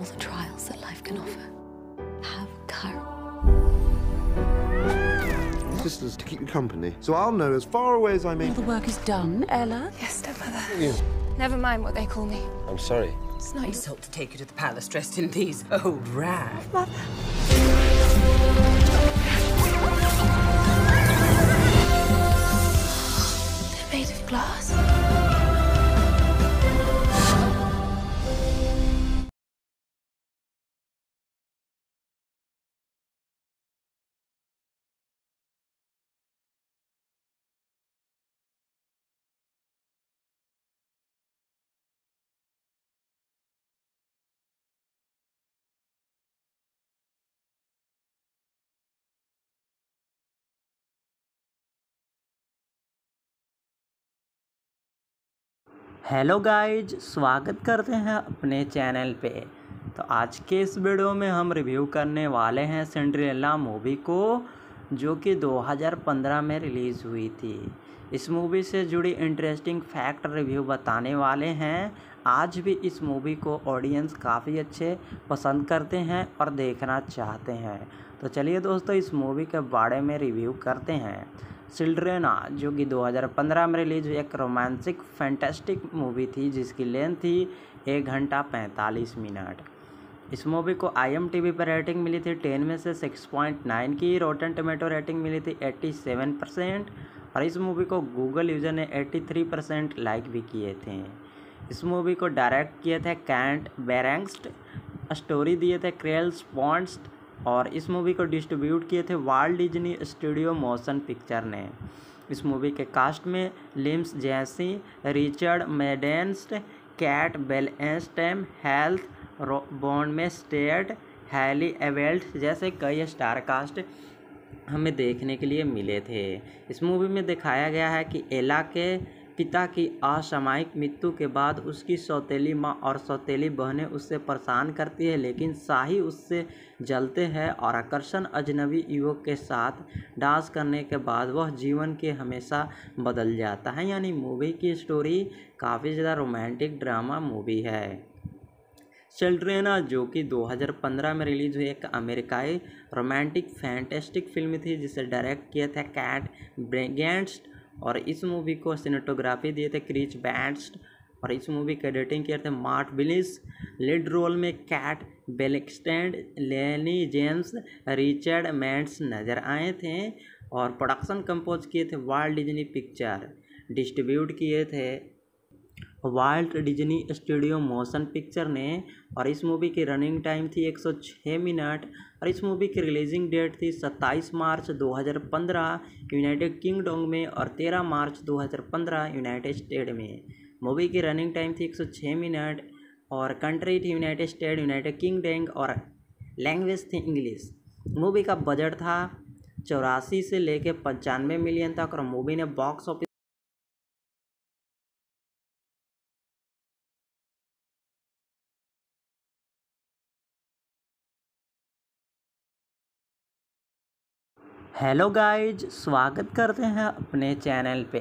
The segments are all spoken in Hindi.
all the trials that life can offer. Have courage. Sisters to keep you company, so I'll know as far away as I may. All the work is done, Ella. Yes, stepmother. Never mind what they call me. I'm sorry. It's not your Insult to take you to the palace dressed in these old rags. They're made of glass. Hello guys, स्वागत करते हैं अपने चैनल पे। तो आज के इस वीडियो में हम रिव्यू करने वाले हैं सिंड्रेला मूवी को, जो कि 2015 में रिलीज़ हुई थी। इस मूवी से जुड़ी इंटरेस्टिंग फैक्ट रिव्यू बताने वाले हैं। आज भी इस मूवी को ऑडियंस काफ़ी अच्छे पसंद करते हैं और देखना चाहते हैं। तो चलिए दोस्तों, इस मूवी के बारे में रिव्यू करते हैं। सिल्ड्रेना जो कि 2015 में रिलीज़ हुई एक रोमांटिक फैंटास्टिक मूवी थी, जिसकी लेंथ थी एक घंटा 45 मिनट। इस मूवी को आई एम टी वी पर रेटिंग मिली थी, टेन में से 6.9 की रोटन टोमेटो रेटिंग मिली थी 87 परसेंट, और इस मूवी को गूगल यूज़र ने 83 परसेंट लाइक भी किए थे। इस मूवी को डायरेक्ट किए थे कैंट बेरेंगस्ट स्टोरी दिए थे क्रेल्स पॉन्ट्स और इस मूवी को डिस्ट्रीब्यूट किए थे Walt Disney studio motion picture ने। इस मूवी के कास्ट में लिम्स जैसी रिचर्ड मेडेंस्ट कैट बेलस्टेम हेल्थ बॉन्ड में स्टेट हैली एवेल्ट जैसे कई स्टार कास्ट हमें देखने के लिए मिले थे। इस मूवी में दिखाया गया है कि एला के पिता की असामयिक मृत्यु के बाद उसकी सौतेली माँ और सौतेली बहनें उससे परेशान करती है, लेकिन शाही उससे जलते हैं और आकर्षण अजनबी युवक के साथ डांस करने के बाद वह जीवन के हमेशा बदल जाता है। यानी मूवी की स्टोरी काफ़ी ज़्यादा रोमांटिक ड्रामा मूवी है। चिल्ड्रेना, जो कि 2015 में रिलीज़ हुई, एक अमेरिकाई रोमांटिक फैंटेस्टिक फ़िल्म थी, जिसे डायरेक्ट किया था कैट ब्रेगेंस्ट और इस मूवी को सिनेटोग्राफी दिए थे क्रिच बैंड्स, और इस मूवी का एडिटिंग किए थे मार्ट बिलिस, लीड रोल में कैट बेलेक्सटेंड, लेनी जेम्स, रिचर्ड मैंट्स नज़र आए थे, और प्रोडक्शन कंपोज किए थे वाल्ट डिज्नी पिक्चर डिस्ट्रीब्यूट किए थे Walt Disney studio motion picture ने, और इस मूवी की रनिंग टाइम थी 106 मिनट और इस मूवी की रिलीजिंग डेट थी 27 मार्च 2015 यूनाइटेड किंगडम में और 13 मार्च 2015 यूनाइटेड स्टेट में। मूवी की रनिंग टाइम थी 106 मिनट और कंट्री थी यूनाइटेड स्टेट, यूनाइटेड किंगडम और लैंग्वेज थी इंग्लिश। मूवी का बजट था चौरासी से लेकर पंचानवे मिलियन तक और मूवी ने बॉक्स ऑफ़िस हेलो गाइज़, स्वागत करते हैं अपने चैनल पे।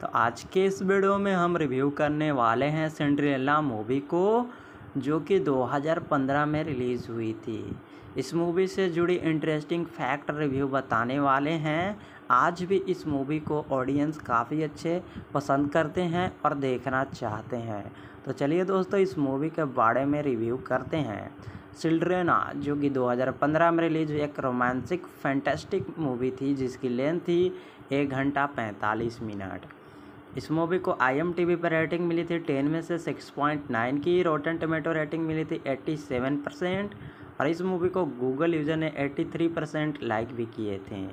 तो आज के इस वीडियो में हम रिव्यू करने वाले हैं सिंड्रेला मूवी को, जो कि 2015 में रिलीज़ हुई थी। इस मूवी से जुड़ी इंटरेस्टिंग फैक्ट रिव्यू बताने वाले हैं। आज भी इस मूवी को ऑडियंस काफ़ी अच्छे पसंद करते हैं और देखना चाहते हैं। तो चलिए दोस्तों, इस मूवी के बारे में रिव्यू करते हैं। चिल्ड्रेना, जो कि 2015 में रिलीज़ हुई एक रोमांटिक फैंटास्टिक मूवी थी, जिसकी लेंथ थी एक घंटा 45 मिनट। इस मूवी को आई एम टी वी पर रेटिंग मिली थी, टेन में से 6.9 की रोटन टोमेटो रेटिंग मिली थी 87 परसेंट, और इस मूवी को गूगल यूज़र ने 83 परसेंट लाइक भी किए थे।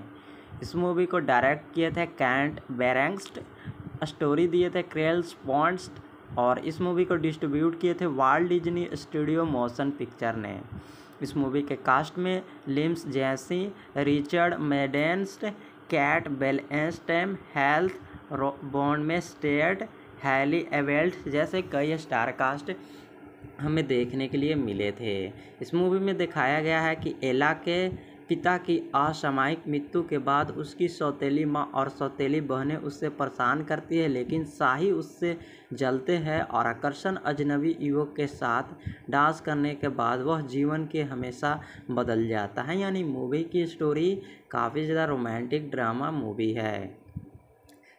इस मूवी को डायरेक्ट किए थे कैंट बेरेंगस्ट स्टोरी दिए थे क्रेल्स पॉन्ट्स और इस मूवी को डिस्ट्रीब्यूट किए थे Walt Disney studio motion picture ने। इस मूवी के कास्ट में लिम्स जैसी रिचर्ड मेडेंस्ट कैट बेलस्टेम हेल्थ बॉन्ड में स्टेट हैली एवेल्ट जैसे कई स्टार कास्ट हमें देखने के लिए मिले थे। इस मूवी में दिखाया गया है कि एला के पिता की असामयिक मृत्यु के बाद उसकी सौतेली माँ और सौतेली बहनें उससे परेशान करती है, लेकिन शाही उससे जलते हैं और आकर्षण अजनबी युवक के साथ डांस करने के बाद वह जीवन के हमेशा बदल जाता है। यानी मूवी की स्टोरी काफ़ी ज़्यादा रोमांटिक ड्रामा मूवी है।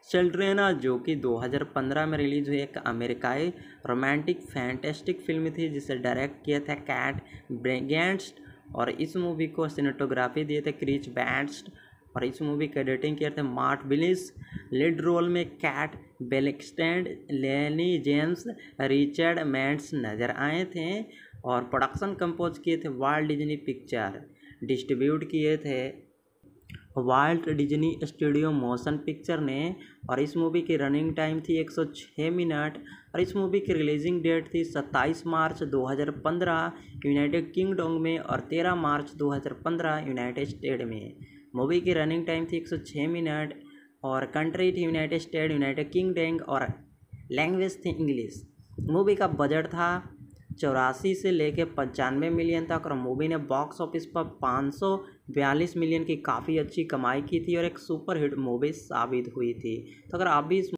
चिल्ड्रेना, जो कि 2015 में रिलीज़ हुई, एक अमेरिकाई रोमांटिक फैंटेस्टिक फ़िल्म थी, जिसे डायरेक्ट किया था कैट ब्रेगेंस्ट और इस मूवी को सिनेटोग्राफी दिए थे क्रिच बैंड्स और इस मूवी का एडिटिंग किए थे मार्ट बिलिस। लीड रोल में कैट बेलेक्सटेंड, लेनी जेम्स, रिचर्ड मैंड्स नज़र आए थे और प्रोडक्शन कंपोज किए थे वाल्ट डिजनी पिक्चर। डिस्ट्रीब्यूट किए थे Walt Disney studio motion picture ने और इस मूवी की रनिंग टाइम थी 106 मिनट और इस मूवी की रिलीजिंग डेट थी 27 मार्च 2015 यूनाइटेड किंगडम में और 13 मार्च 2015 यूनाइटेड स्टेट में। मूवी की रनिंग टाइम थी 106 मिनट और कंट्री थी यूनाइटेड स्टेट, यूनाइटेड किंगडम और लैंग्वेज थी इंग्लिश। मूवी का बजट था चौरासी से लेकर पंचानवे मिलियन तक और मूवी ने बॉक्स ऑफ़िस पर पाँच सौ बयालीस मिलियन की काफ़ी अच्छी कमाई की थी और एक सुपर हिट मूवी साबित हुई थी। तो अगर आप भी इस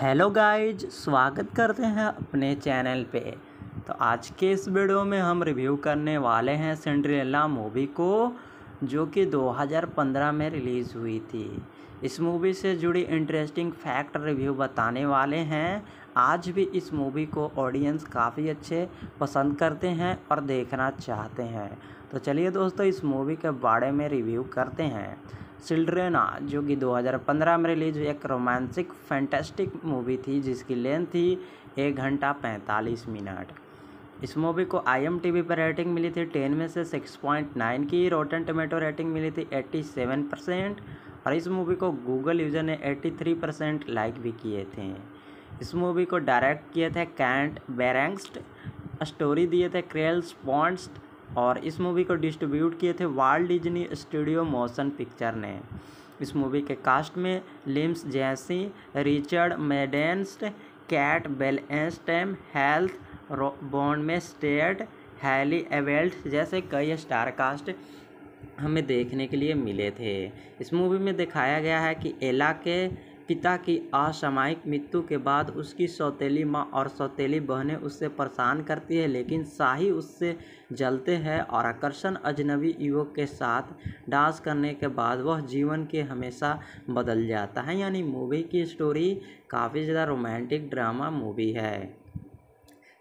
हेलो गाइज़, स्वागत करते हैं अपने चैनल पे। तो आज के इस वीडियो में हम रिव्यू करने वाले हैं सिंड्रेला मूवी को, जो कि 2015 में रिलीज़ हुई थी। इस मूवी से जुड़ी इंटरेस्टिंग फैक्ट रिव्यू बताने वाले हैं। आज भी इस मूवी को ऑडियंस काफ़ी अच्छे पसंद करते हैं और देखना चाहते हैं। तो चलिए दोस्तों, इस मूवी के बारे में रिव्यू करते हैं। चिल्ड्रेना जो कि 2015 में रिलीज़ हुई, एक रोमांटिक फैंटेस्टिक मूवी थी, जिसकी लेंथ थी एक घंटा पैंतालीस मिनट। इस मूवी को आई एम टी वी पर रेटिंग मिली थी, टेन में से सिक्स पॉइंट नाइन की रोटन टोमेटो रेटिंग मिली थी एट्टी सेवन परसेंट, और इस मूवी को गूगल यूज़र ने एट्टी थ्री परसेंट लाइक भी किए थे। इस मूवी को डायरेक्ट किए थे कैंट बेरेंगस्ट स्टोरी दिए थे क्रेल्स पॉन्ट्स और इस मूवी को डिस्ट्रीब्यूट किए थे Walt Disney studio motion picture ने। इस मूवी के कास्ट में लिम्स जैसी रिचर्ड मेडेंस्ट कैट बेलस्टेम हेल्थ बॉन्ड में स्टेट हैली एवेल्ट जैसे कई स्टार कास्ट हमें देखने के लिए मिले थे। इस मूवी में दिखाया गया है कि एला के पिता की असामयिक मृत्यु के बाद उसकी सौतेली माँ और सौतेली बहनें उससे परेशान करती है, लेकिन शाही उससे जलते हैं और आकर्षण अजनबी युवक के साथ डांस करने के बाद वह जीवन के हमेशा बदल जाता है। यानी मूवी की स्टोरी काफ़ी ज़्यादा रोमांटिक ड्रामा मूवी है।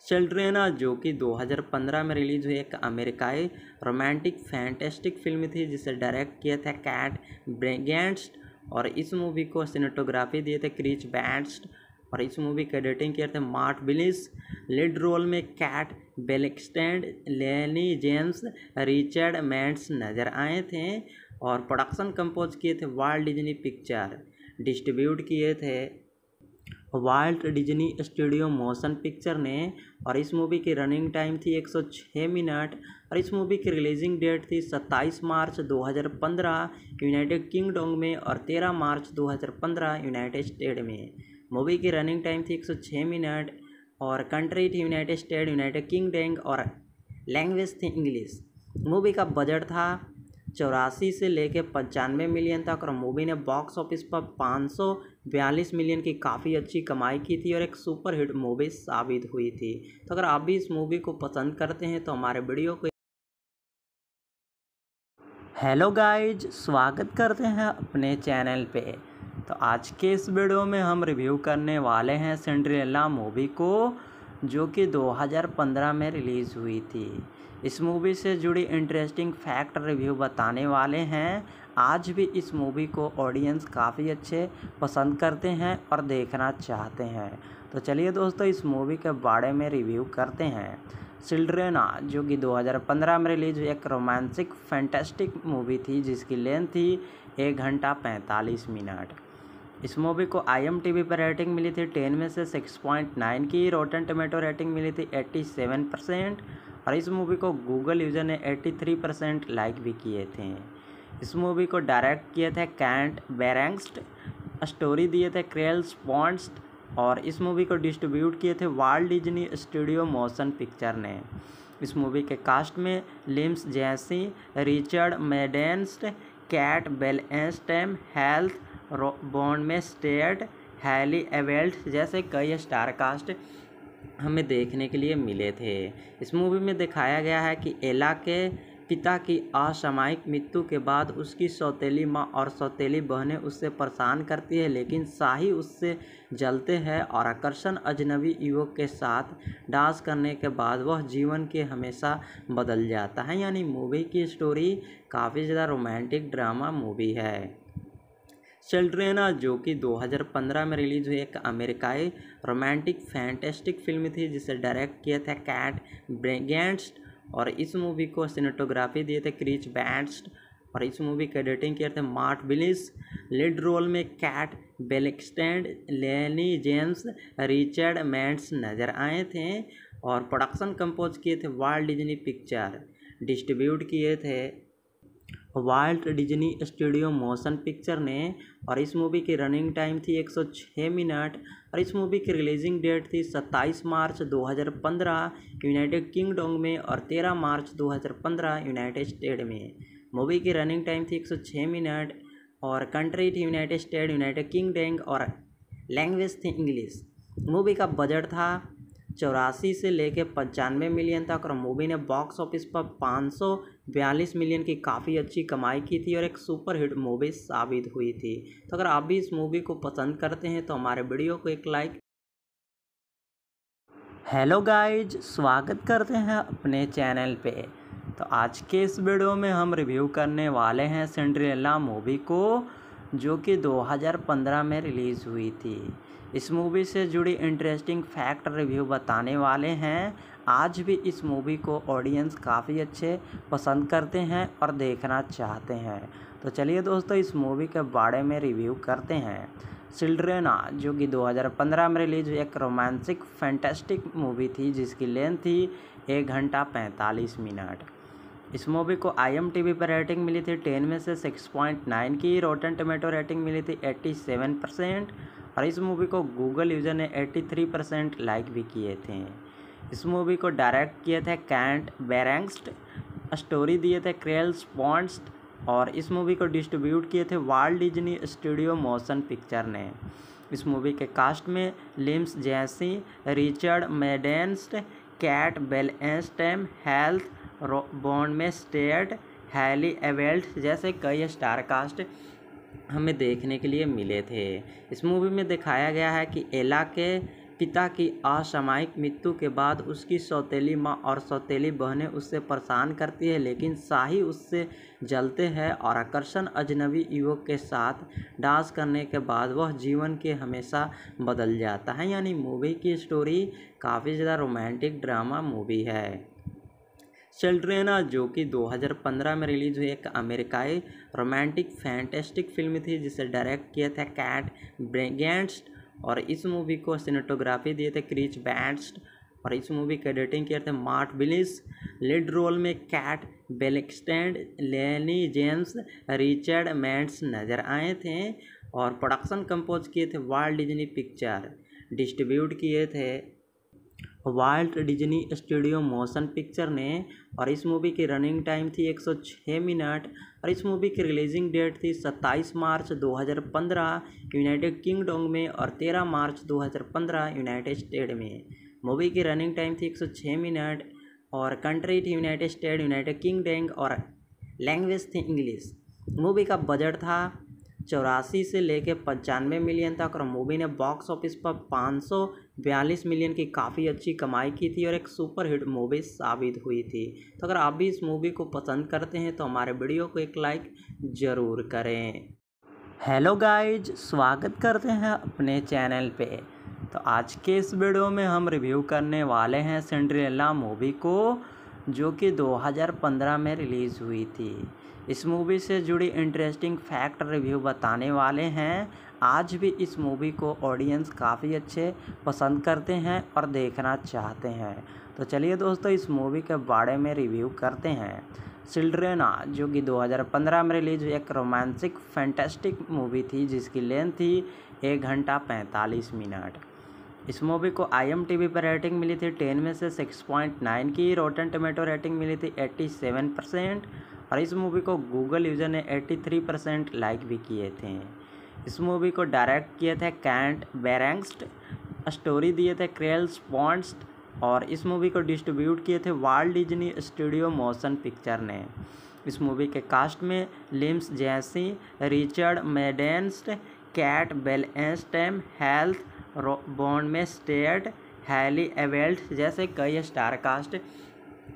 चिल्ड्रेना, जो कि 2015 में रिलीज़ हुई, एक अमेरिकाई रोमांटिक फैंटेस्टिक फ़िल्म थी, जिसे डायरेक्ट किया था कैट ब्रेगेंस्ट और इस मूवी को सिनेटोग्राफी दिए थे क्रिच बैंड्स और इस मूवी का एडिटिंग किए थे मार्ट बिलिस, लीड रोल में कैट बेलेक्सटेंड, लेनी जेम्स, रिचर्ड मैंट्स नज़र आए थे और प्रोडक्शन कंपोज किए थे वाल्ट डिज्नी पिक्चर डिस्ट्रीब्यूट किए थे Walt Disney studio motion picture ने और इस मूवी की रनिंग टाइम थी 106 मिनट और इस मूवी की रिलीजिंग डेट थी 27 मार्च 2015 यूनाइटेड किंगडम में और 13 मार्च 2015 यूनाइटेड स्टेट में। मूवी की रनिंग टाइम थी 106 मिनट और कंट्री थी यूनाइटेड स्टेट, यूनाइटेड किंगडम और लैंग्वेज थी इंग्लिश। मूवी का बजट था चौरासी से लेकर पचानवे मिलियन तक और मूवी ने बॉक्स ऑफ़िस पर पाँच सौ बयालीस मिलियन की काफ़ी अच्छी कमाई की थी और एक सुपर हिट मूवी साबित हुई थी। तो अगर आप भी इस मूवी को पसंद करते हैं तो हमारे वीडियो को हेलो गाइज़, स्वागत करते हैं अपने चैनल पे। तो आज के इस वीडियो में हम रिव्यू करने वाले हैं सिंड्रेला मूवी को, जो कि 2015 में रिलीज़ हुई थी। इस मूवी से जुड़ी इंटरेस्टिंग फैक्ट रिव्यू बताने वाले हैं। आज भी इस मूवी को ऑडियंस काफ़ी अच्छे पसंद करते हैं और देखना चाहते हैं। तो चलिए दोस्तों, इस मूवी के बारे में रिव्यू करते हैं। चिल्ड्रेना, जो कि 2015 में रिलीज़ हुई, एक रोमांसिक, फैंटेस्टिक मूवी थी, जिसकी लेंथ थी एक घंटा पैंतालीस मिनट। इस मूवी को आई पर रेटिंग मिली थी, टेन में से सिक्स पॉइंट नाइन की रोटन टोमेटो रेटिंग मिली थी एट्टी सेवन परसेंट, और इस मूवी को गूगल यूज़र ने एट्टी थ्री परसेंट लाइक भी किए थे। इस मूवी को डायरेक्ट किए थे कैंट बेरेंगस्ट, स्टोरी दिए थे क्रेल्स पॉन्ट्स और इस मूवी को डिस्ट्रीब्यूट किए थे Walt Disney studio motion picture ने। इस मूवी के कास्ट में लिम्स जैसी रिचर्ड मेडेंस्ट कैट बेलस्टेम हेल्थ बॉन्ड में स्टेट हैली एवेल्ट जैसे कई स्टार कास्ट हमें देखने के लिए मिले थे। इस मूवी में दिखाया गया है कि एला के पिता की असामयिक मृत्यु के बाद उसकी सौतेली माँ और सौतेली बहनें उससे परेशान करती है, लेकिन शाही उससे जलते हैं और आकर्षण अजनबी युवक के साथ डांस करने के बाद वह जीवन के हमेशा बदल जाता है। यानी मूवी की स्टोरी काफ़ी ज़्यादा रोमांटिक ड्रामा मूवी है। चिल्ड्रेना, जो कि 2015 में रिलीज़ हुई, एक अमेरिकाई रोमांटिक फैंटेस्टिक फ़िल्म थी, जिसे डायरेक्ट किया था कैट ब्रेगेंट्स। और इस मूवी को सीनेटोग्राफी दिए थे क्रिच बैंड्स और इस मूवी का एडिटिंग किए थे मार्ट बिलिस। लीड रोल में कैट बेलेक्सटेंड, लेनी जेम्स, रिचर्ड मैंट्स नज़र आए थे और प्रोडक्शन कंपोज किए थे वर्ल्ड डिजनी पिक्चर। डिस्ट्रीब्यूट किए थे Walt Disney studio motion picture ने और इस मूवी की रनिंग टाइम थी 106 मिनट और इस मूवी की रिलीजिंग डेट थी 27 मार्च 2015 यूनाइटेड किंगडम में और 13 मार्च 2015 यूनाइटेड स्टेट में। मूवी की रनिंग टाइम थी 106 मिनट और कंट्री थी यूनाइटेड स्टेट यूनाइटेड किंगडम और लैंग्वेज थी इंग्लिश मूवी का बजट था चौरासी से लेकर पंचानवे मिलियन तक और मूवी ने बॉक्स ऑफ़िस पर पाँच सौ बयालीस मिलियन की काफ़ी अच्छी कमाई की थी और एक सुपर हिट मूवी साबित हुई थी। तो अगर आप भी इस मूवी को पसंद करते हैं तो हमारे वीडियो को एक लाइक हेलो गाइज़, स्वागत करते हैं अपने चैनल पे। तो आज के इस वीडियो में हम रिव्यू करने वाले हैं सेंड्रेला मूवी को, जो कि 2015 में रिलीज़ हुई थी। इस मूवी से जुड़ी इंटरेस्टिंग फैक्ट रिव्यू बताने वाले हैं। आज भी इस मूवी को ऑडियंस काफ़ी अच्छे पसंद करते हैं और देखना चाहते हैं। तो चलिए दोस्तों, इस मूवी के बारे में रिव्यू करते हैं। चिल्ड्रेना जो कि 2015 में रिलीज़ हुई, एक रोमांसिक, फैंटेस्टिक मूवी थी, जिसकी लेंथ थी एक घंटा पैंतालीस मिनट। इस मूवी को आई एम टी वी पर रेटिंग मिली थी, टेन में से सिक्स पॉइंट नाइन की रोटन टोमेटो रेटिंग मिली थी एट्टी सेवन परसेंट, और इस मूवी को गूगल यूज़र ने 83 परसेंट लाइक भी किए थे। इस मूवी को डायरेक्ट किए थे कैंट बेरेंगस्ट, स्टोरी दिए थे क्रेल्स पॉन्ट्स और इस मूवी को डिस्ट्रीब्यूट किए थे Walt Disney studio motion picture ने। इस मूवी के कास्ट में लिम्स जैसी, रिचर्ड मेडेंस्ट, कैट बेलस्टेम हेल्थ बॉन्ड में स्टेट हैली एवेल्ट जैसे कई स्टार कास्ट हमें देखने के लिए मिले थे। इस मूवी में दिखाया गया है कि एला के पिता की असामयिक मृत्यु के बाद उसकी सौतेली माँ और सौतेली बहनें उससे परेशान करती है, लेकिन शाही उससे जलते हैं और आकर्षण अजनबी युवक के साथ डांस करने के बाद वह जीवन के हमेशा बदल जाता है। यानी मूवी की स्टोरी काफ़ी ज़्यादा रोमांटिक ड्रामा मूवी है। चिल्ड्रेना, जो कि 2015 में रिलीज़ हुई, एक अमेरिकाई रोमांटिक फैंटेस्टिक फ़िल्म थी, जिसे डायरेक्ट किया था कैट ब्रेगेंट्स और इस मूवी को सीनेटोग्राफी दिए थे क्रिच बैंड्स और इस मूवी का एडिटिंग किए थे मार्ट बिलिस लीड रोल में कैट बेलेक्सटेंड, लेनी जेम्स, रिचर्ड मैंट्स नज़र आए थे, और प्रोडक्शन कंपोज किए थे वाल्ड डिज्नी पिक्चर, डिस्ट्रीब्यूट किए थे Walt Disney studio motion picture ने, और इस मूवी की रनिंग टाइम थी 106 मिनट और इस मूवी की रिलीजिंग डेट थी 27 मार्च 2015 यूनाइटेड किंगडम में और 13 मार्च 2015 यूनाइटेड स्टेट में। मूवी की रनिंग टाइम थी 106 मिनट और कंट्री थी यूनाइटेड स्टेट, यूनाइटेड किंगडम और लैंग्वेज थी इंग्लिश। मूवी का बजट था चौरासी से लेकर पंचानवे मिलियन तक और मूवी ने बॉक्स ऑफ़िस पर पाँच सौ बयालीस मिलियन की काफ़ी अच्छी कमाई की थी और एक सुपर हिट मूवी साबित हुई थी। तो अगर आप भी इस मूवी को पसंद करते हैं तो हमारे वीडियो को एक लाइक ज़रूर करें। हेलो गाइज़, स्वागत करते हैं अपने चैनल पे। तो आज के इस वीडियो में हम रिव्यू करने वाले हैं सिंड्रेला मूवी को। जो कि 2015 में रिलीज़ हुई थी। इस मूवी से जुड़ी इंटरेस्टिंग फैक्ट रिव्यू बताने वाले हैं। आज भी इस मूवी को ऑडियंस काफ़ी अच्छे पसंद करते हैं और देखना चाहते हैं। तो चलिए दोस्तों, इस मूवी के बारे में रिव्यू करते हैं। चिल्ड्रेना, जो कि 2015 में रिलीज़ हुई, एक रोमांसिक, फैंटेस्टिक मूवी थी, जिसकी लेंथ थी एक घंटा पैंतालीस मिनट। इस मूवी को आई एम टी वी पर रेटिंग मिली थी टेन में से सिक्स पॉइंट नाइन की रोटन टोमेटो रेटिंग मिली थी एट्टी सेवन परसेंट और इस मूवी को गूगल यूज़र ने एट्टी थ्री परसेंट लाइक भी किए थे। इस मूवी को डायरेक्ट किए थे कैंट बेरेंगस्ट स्टोरी दिए थे क्रेल्स पॉन्स्ट और इस मूवी को डिस्ट्रीब्यूट किए थे Walt Disney studio motion picture ने। इस मूवी के कास्ट में लिम्स जैसी रिचर्ड मेडेंस्ट कैट बेलस्टेम हेल्थ बॉन्ड में स्टेट हैली एवेल्ट जैसे कई स्टार कास्ट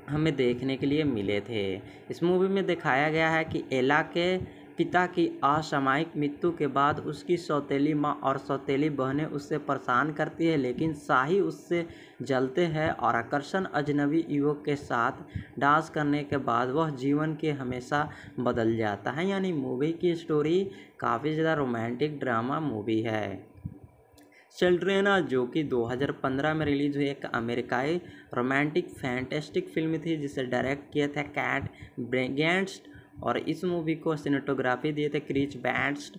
हमें देखने के लिए मिले थे। इस मूवी में दिखाया गया है कि एला के पिता की असामयिक मृत्यु के बाद उसकी सौतेली माँ और सौतेली बहनें उससे परेशान करती है, लेकिन शाही उससे जलते हैं और आकर्षण अजनबी युवक के साथ डांस करने के बाद वह जीवन के हमेशा बदल जाता है। यानी मूवी की स्टोरी काफ़ी ज़्यादा रोमांटिक ड्रामा मूवी है। चिल्ड्रेना जो कि 2015 में रिलीज़ हुई एक अमेरिकाई रोमांटिक फैंटेस्टिक फ़िल्म थी, जिसे डायरेक्ट किया था कैट ब्रेगेंस्ट और इस मूवी को सिनेटोग्राफी दिए थे क्रीच बैंड्स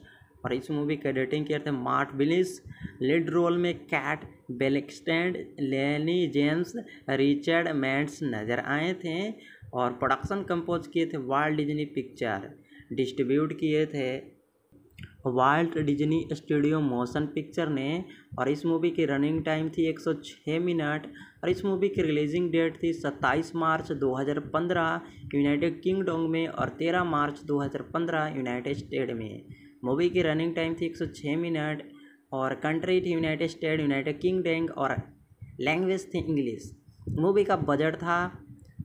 और इस मूवी का एडिटिंग किए थे मार्ट बिलिस लीड रोल में कैट बेलेक्सटेंड लेनी जेम्स रिचर्ड मैंट्स नज़र आए थे और प्रोडक्शन कंपोज किए थे वर्ल्ड डिजनी पिक्चर डिस्ट्रीब्यूट किए थे Walt Disney studio motion picture ने और इस मूवी की रनिंग टाइम थी 106 मिनट और इस मूवी की रिलीजिंग डेट थी 27 मार्च 2015 यूनाइटेड किंगडम में और 13 मार्च 2015 यूनाइटेड स्टेट में। मूवी की रनिंग टाइम थी 106 मिनट और कंट्री थी यूनाइटेड स्टेट यूनाइटेड किंगडम और लैंग्वेज थी इंग्लिश मूवी का बजट था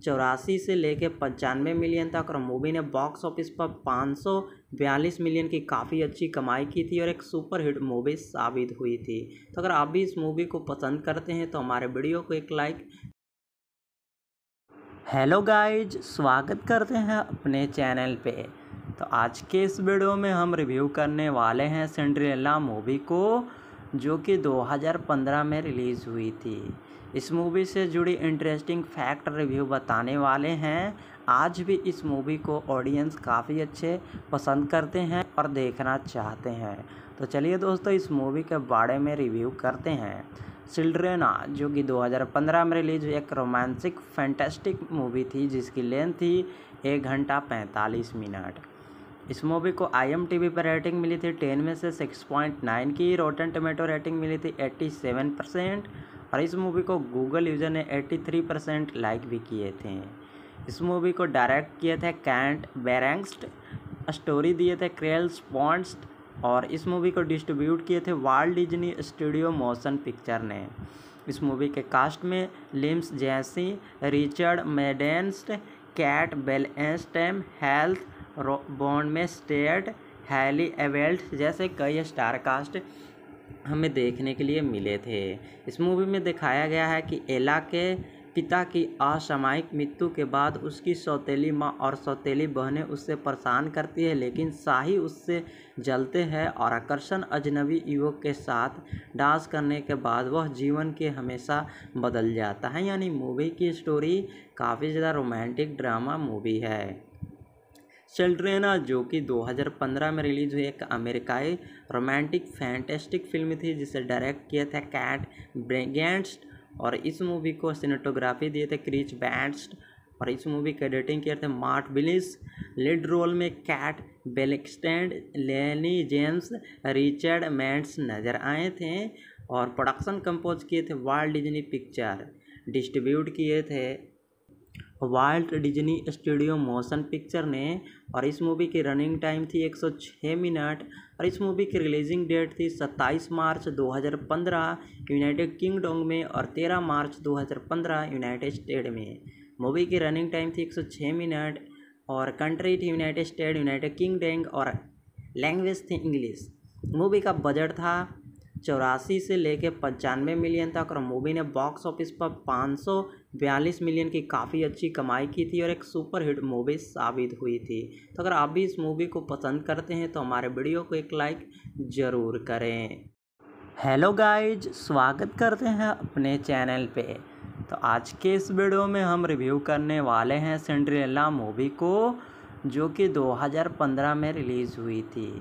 चौरासी से लेकर पंचानवे मिलियन तक और मूवी ने बॉक्स ऑफ़िस पर पाँच सौ बयालीस मिलियन की काफ़ी अच्छी कमाई की थी और एक सुपर हिट मूवी साबित हुई थी। तो अगर आप भी इस मूवी को पसंद करते हैं तो हमारे वीडियो को एक लाइक। हेलो गाइज़, स्वागत करते हैं अपने चैनल पे। तो आज के इस वीडियो में हम रिव्यू करने वाले हैं सेंड्रेला मूवी को, जो कि 2015 में रिलीज़ हुई थी। इस मूवी से जुड़ी इंटरेस्टिंग फैक्ट रिव्यू बताने वाले हैं। आज भी इस मूवी को ऑडियंस काफ़ी अच्छे पसंद करते हैं और देखना चाहते हैं। तो चलिए दोस्तों, इस मूवी के बारे में रिव्यू करते हैं। चिल्ड्रेना जो कि 2015 में रिलीज़ हुई, एक रोमांटिक फैंटेस्टिक मूवी थी, जिसकी लेंथ थी एक घंटा पैंतालीस मिनट। इस मूवी को आई एम टी वी पर रेटिंग मिली थी, टेन में से सिक्स पॉइंट नाइन की रोटन टोमेटो रेटिंग मिली थी एट्टी सेवन परसेंट। और इस मूवी को गूगल यूज़र ने 83 परसेंट लाइक भी किए थे। इस मूवी को डायरेक्ट किए थे कैंट बेरेंगस्ट स्टोरी दिए थे क्रेल्स पॉन्स्ट और इस मूवी को डिस्ट्रीब्यूट किए थे Walt Disney studio motion picture ने। इस मूवी के कास्ट में लिम्स जैसी रिचर्ड मेडेंस्ट कैट बेलस्टेम हेल्थ बॉन्ड में स्टेट हैली एवेल्ट जैसे कई स्टार कास्ट हमें देखने के लिए मिले थे। इस मूवी में दिखाया गया है कि एला के पिता की असामयिक मृत्यु के बाद उसकी सौतेली माँ और सौतेली बहनें उससे परेशान करती है, लेकिन शाही उससे जलते हैं और आकर्षण अजनबी युवक के साथ डांस करने के बाद वह जीवन के हमेशा बदल जाता है। यानी मूवी की स्टोरी काफ़ी ज़्यादा रोमांटिक ड्रामा मूवी है। चिल्ड्रेना जो कि 2015 में रिलीज़ हुई, एक अमेरिकाई रोमांटिक, फैंटेस्टिक फ़िल्म थी, जिसे डायरेक्ट किया था कैट ब्रेगेंस्ट और इस मूवी को सीनेटोग्राफी दिए थे क्रिच बैंड्स और इस मूवी का एडिटिंग किए थे मार्ट बिलिस। लीड रोल में कैट बेलेक्सटेंड, लेनी जेम्स, रिचर्ड मैंट्स नज़र आए थे और प्रोडक्शन कंपोज किए थे वर्ल्ड डिजनी पिक्चर। डिस्ट्रीब्यूट किए थे Walt Disney studio motion picture ने और इस मूवी की रनिंग टाइम थी 106 मिनट और इस मूवी की रिलीजिंग डेट थी 27 मार्च 2015 यूनाइटेड किंगडम में और 13 मार्च 2015 यूनाइटेड स्टेट में। मूवी की रनिंग टाइम थी 106 मिनट और कंट्री थी यूनाइटेड स्टेट यूनाइटेड किंगडम और लैंग्वेज थी इंग्लिश मूवी का बजट था चौरासी से लेकर पंचानवे मिलियन तक, और मूवी ने बॉक्स ऑफ़िस पर पाँच सौ बयालीस मिलियन की काफ़ी अच्छी कमाई की थी और एक सुपर हिट मूवी साबित हुई थी। तो अगर आप भी इस मूवी को पसंद करते हैं तो हमारे वीडियो को एक लाइक ज़रूर करें। हेलो गाइज़, स्वागत करते हैं अपने चैनल पे। तो आज के इस वीडियो में हम रिव्यू करने वाले हैं सेंड्रेला मूवी को, जो कि 2015 में रिलीज़ हुई थी।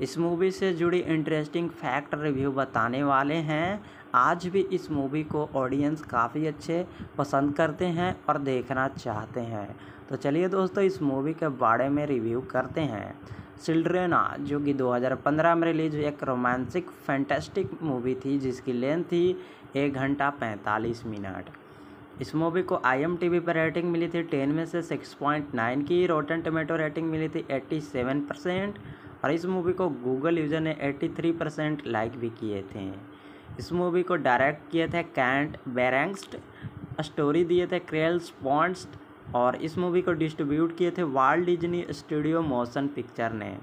इस मूवी से जुड़ी इंटरेस्टिंग फैक्ट रिव्यू बताने वाले हैं। आज भी इस मूवी को ऑडियंस काफ़ी अच्छे पसंद करते हैं और देखना चाहते हैं। तो चलिए दोस्तों, इस मूवी के बारे में रिव्यू करते हैं। चिल्ड्रेना जो कि 2015 में रिलीज़ हुई एक रोमांसिक फैंटेस्टिक मूवी थी, जिसकी लेंथ थी एक घंटा पैंतालीस मिनट। इस मूवी को आई एम टी वी पर रेटिंग मिली थी टेन में से सिक्स पॉइंट नाइन की रोटन टोमेटो रेटिंग मिली थी एट्टी सेवन परसेंट और इस मूवी को गूगल यूज़र ने एट्टी थ्री परसेंट लाइक भी किए थे। इस मूवी को डायरेक्ट किए थे कैंट बेरेंगस्ट स्टोरी दिए थे क्रेल्स पॉन्स्ट और इस मूवी को डिस्ट्रीब्यूट किए थे Walt Disney studio motion picture ने।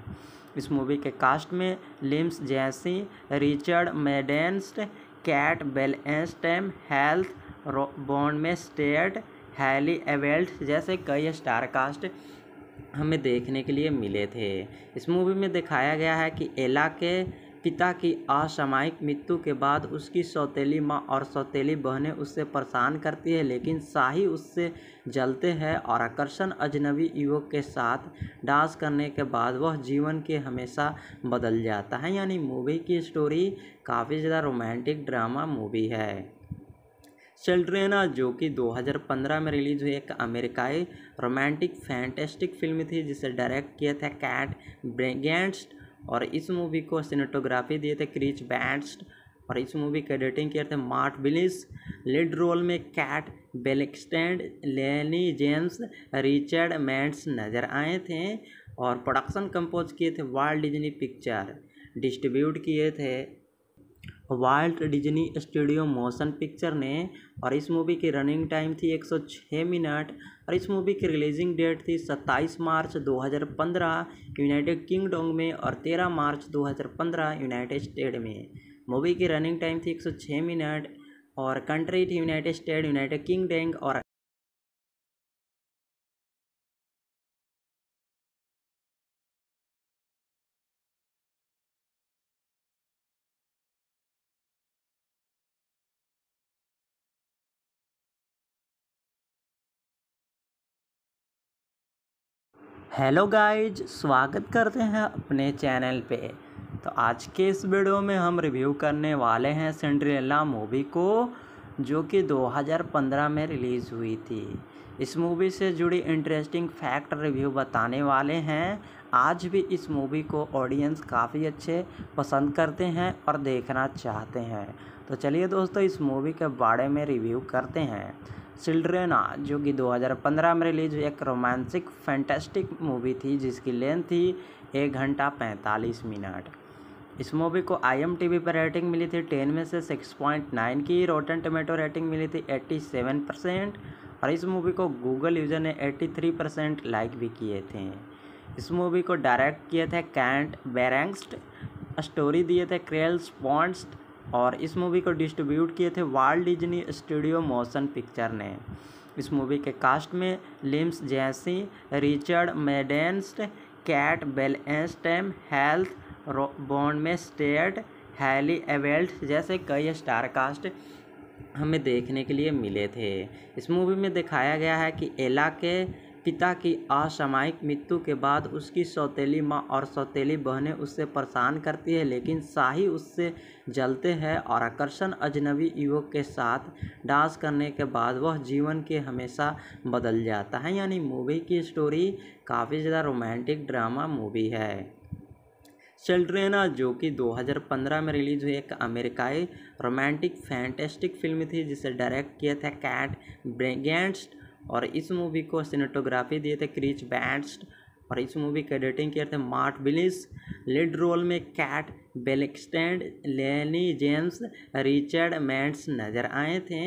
इस मूवी के कास्ट में लिम्स जैसी रिचर्ड मेडेंस्ट कैट बेलस्टेम हेल्थ बॉन्ड में स्टेट हैली एवेल्ट जैसे कई स्टार कास्ट हमें देखने के लिए मिले थे। इस मूवी में दिखाया गया है कि एला के पिता की असामयिक मृत्यु के बाद उसकी सौतेली माँ और सौतेली बहनें उससे परेशान करती है, लेकिन शाही उससे जलते हैं और आकर्षण अजनबी युवक के साथ डांस करने के बाद वह जीवन के हमेशा बदल जाता है। यानी मूवी की स्टोरी काफ़ी ज़्यादा रोमांटिक ड्रामा मूवी है। चिल्ड्रेना जो कि 2015 में रिलीज़ हुई एक अमेरिकाई रोमांटिक, फैंटेस्टिक फ़िल्म थी, जिसे डायरेक्ट किया था कैट ब्रेगेंस्ट और इस मूवी को सिनेटोग्राफी दिए थे क्रीच बैंड्स्ट और इस मूवी का एडिटिंग किए थे मार्ट बिलिस लीड रोल में कैट बेलेक्सटेंड, लेनी जेम्स, रिचर्ड मैंट्स नज़र आए थे और प्रोडक्शन कंपोज किए थे वाल्ड डिजनी पिक्चर। डिस्ट्रीब्यूट किए थे Walt Disney Studio Motion Picture ने और इस मूवी की रनिंग टाइम थी 106 मिनट और इस मूवी की रिलीजिंग डेट थी 27 मार्च 2015 यूनाइटेड किंगडम में और 13 मार्च 2015 यूनाइटेड स्टेट में। मूवी की रनिंग टाइम थी 106 मिनट और कंट्री थी यूनाइटेड स्टेट यूनाइटेड किंगडम और हेलो गाइज़, स्वागत करते हैं अपने चैनल पे। तो आज के इस वीडियो में हम रिव्यू करने वाले हैं सिंड्रेला मूवी को, जो कि 2015 में रिलीज़ हुई थी। इस मूवी से जुड़ी इंटरेस्टिंग फैक्ट रिव्यू बताने वाले हैं। आज भी इस मूवी को ऑडियंस काफ़ी अच्छे पसंद करते हैं और देखना चाहते हैं। तो चलिए दोस्तों, इस मूवी के बारे में रिव्यू करते हैं। चिल्ड्रेना जो कि 2015 में रिलीज़ हुई एक रोमांटिक फैंटेस्टिक मूवी थी, जिसकी लेंथ थी एक घंटा पैंतालीस मिनट। इस मूवी को आई एम पर रेटिंग मिली थी टेन में से सिक्स पॉइंट नाइन की, रोटन टोमेटो रेटिंग मिली थी एट्टी सेवन परसेंट, और इस मूवी को गूगल यूज़र ने एट्टी थ्री परसेंट लाइक भी किए थे। इस मूवी को डायरेक्ट किए थे कैंट बेरेंगस्ट स्टोरी दिए थे क्रेल्स पॉन्स्ट और इस मूवी को डिस्ट्रीब्यूट किए थे Walt Disney studio motion picture ने। इस मूवी के कास्ट में लिम्स जैसी रिचर्ड मेडेंस्ट कैट बेलस्टेम हेल्थ बॉन्ड में स्टेट हैली एवेल्ट जैसे कई स्टार कास्ट हमें देखने के लिए मिले थे। इस मूवी में दिखाया गया है कि एला के पिता की असामयिक मृत्यु के बाद उसकी सौतेली माँ और सौतेली बहनें उससे परेशान करती है, लेकिन शाही उससे जलते हैं और आकर्षण अजनबी युवक के साथ डांस करने के बाद वह जीवन के हमेशा बदल जाता है। यानी मूवी की स्टोरी काफ़ी ज़्यादा रोमांटिक ड्रामा मूवी है। चिल्ड्रेना, जो कि 2015 में रिलीज़ हुई, एक अमेरिकाई रोमांटिक फैंटेस्टिक फ़िल्म थी, जिसे डायरेक्ट किया था कैट ब्रेगेंस्ट और इस मूवी को सिनेटोग्राफी दिए थे क्रिच बैंड्स्ट और इस मूवी का एडिटिंग किए थे मार्ट बिलिस लीड रोल में कैट बेलेक्सटेंड, लेनी जेम्स, रिचर्ड मैंट्स नज़र आए थे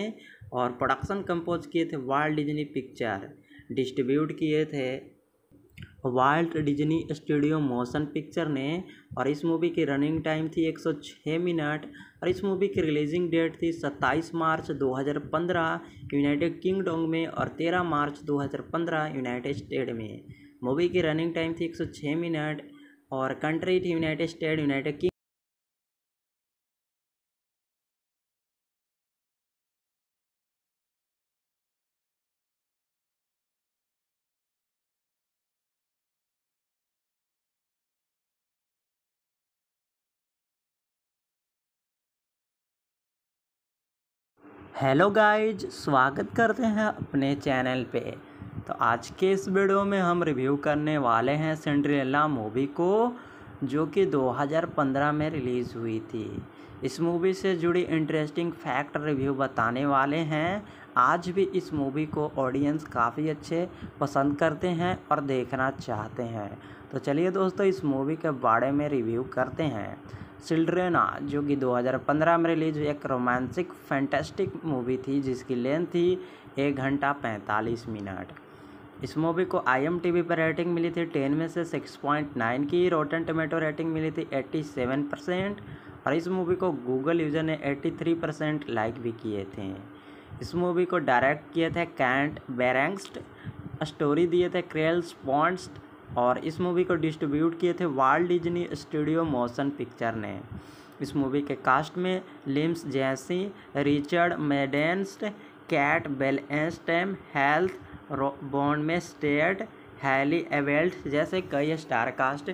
और प्रोडक्शन कंपोज किए थे वाल्ड डिजनी पिक्चर। डिस्ट्रीब्यूट किए थे Walt Disney Studio Motion Picture ने और इस मूवी की रनिंग टाइम थी 106 मिनट। और इस मूवी की रिलीजिंग डेट थी 27 मार्च 2015 यूनाइटेड किंगडम में और 13 मार्च 2015 यूनाइटेड स्टेट में। मूवी की रनिंग टाइम थी 106 मिनट और कंट्री थी United State, United hello guys, स्वागत करते हैं अपने चैनल पे। तो आज के इस वीडियो में हम रिव्यू करने वाले हैं सिंड्रेला मूवी को, जो कि 2015 में रिलीज़ हुई थी। इस मूवी से जुड़ी इंटरेस्टिंग फैक्ट रिव्यू बताने वाले हैं। आज भी इस मूवी को ऑडियंस काफ़ी अच्छे पसंद करते हैं और देखना चाहते हैं। तो चलिए दोस्तों, इस मूवी के बारे में रिव्यू करते हैं। चिल्ड्रेना, जो कि 2015 में रिलीज़ हुई, एक रोमांटिक फैंटेस्टिक मूवी थी, जिसकी लेंथ थी एक घंटा पैंतालीस मिनट। इस मूवी को आई एम पर रेटिंग मिली थी, टेन में से सिक्स पॉइंट नाइन की रोटन टोमेटो रेटिंग मिली थी एट्टी सेवन परसेंट, और इस मूवी को गूगल यूज़र ने एट्टी थ्री परसेंट लाइक भी किए थे। इस मूवी को डायरेक्ट किए थे कैंट बेरेंगस्ट स्टोरी दिए थे क्रेल्स पॉन्स्ट और इस मूवी को डिस्ट्रीब्यूट किए थे Walt Disney studio motion picture ने। इस मूवी के कास्ट में लिम्स जैसी रिचर्ड मेडेंस्ट कैट बेलस्टेम हेल्थ बॉन्ड में स्टेट हैली एवेल्ट जैसे कई स्टार कास्ट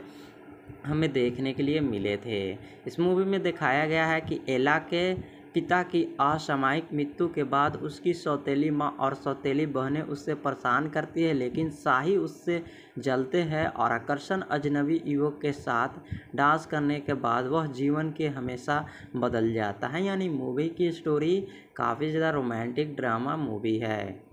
हमें देखने के लिए मिले थे। इस मूवी में दिखाया गया है कि एला के पिता की असामयिक मृत्यु के बाद उसकी सौतेली माँ और सौतेली बहनें उससे परेशान करती है, लेकिन शाही उससे जलते हैं और आकर्षण अजनबी युवक के साथ डांस करने के बाद वह जीवन के हमेशा बदल जाता है। यानी मूवी की स्टोरी काफ़ी ज़्यादा रोमांटिक ड्रामा मूवी है।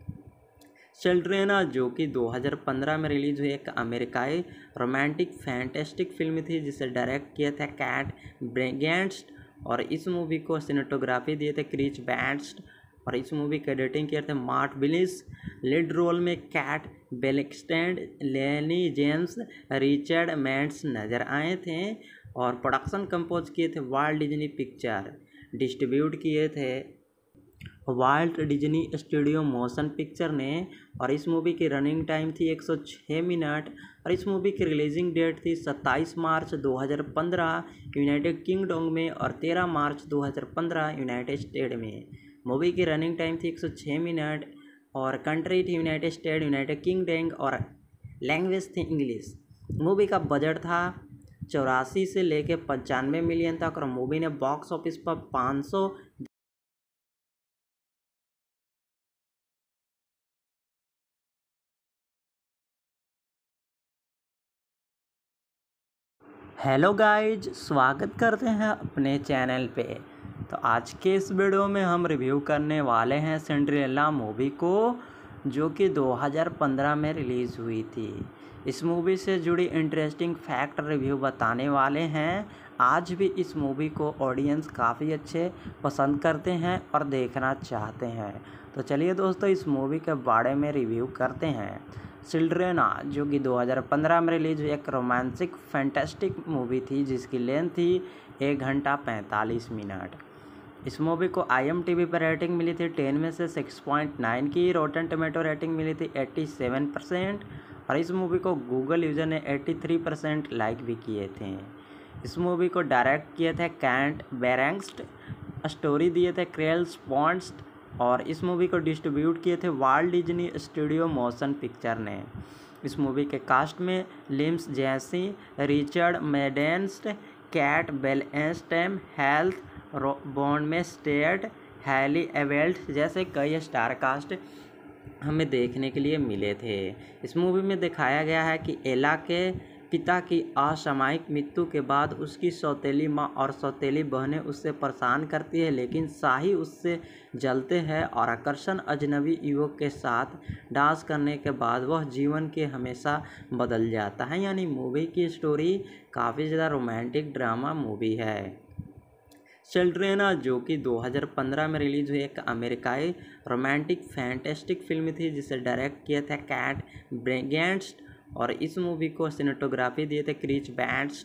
चिल्ड्रेना, जो कि 2015 में रिलीज़ हुई, एक अमेरिकाई रोमांटिक फैंटेस्टिक फ़िल्म थी, जिसे डायरेक्ट किया था कैट ब्रेगेंट्स। और इस मूवी को सिनेटोग्राफी दिए थे क्रिच बैंड्स और इस मूवी का एडिटिंग किए थे मार्ट बिलिस। लीड रोल में कैट बेलेक्सटेंड, लेनी जेम्स, रिचर्ड मैंट्स नज़र आए थे और प्रोडक्शन कंपोज किए थे वाल्ड डिजनी पिक्चर। डिस्ट्रीब्यूट किए थे Walt Disney Studio Motion Picture ने और इस मूवी की रनिंग टाइम थी 106 मिनट और इस मूवी की रिलीजिंग डेट थी 27 मार्च 2015 यूनाइटेड किंगडम में और 13 मार्च 2015 यूनाइटेड स्टेट में। मूवी की रनिंग टाइम थी 106 मिनट और कंट्री थी यूनाइटेड स्टेट, यूनाइटेड किंगडम और लैंग्वेज थी इंग्लिश। मूवी का बजट था चौरासी से लेकर पंचानवे मिलियन तक और मूवी ने बॉक्स ऑफ़िस पर 500 हेलो गाइज़, स्वागत करते हैं अपने चैनल पे। तो आज के इस वीडियो में हम रिव्यू करने वाले हैं सिंड्रेला मूवी को, जो कि 2015 में रिलीज़ हुई थी। इस मूवी से जुड़ी इंटरेस्टिंग फैक्ट रिव्यू बताने वाले हैं। आज भी इस मूवी को ऑडियंस काफ़ी अच्छे पसंद करते हैं और देखना चाहते हैं। तो चलिए दोस्तों, इस मूवी के बारे में रिव्यू करते हैं। चिल्ड्रेना, जो कि 2015 में रिलीज़ हुई, एक रोमांटिक फैंटेस्टिक मूवी थी, जिसकी लेंथ थी एक घंटा पैंतालीस मिनट। इस मूवी को आई एम पर रेटिंग मिली थी, टेन में से सिक्स पॉइंट नाइन की रोटन टोमेटो रेटिंग मिली थी एट्टी सेवन परसेंट, और इस मूवी को गूगल यूज़र ने एट्टी थ्री परसेंट लाइक भी किए थे। इस मूवी को डायरेक्ट किए थे कैंट बेरेंगस्ट स्टोरी दिए थे क्रेल्स पॉन्स्ट और इस मूवी को डिस्ट्रीब्यूट किए थे Walt Disney studio motion picture ने। इस मूवी के कास्ट में लिम्स जैसी रिचर्ड मेडेंस्ट कैट बेलस्टेम हेल्थ बॉन्ड में स्टेट हैली एवेल्ट जैसे कई स्टार कास्ट हमें देखने के लिए मिले थे। इस मूवी में दिखाया गया है कि एला के पिता की असामयिक मृत्यु के बाद उसकी सौतेली माँ और सौतेली बहनें उससे परेशान करती है, लेकिन शाही उससे जलते हैं और आकर्षण अजनबी युवक के साथ डांस करने के बाद वह जीवन के हमेशा बदल जाता है। यानी मूवी की स्टोरी काफ़ी ज़्यादा रोमांटिक ड्रामा मूवी है। चिल्ड्रेना, जो कि 2015 में रिलीज़ हुई, एक अमेरिकाई रोमांटिक फैंटेस्टिक फ़िल्म थी, जिसे डायरेक्ट किया था कैट ब्रेगेंट्स। और इस मूवी को सीनेटोग्राफी दिए थे क्रिच बैंड्स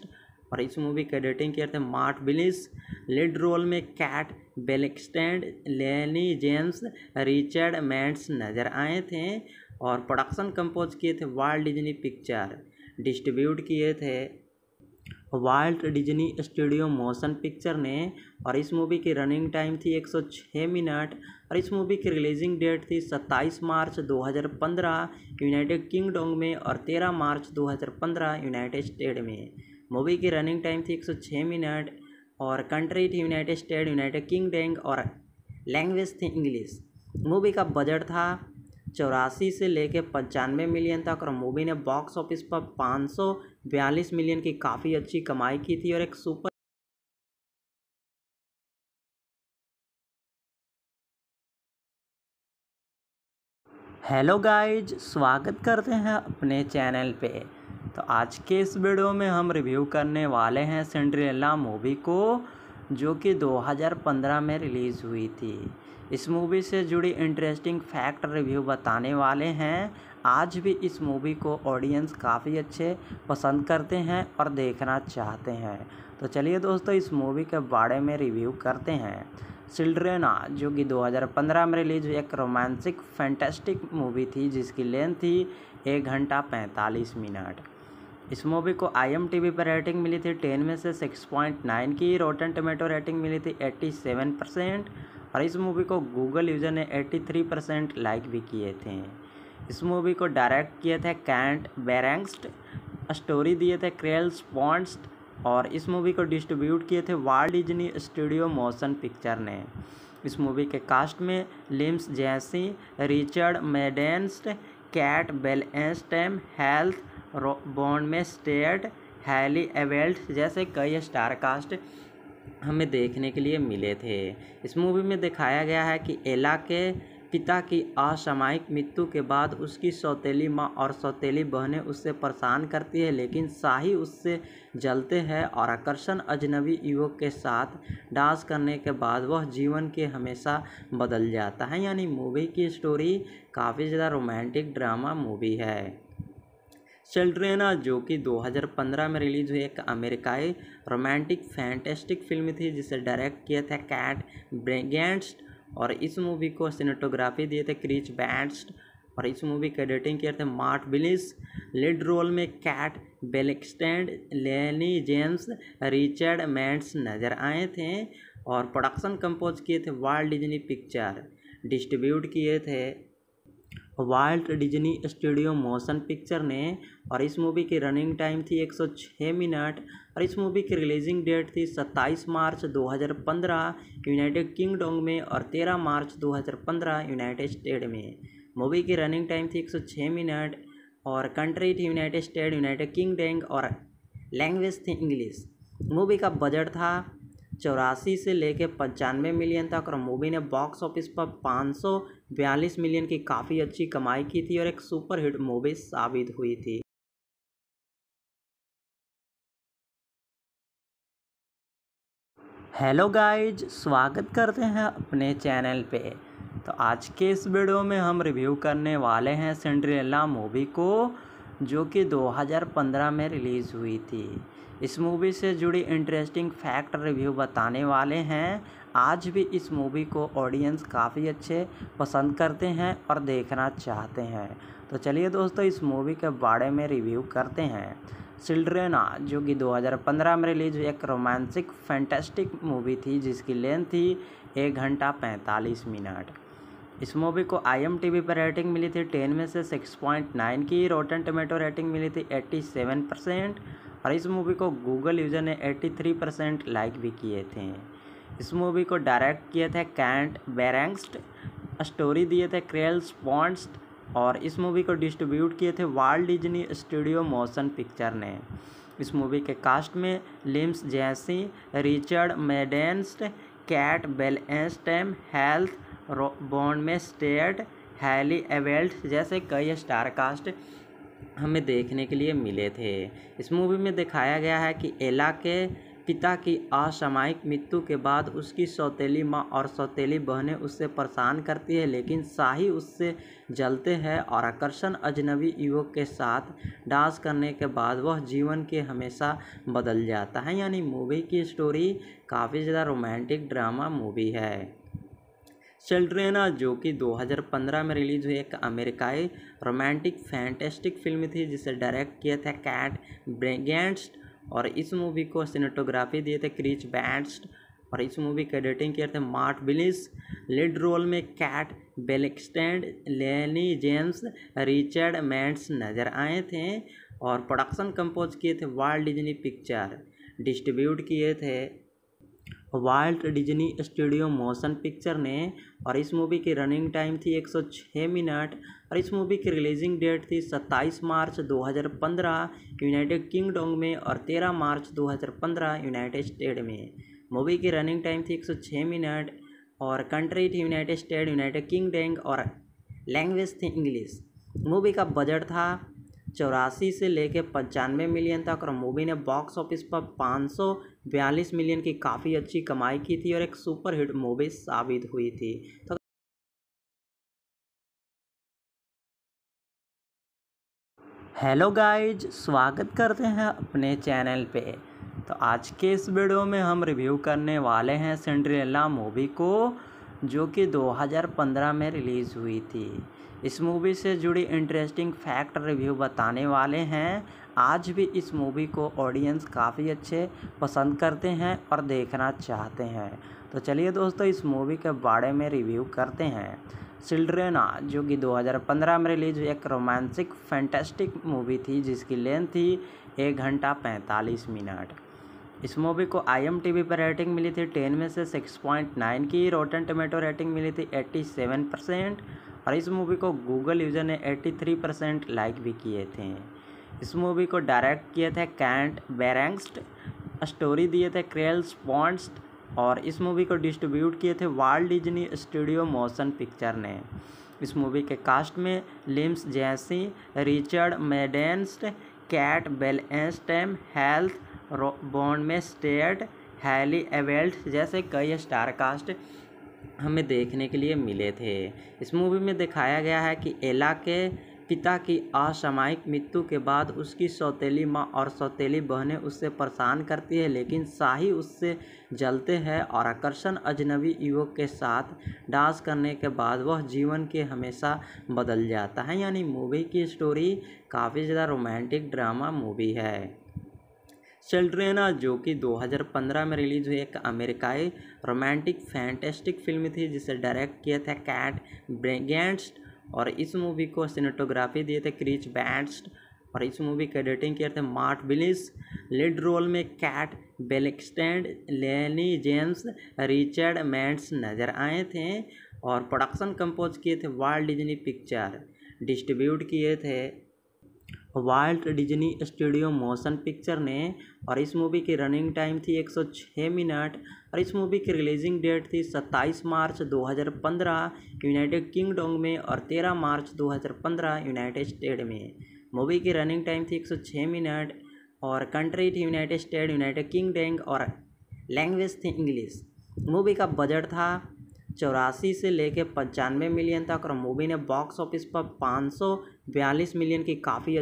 और इस मूवी का एडिटिंग किए थे मार्ट बिलिस। लीड रोल में कैट बेलेक्सटेंड, लेनी जेम्स, रिचर्ड मैंट्स नज़र आए थे और प्रोडक्शन कंपोज किए थे वर्ल्ड डिजनी पिक्चर डिस्ट्रीब्यूट किए थे Walt Disney Studio Motion Picture ने और इस मूवी की रनिंग टाइम थी 106 मिनट और इस मूवी की रिलीजिंग डेट थी 27 मार्च 2015 यूनाइटेड किंगडम में और 13 मार्च 2015 यूनाइटेड स्टेट में। मूवी की रनिंग टाइम थी 106 मिनट और कंट्री थी यूनाइटेड स्टेट यूनाइटेड किंगडम और लैंग्वेज थी इंग्लिश मूवी का बजट था चौरासी से लेके पंचानवे मिलियन तक और मूवी ने बॉक्स ऑफ़िस पर पाँच सौ बयालीस मिलियन की काफ़ी अच्छी कमाई की थी और एक सुपर हेलो गाइज़, स्वागत करते हैं अपने चैनल पे। तो आज के इस वीडियो में हम रिव्यू करने वाले हैं सिंड्रेला मूवी को, जो कि 2015 में रिलीज़ हुई थी। इस मूवी से जुड़ी इंटरेस्टिंग फैक्ट रिव्यू बताने वाले हैं। आज भी इस मूवी को ऑडियंस काफ़ी अच्छे पसंद करते हैं और देखना चाहते हैं। तो चलिए दोस्तों, इस मूवी के बारे में रिव्यू करते हैं। चिल्ड्रेना जो कि 2015 में रिलीज़ हुई, एक रोमांसिक, फैंटेस्टिक मूवी थी, जिसकी लेंथ थी एक घंटा पैंतालीस मिनट। इस मूवी को आई एम पर रेटिंग मिली थी टेन में से सिक्स पॉइंट नाइन की, रोटन टोमेटो रेटिंग मिली थी एट्टी सेवन परसेंट और इस मूवी को गूगल यूज़र ने एट्टी थ्री परसेंट लाइक भी किए थे। इस मूवी को डायरेक्ट किए थे कैंट बेरेंगस्ट, स्टोरी दिए थे क्रेल्स पॉन्स्ट और इस मूवी को डिस्ट्रीब्यूट किए थे Walt Disney studio motion picture ने। इस मूवी के कास्ट में लिम्स जैसी, रिचर्ड मेडेंस्ट, कैट बेलस्टेम हेल्थ बॉन्ड में स्टेट हैली एवेल्ट जैसे कई स्टार कास्ट हमें देखने के लिए मिले थे। इस मूवी में दिखाया गया है कि एला के पिता की असामयिक मृत्यु के बाद उसकी सौतेली माँ और सौतेली बहनें उससे परेशान करती है, लेकिन शाही उससे जलते हैं और आकर्षण अजनबी युवक के साथ डांस करने के बाद वह जीवन के हमेशा बदल जाता है। यानी मूवी की स्टोरी काफ़ी ज़्यादा रोमांटिक ड्रामा मूवी है। चिल्ड्रेना जो कि 2015 में रिलीज़ हुई, एक अमेरिकाई रोमांटिक, फैंटेस्टिक फ़िल्म थी, जिसे डायरेक्ट किया था कैट ब्रेगेंट्स और इस मूवी को सिनेटोग्राफी दिए थे क्रिच बैंड्स और इस मूवी का एडिटिंग किए थे मार्ट बिलिस लीड रोल में कैट बेलेक्सटेंड, लेनी जेम्स, रिचर्ड मैंड्स नज़र आए थे और प्रोडक्शन कंपोज किए थे वार्ल्ड डिजनी पिक्चर। डिस्ट्रीब्यूट किए थे Walt Disney Studio Motion Picture ने और इस मूवी की रनिंग टाइम थी 106 मिनट और इस मूवी की रिलीजिंग डेट थी 27 मार्च 2015 यूनाइटेड किंगडम में और 13 मार्च 2015 यूनाइटेड स्टेट में। मूवी की रनिंग टाइम थी 106 मिनट और कंट्री थी यूनाइटेड स्टेट, यूनाइटेड किंगडम और लैंग्वेज थी इंग्लिश। मूवी का बजट था चौरासी से लेकर पंचानवे मिलियन तक और मूवी ने बॉक्स ऑफ़िस पर पाँच बयालीस मिलियन की काफ़ी अच्छी कमाई की थी और एक सुपर हिट मूवी साबित हुई थी। हेलो गाइज़, स्वागत करते हैं अपने चैनल पे। तो आज के इस वीडियो में हम रिव्यू करने वाले हैं सिंड्रेला मूवी को, जो कि 2015 में रिलीज़ हुई थी। इस मूवी से जुड़ी इंटरेस्टिंग फैक्ट रिव्यू बताने वाले हैं। आज भी इस मूवी को ऑडियंस काफ़ी अच्छे पसंद करते हैं और देखना चाहते हैं। तो चलिए दोस्तों, इस मूवी के बारे में रिव्यू करते हैं। चिल्ड्रेना, जो कि 2015 में रिलीज़ हुई, एक रोमांटिक फैंटेस्टिक मूवी थी, जिसकी लेंथ थी एक घंटा पैंतालीस मिनट। इस मूवी को आई एम पर रेटिंग मिली थी, टेन में से सिक्स पॉइंट नाइन की रोटन टोमेटो रेटिंग मिली थी एट्टी सेवन परसेंट, और इस मूवी को गूगल यूज़र ने एट्टी थ्री परसेंट लाइक भी किए थे। इस मूवी को डायरेक्ट किए थे कैंट बेरेंगस्ट स्टोरी दिए थे क्रेल्स पॉन्स्ट और इस मूवी को डिस्ट्रीब्यूट किए थे Walt Disney studio motion picture ने। इस मूवी के कास्ट में लिम्स जैसी रिचर्ड मेडेंस्ट कैट बेलस्टेम हेल्थ बॉन्ड में स्टेट हैली एवेल्ट जैसे कई स्टार कास्ट हमें देखने के लिए मिले थे। इस मूवी में दिखाया गया है कि एला के पिता की असामयिक मृत्यु के बाद उसकी सौतेली माँ और सौतेली बहनें उससे परेशान करती है, लेकिन शाही उससे जलते हैं और आकर्षण अजनबी युवक के साथ डांस करने के बाद वह जीवन के हमेशा बदल जाता है। यानी मूवी की स्टोरी काफ़ी ज़्यादा रोमांटिक ड्रामा मूवी है। चिल्ड्रेना, जो कि 2015 में रिलीज़ हुई, एक अमेरिकाई रोमांटिक फैंटेस्टिक फ़िल्म थी, जिसे डायरेक्ट किया था कैट ब्रेगेंट्स और इस मूवी को सिनेटोग्राफी दिए थे क्रिच बैंड्स और इस मूवी का एडिटिंग किए थे मार्ट बिलिस। लीड रोल में कैट बेलेक्सटेंड लेनी जेम्स, रिचर्ड मैंड्स नज़र आए थे और प्रोडक्शन कंपोज किए थे वार्ल्ड डिजनी पिक्चर, डिस्ट्रीब्यूट किए थे। Walt Disney Studio Motion Picture ने और इस मूवी की रनिंग टाइम थी 106 मिनट और इस मूवी की रिलीजिंग डेट थी 27 मार्च 2015 यूनाइटेड किंगडम में और 13 मार्च 2015 यूनाइटेड स्टेट में। मूवी की रनिंग टाइम थी 106 मिनट और कंट्री थी यूनाइटेड स्टेट यूनाइटेड किंगडम और लैंग्वेज थी इंग्लिश मूवी का बजट था चौरासी से लेकर पंचानवे मिलियन तक, और मूवी ने बॉक्स ऑफ़िस पर पाँच सौ बयालीस मिलियन की काफ़ी अच्छी कमाई की थी, और एक सुपर हिट मूवी साबित हुई थी। तो हेलो गाइज़ स्वागत करते हैं अपने चैनल पे। तो आज के इस वीडियो में हम रिव्यू करने वाले हैं सिंड्रेला मूवी को, जो कि 2015 में रिलीज़ हुई थी। इस मूवी से जुड़ी इंटरेस्टिंग फैक्ट रिव्यू बताने वाले हैं। आज भी इस मूवी को ऑडियंस काफ़ी अच्छे पसंद करते हैं और देखना चाहते हैं। तो चलिए दोस्तों, इस मूवी के बारे में रिव्यू करते हैं। चिल्ड्रेना जो कि 2015 में रिलीज़ हुई, एक रोमांसिक फैंटेस्टिक मूवी थी, जिसकी लेंथ थी एक घंटा पैंतालीस मिनट। इस मूवी को आई एम टी वी पर रेटिंग मिली थी टेन में से सिक्स पॉइंट नाइन की रोटन टोमेटो रेटिंग मिली थी एट्टी सेवन परसेंट और इस मूवी को गूगल यूज़र ने 83 परसेंट लाइक भी किए थे। इस मूवी को डायरेक्ट किए थे कैंट बेरेंगस्ट स्टोरी दिए थे क्रेल्स पॉन्ट्स और इस मूवी को डिस्ट्रीब्यूट किए थे Walt Disney studio motion picture ने। इस मूवी के कास्ट में लिम्स जैसी रिचर्ड मेडेंस्ट कैट बेलस्टेम हेल्थ बॉन्ड में स्टेट हैली एवेल्ट जैसे कई स्टार कास्ट हमें देखने के लिए मिले थे। इस मूवी में दिखाया गया है कि एला के पिता की असामयिक मृत्यु के बाद उसकी सौतेली माँ और सौतेली बहनें उससे परेशान करती है, लेकिन शाही उससे जलते हैं और आकर्षण अजनबी युवक के साथ डांस करने के बाद वह जीवन के हमेशा बदल जाता है। यानी मूवी की स्टोरी काफ़ी ज़्यादा रोमांटिक ड्रामा मूवी है। चिल्ड्रेना जो कि 2015 में रिलीज़ हुई एक अमेरिकाई रोमांटिक फैंटेस्टिक फ़िल्म थी, जिसे डायरेक्ट किया था कैट ब्रेगेंट्स और इस मूवी को सिनेटोग्राफी दिए थे क्रिच बैंड्स और इस मूवी का एडिटिंग किए थे मार्ट बिलिस लीड रोल में कैट बेलेक्सटेंड लेनी जेम्स रिचर्ड मैंट्स नज़र आए थे और प्रोडक्शन कंपोज किए थे वार्ल्ड डिजनी पिक्चर डिस्ट्रीब्यूट किए थे Walt Disney Studio Motion Picture ने और इस मूवी की रनिंग टाइम थी 106 मिनट और इस मूवी की रिलीजिंग डेट थी 27 मार्च 2015 यूनाइटेड किंगडम में और 13 मार्च 2015 यूनाइटेड स्टेट में। मूवी की रनिंग टाइम थी 106 मिनट और कंट्री थी यूनाइटेड स्टेट यूनाइटेड किंगडम और लैंग्वेज थी इंग्लिश मूवी का बजट था चौरासी से लेकर पंचानवे मिलियन तक और मूवी ने बॉक्स ऑफ़िस पर पाँच सौ बयालीस मिलियन की काफ़ी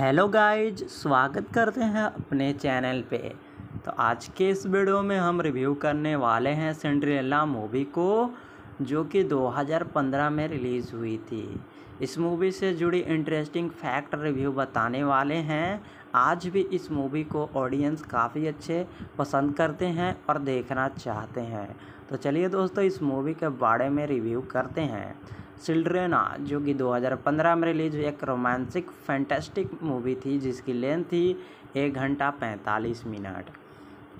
हेलो गाइज़, स्वागत करते हैं अपने चैनल पे। तो आज के इस वीडियो में हम रिव्यू करने वाले हैं सिंड्रेला मूवी को, जो कि 2015 में रिलीज़ हुई थी। इस मूवी से जुड़ी इंटरेस्टिंग फैक्ट रिव्यू बताने वाले हैं। आज भी इस मूवी को ऑडियंस काफ़ी अच्छे पसंद करते हैं और देखना चाहते हैं। तो चलिए दोस्तों, इस मूवी के बारे में रिव्यू करते हैं। चिल्ड्रेना जो कि 2015 में रिलीज़ हुई, एक रोमांटिक फैंटेस्टिक मूवी थी, जिसकी लेंथ थी एक घंटा पैंतालीस मिनट।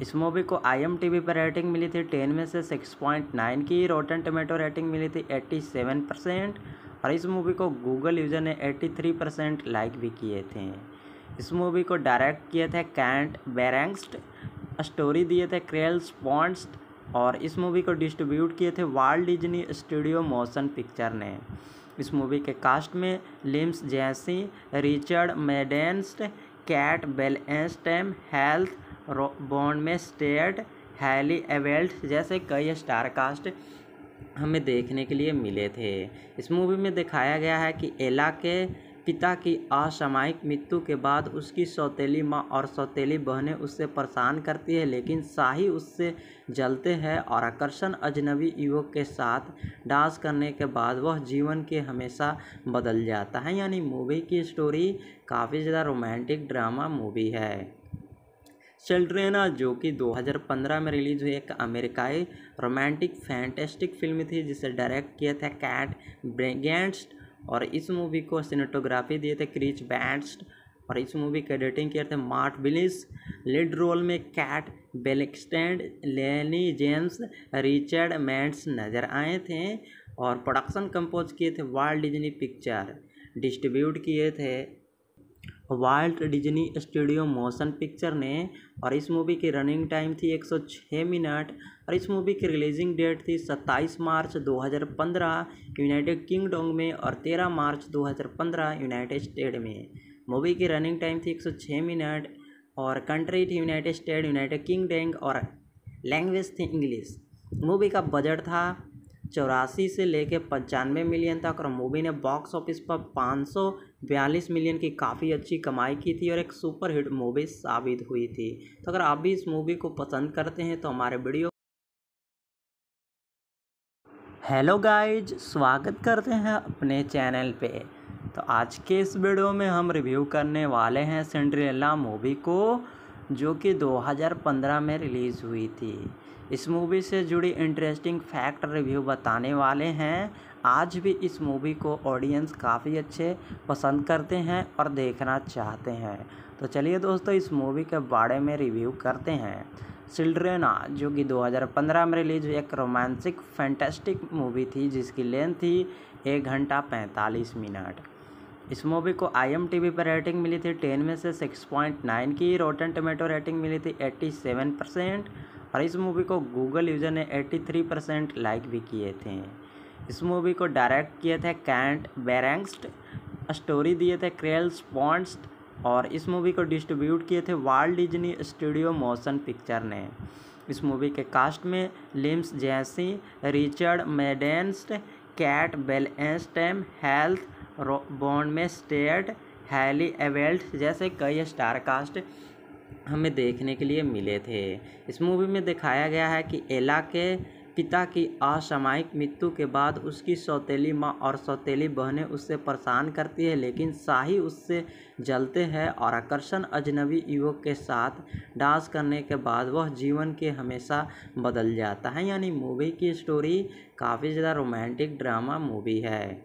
इस मूवी को आई एम टी वी पर रेटिंग मिली थी, टेन में से सिक्स पॉइंट नाइन की रोटन टोमेटो रेटिंग मिली थी एट्टी सेवन परसेंट, और इस मूवी को गूगल यूज़र ने एट्टी थ्री परसेंट लाइक भी किए थे। इस मूवी को डायरेक्ट किए थे कैंट बेरेंगस्ट, स्टोरी दिए थे क्रेल्स पॉन्ट्स और इस मूवी को डिस्ट्रीब्यूट किए थे Walt Disney studio motion picture ने। इस मूवी के कास्ट में लिम्स जैसी रिचर्ड मेडेंस्ट कैट बेलस्टेम हेल्थ बॉन्ड में स्टेट हैली एवेल्ट जैसे कई स्टार कास्ट हमें देखने के लिए मिले थे। इस मूवी में दिखाया गया है कि एला के पिता की असामयिक मृत्यु के बाद उसकी सौतेली माँ और सौतेली बहनें उससे परेशान करती है, लेकिन शाही उससे जलते हैं और आकर्षण अजनबी युवक के साथ डांस करने के बाद वह जीवन के हमेशा बदल जाता है। यानी मूवी की स्टोरी काफ़ी ज़्यादा रोमांटिक ड्रामा मूवी है। चिल्ड्रेना जो कि 2015 में रिलीज़ हुई, एक अमेरिकाई रोमांटिक, फैंटेस्टिक फ़िल्म थी, जिसे डायरेक्ट किया था कैट ब्रेगेंट्स और इस मूवी को सिनेटोग्राफी दिए थे क्रिच बैंड्स्ट और इस मूवी का एडिटिंग किए थे मार्ट बिलिस, लीड रोल में कैट बेलिक्सटेंड, लेनी जेम्स, रिचर्ड मैंट्स नज़र आए थे, और प्रोडक्शन कंपोज किए थे वाल्ट डिज्नी पिक्चर डिस्ट्रीब्यूट किए थे Walt Disney Studio Motion Picture ने, और इस मूवी की रनिंग टाइम थी 106 मिनट और इस मूवी की रिलीजिंग डेट थी 27 मार्च 2015 यूनाइटेड किंगडम में और 13 मार्च 2015 यूनाइटेड स्टेट में। मूवी की रनिंग टाइम थी 106 मिनट और कंट्री थी यूनाइटेड स्टेट, यूनाइटेड किंगडम और लैंग्वेज थी इंग्लिश। मूवी का बजट था चौरासी से लेकर पंचानवे मिलियन तक और मूवी ने बॉक्स ऑफ़िस पर पाँच बयालीस मिलियन की काफ़ी अच्छी कमाई की थी और एक सुपर हिट मूवी साबित हुई थी। तो अगर आप भी इस मूवी को पसंद करते हैं तो हमारे वीडियो हेलो गाइज़, स्वागत करते हैं अपने चैनल पे। तो आज के इस वीडियो में हम रिव्यू करने वाले हैं सेंड्रेला मूवी को, जो कि 2015 में रिलीज़ हुई थी। इस मूवी से जुड़ी इंटरेस्टिंग फैक्ट रिव्यू बताने वाले हैं। आज भी इस मूवी को ऑडियंस काफ़ी अच्छे पसंद करते हैं और देखना चाहते हैं। तो चलिए दोस्तों, इस मूवी के बारे में रिव्यू करते हैं। चिल्ड्रेना जो कि 2015 में रिलीज़ हुई, एक रोमांटिक फैंटेस्टिक मूवी थी, जिसकी लेंथ थी एक घंटा पैंतालीस मिनट। इस मूवी को आई एम टी पर रेटिंग मिली थी, टेन में से सिक्स पॉइंट नाइन की रोटन टोमेटो रेटिंग मिली थी एट्टी सेवन परसेंट, और इस मूवी को गूगल यूज़र ने एट्टी थ्री परसेंट लाइक भी किए थे। इस मूवी को डायरेक्ट किए थे कैंट बेरेंगस्ट स्टोरी दिए थे क्रेल्स पॉन्स्ट और इस मूवी को डिस्ट्रीब्यूट किए थे Walt Disney studio motion picture ने। इस मूवी के कास्ट में लिम्स जैसी रिचर्ड मेडेंस्ट कैट बेल एस्टेम हेल्थ बॉन्ड में स्टेट हैली एवेल्ट जैसे कई स्टार कास्ट हमें देखने के लिए मिले थे। इस मूवी में दिखाया गया है कि एला के पिता की असामयिक मृत्यु के बाद उसकी सौतेली माँ और सौतेली बहनें उससे परेशान करती है, लेकिन शाही उससे जलते हैं और आकर्षण अजनबी युवक के साथ डांस करने के बाद वह जीवन के हमेशा बदल जाता है। यानी मूवी की स्टोरी काफ़ी ज़्यादा रोमांटिक ड्रामा मूवी है।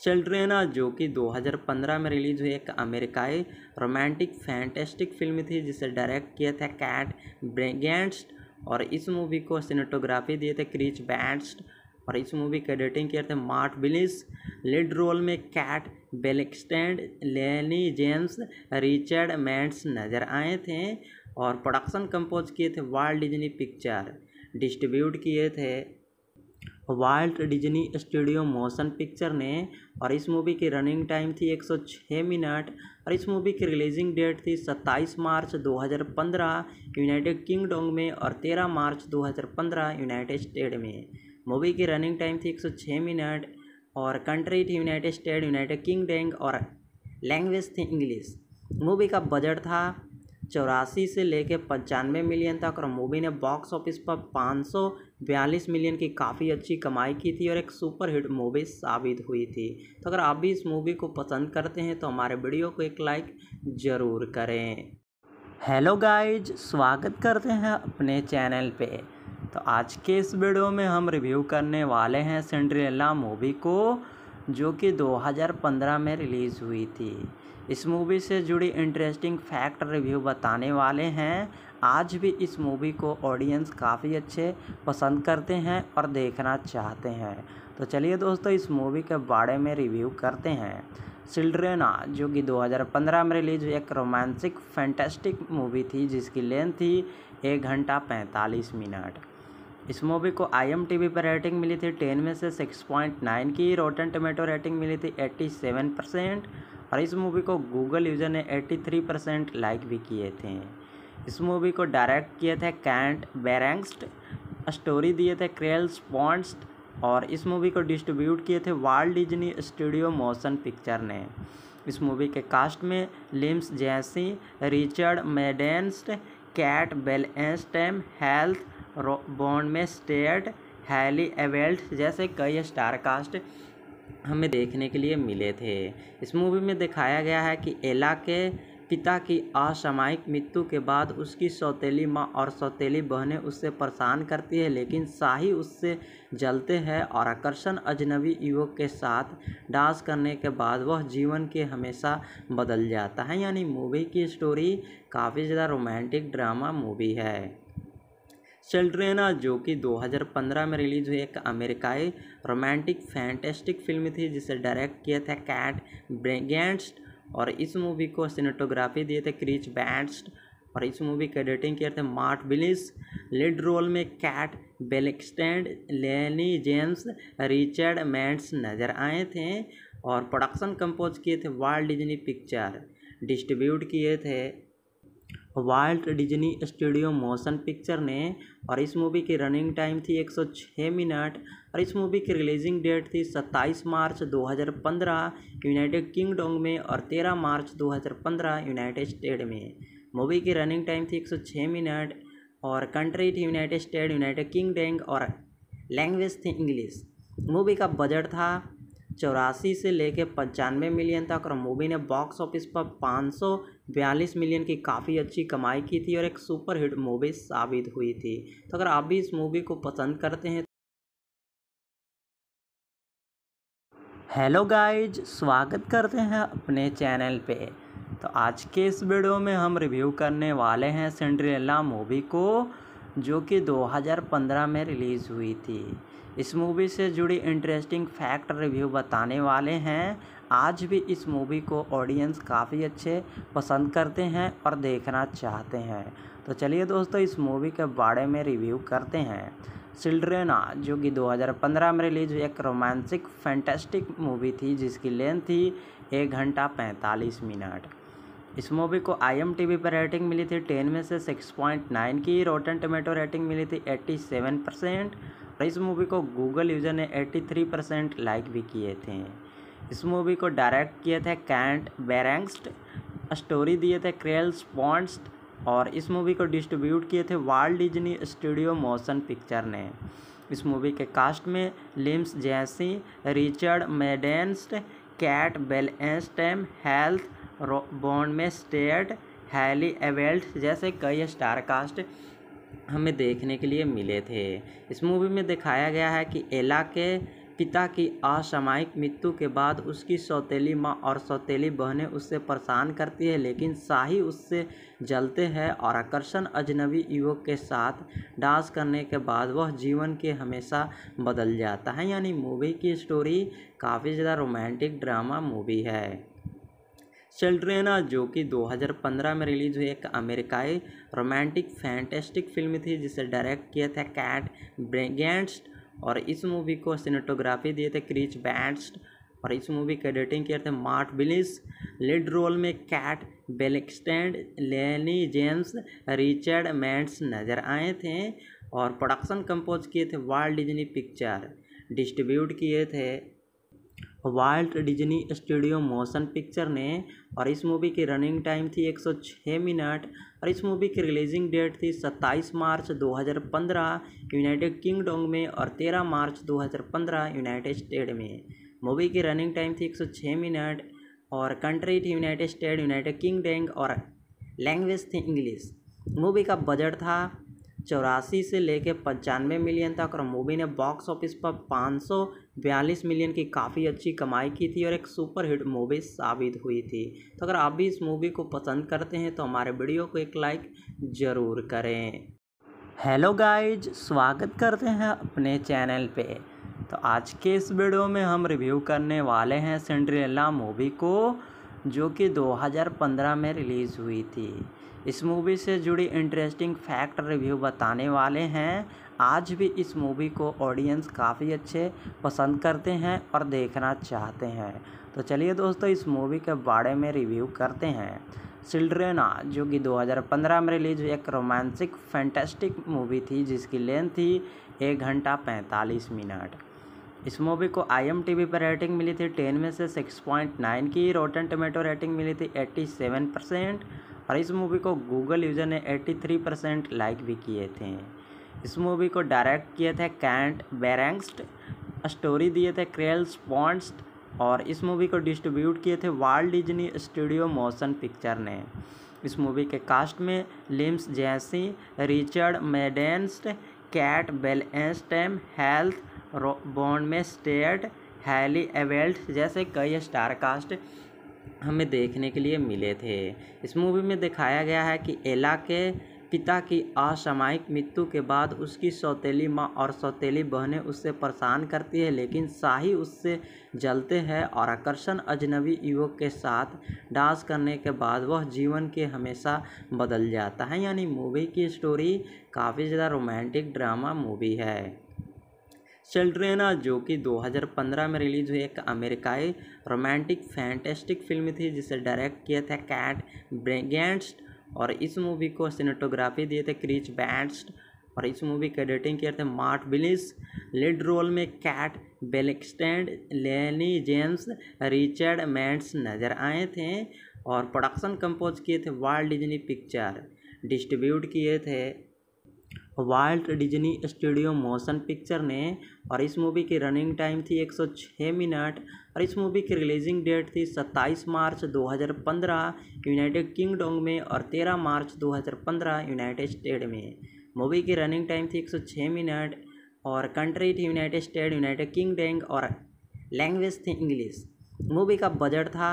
चिल्ड्रेना जो कि 2015 में रिलीज़ हुई, एक अमेरिकाई रोमांटिक, फैंटेस्टिक फ़िल्म थी, जिसे डायरेक्ट किया था कैट ब्रेगेंस्ट और इस मूवी को सिनेटोग्राफी दिए थे क्रिच बैंड्स्ट और इस मूवी का एडिटिंग किए थे मार्ट बिलिस। लीड रोल में कैट बेलिक्सटेंड लेनी जेम्स, रिचर्ड मैंट्स नज़र आए थे और प्रोडक्शन कंपोज किए थे वाल्ट डिज्नी पिक्चर। डिस्ट्रीब्यूट किए थे Walt Disney Studio Motion Picture ने और इस मूवी की रनिंग टाइम थी 106 मिनट। और इस मूवी की रिलीजिंग डेट थी 27 मार्च 2015 यूनाइटेड किंगडम में और 13 मार्च 2015 यूनाइटेड स्टेट में। मूवी की रनिंग टाइम थी 106 मिनट और कंट्री थी यूनाइटेड स्टेट, यूनाइटेड किंगडम और लैंग्वेज थी इंग्लिश। मूवी का बजट था चौरासी से लेकर पचानवे मिलियन तक और मूवी ने बॉक्स ऑफ़िस पर पाँच सौ बयालीस मिलियन की काफ़ी अच्छी कमाई की थी और एक सुपर हिट मूवी साबित हुई थी। तो अगर आप भी इस मूवी को पसंद करते हैं तो हमारे वीडियो को एक लाइक ज़रूर करें। हेलो गाइज़, स्वागत करते हैं अपने चैनल पे। तो आज के इस वीडियो में हम रिव्यू करने वाले हैं सेंड्रेला मूवी को, जो कि 2015 में रिलीज़ हुई थी। इस मूवी से जुड़ी इंटरेस्टिंग फैक्ट रिव्यू बताने वाले हैं। आज भी इस मूवी को ऑडियंस काफ़ी अच्छे पसंद करते हैं और देखना चाहते हैं। तो चलिए दोस्तों, इस मूवी के बारे में रिव्यू करते हैं। चिल्ड्रेना जो कि 2015 में रिलीज़ हुई, एक रोमांसिक, फैंटेस्टिक मूवी थी, जिसकी लेंथ थी एक घंटा पैंतालीस मिनट। इस मूवी को आई एम टी वी पर रेटिंग मिली थी, टेन में से सिक्स पॉइंट नाइन की रोटन टोमेटो रेटिंग मिली थी एट्टी सेवन परसेंट, और इस मूवी को गूगल यूज़र ने 83 परसेंट लाइक भी किए थे। इस मूवी को डायरेक्ट किए थे कैंट बेरेंगस्ट, स्टोरी दिए थे क्रेल्स पॉन्स्ट और इस मूवी को डिस्ट्रीब्यूट किए थे Walt Disney studio motion picture ने। इस मूवी के कास्ट में लिम्स जैसी, रिचर्ड मेडेंस्ट, कैट बेल एस्टेम हेल्थ बॉन्ड में स्टेट हैली एवेल्ट जैसे कई स्टार कास्ट हमें देखने के लिए मिले थे। इस मूवी में दिखाया गया है कि एला के पिता की असामयिक मृत्यु के बाद उसकी सौतेली माँ और सौतेली बहनें उससे परेशान करती है, लेकिन शाही उससे जलते हैं और आकर्षण अजनबी युवक के साथ डांस करने के बाद वह जीवन के हमेशा बदल जाता है। यानी मूवी की स्टोरी काफ़ी ज़्यादा रोमांटिक ड्रामा मूवी है। चिल्ड्रेना, जो कि 2015 में रिलीज़ हुई, एक अमेरिकाई रोमांटिक फैंटेस्टिक फ़िल्म थी, जिसे डायरेक्ट किया था कैट ब्रेगेंस्ट और इस मूवी को सीनेटोग्राफी दिए थे क्रिच बैट्स और इस मूवी का एडिटिंग किए थे मार्ट बिलिस। लीड रोल में कैट बेलेक्सटेंड, लेनी जेम्स, रिचर्ड मैंट्स नज़र आए थे, और प्रोडक्शन कंपोज किए थे वर्ल्ड डिजनी पिक्चर डिस्ट्रीब्यूट किए थे Walt Disney Studio Motion Picture ने और इस मूवी की रनिंग टाइम थी 106 मिनट और इस मूवी की रिलीजिंग डेट थी 27 मार्च 2015 यूनाइटेड किंगडम में और 13 मार्च 2015 यूनाइटेड स्टेट में। मूवी की रनिंग टाइम थी 106 मिनट और कंट्री थी यूनाइटेड स्टेट यूनाइटेड किंगडम और लैंग्वेज थी इंग्लिश मूवी का बजट था चौरासी से लेकर पंचानवे मिलियन तक और मूवी ने बॉक्स ऑफ़िस पर पाँच सौ बयालीस मिलियन की काफ़ी अच्छी कमाई की थी और एक सुपर हिट मूवी साबित हुई थी। तो अगर आप भी इस मूवी को पसंद करते हैं, हेलो गाइज़, स्वागत करते हैं अपने चैनल पे। तो आज के इस वीडियो में हम रिव्यू करने वाले हैं सेंड्रेला मूवी को, जो कि 2015 में रिलीज़ हुई थी। इस मूवी से जुड़ी इंटरेस्टिंग फैक्ट रिव्यू बताने वाले हैं। आज भी इस मूवी को ऑडियंस काफ़ी अच्छे पसंद करते हैं और देखना चाहते हैं। तो चलिए दोस्तों, इस मूवी के बारे में रिव्यू करते हैं। चिल्ड्रेना जो कि 2015 में रिलीज़ हुई, एक रोमांसिक, फैंटेस्टिक मूवी थी, जिसकी लेंथ थी एक घंटा पैंतालीस मिनट। इस मूवी को आई एम टी वी पर रेटिंग मिली थी, टेन में से सिक्स पॉइंट नाइन की रोटन टोमेटो रेटिंग मिली थी एट्टी सेवन परसेंट। और इस मूवी को गूगल यूज़र ने एट्टी थ्री परसेंट लाइक भी किए थे। इस मूवी को डायरेक्ट किए थे कैंट बेरेंगस्ट, स्टोरी दिए थे क्रेल्स पॉन्स्ट और इस मूवी को डिस्ट्रीब्यूट किए थे Walt Disney studio motion picture ने। इस मूवी के कास्ट में लिम्स जैसी, रिचर्ड मेडेंस्ट, कैट बेलस्टेम हेल्थ बॉन्ड में स्टेट हैली एवेल्ट जैसे कई स्टार कास्ट हमें देखने के लिए मिले थे। इस मूवी में दिखाया गया है कि एला के पिता की असामयिक मृत्यु के बाद उसकी सौतेली माँ और सौतेली बहनें उससे परेशान करती है, लेकिन शाही उससे जलते हैं और आकर्षण अजनबी युवक के साथ डांस करने के बाद वह जीवन के हमेशा बदल जाता है। यानी मूवी की स्टोरी काफ़ी ज़्यादा रोमांटिक ड्रामा मूवी है। चिल्ड्रेना, जो कि 2015 में रिलीज़ हुई, एक अमेरिकाई रोमांटिक फैंटेस्टिक फ़िल्म थी, जिसे डायरेक्ट किया था कैट ब्रेगेंस्ट और इस मूवी को सीनेटोग्राफी दिए थे क्रिच बैंस्ट और इस मूवी का एडिटिंग किए थे मार्ट बिलिस। लीड रोल में कैट बेलेक्सटेंड, लेनी जेम्स, रिचर्ड मैंट्स नज़र आए थे और प्रोडक्शन कंपोज किए थे वाल्ड डिज्नी पिक्चर। डिस्ट्रीब्यूट किए थे Walt Disney Studio Motion Picture ने और इस मूवी की रनिंग टाइम थी 106 मिनट। और इस मूवी की रिलीजिंग डेट थी 27 मार्च 2015 यूनाइटेड किंगडम में और 13 मार्च 2015 यूनाइटेड स्टेट में। मूवी की रनिंग टाइम थी 106 मिनट और कंट्री थी यूनाइटेड स्टेट, यूनाइटेड किंगडम और लैंग्वेज थी इंग्लिश। मूवी का बजट था चौरासी से लेकर पंचानवे मिलियन तक, और मूवी ने बॉक्स ऑफ़िस पर पाँच बयालीस मिलियन की काफ़ी अच्छी कमाई की थी और एक सुपर हिट मूवी साबित हुई थी। तो अगर आप भी इस मूवी को पसंद करते हैं तो हमारे वीडियो को एक लाइक ज़रूर करें। हेलो गाइज़, स्वागत करते हैं अपने चैनल पे। तो आज के इस वीडियो में हम रिव्यू करने वाले हैं सेंड्रेला मूवी को, जो कि 2015 में रिलीज़ हुई थी। इस मूवी से जुड़ी इंटरेस्टिंग फैक्ट रिव्यू बताने वाले हैं। आज भी इस मूवी को ऑडियंस काफ़ी अच्छे पसंद करते हैं और देखना चाहते हैं। तो चलिए दोस्तों, इस मूवी के बारे में रिव्यू करते हैं। चिल्ड्रेना जो कि 2015 में रिलीज़ हुई एक रोमांसिक फैंटेस्टिक मूवी थी, जिसकी लेंथ थी एक घंटा पैंतालीस मिनट। इस मूवी को आई एम टी वी पर रेटिंग मिली थी टेन में से सिक्स पॉइंट नाइन की रोटन टोमेटो रेटिंग मिली थी एट्टी सेवन परसेंट और इस मूवी को गूगल यूज़र ने एट्टी थ्री परसेंट लाइक भी किए थे। इस मूवी को डायरेक्ट किए थे कैंट बेरेंगस्ट स्टोरी दिए थे क्रेल्स पॉन्स्ट और इस मूवी को डिस्ट्रीब्यूट किए थे Walt Disney studio motion picture ने। इस मूवी के कास्ट में लिम्स जैसी रिचर्ड मेडेंस्ट कैट बेलस्टेम हेल्थ बॉन्ड में स्टेट हैली एवेल्ट जैसे कई स्टार कास्ट हमें देखने के लिए मिले थे। इस मूवी में दिखाया गया है कि एला के पिता की असामयिक मृत्यु के बाद उसकी सौतेली माँ और सौतेली बहनें उससे परेशान करती है, लेकिन शाही उससे जलते हैं और आकर्षण अजनबी युवक के साथ डांस करने के बाद वह जीवन के हमेशा बदल जाता है। यानी मूवी की स्टोरी काफ़ी ज़्यादा रोमांटिक ड्रामा मूवी है। चिल्ड्रेना जो कि 2015 में रिलीज़ हुई एक अमेरिकाई रोमांटिक फैंटेस्टिक फ़िल्म थी, जिसे डायरेक्ट किया था कैट ब्रेगेंस्ट और इस मूवी को सिनेटोग्राफी दिए थे क्रीच बैंड्स और इस मूवी का एडिटिंग किए थे मार्ट बिलिस लीड रोल में कैट बेलेक्सटेंड लेनी जेम्स रिचर्ड मैंट्स नज़र आए थे और प्रोडक्शन कंपोज किए थे वर्ल्ड डिज्नी पिक्चर डिस्ट्रीब्यूट किए थे Walt Disney studio motion picture ने और इस मूवी की रनिंग टाइम थी 106 मिनट और इस मूवी की रिलीजिंग डेट थी 27 मार्च 2015 यूनाइटेड किंगडम में और 13 मार्च 2015 यूनाइटेड स्टेट में। मूवी की रनिंग टाइम थी 106 मिनट और कंट्री थी यूनाइटेड स्टेट यूनाइटेड किंगडम और लैंग्वेज थी इंग्लिश मूवी का बजट था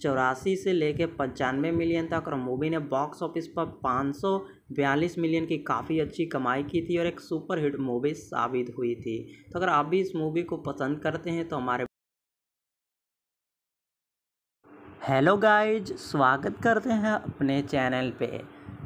चौरासी से लेकर पंचानवे मिलियन तक और मूवी ने बॉक्स ऑफ़िस पर पाँच सौ बयालीस मिलियन की काफ़ी अच्छी कमाई की थी और एक सुपर हिट मूवी साबित हुई थी। तो अगर आप भी इस मूवी को पसंद करते हैं तो हमारे हेलो गाइज़, स्वागत करते हैं अपने चैनल पे।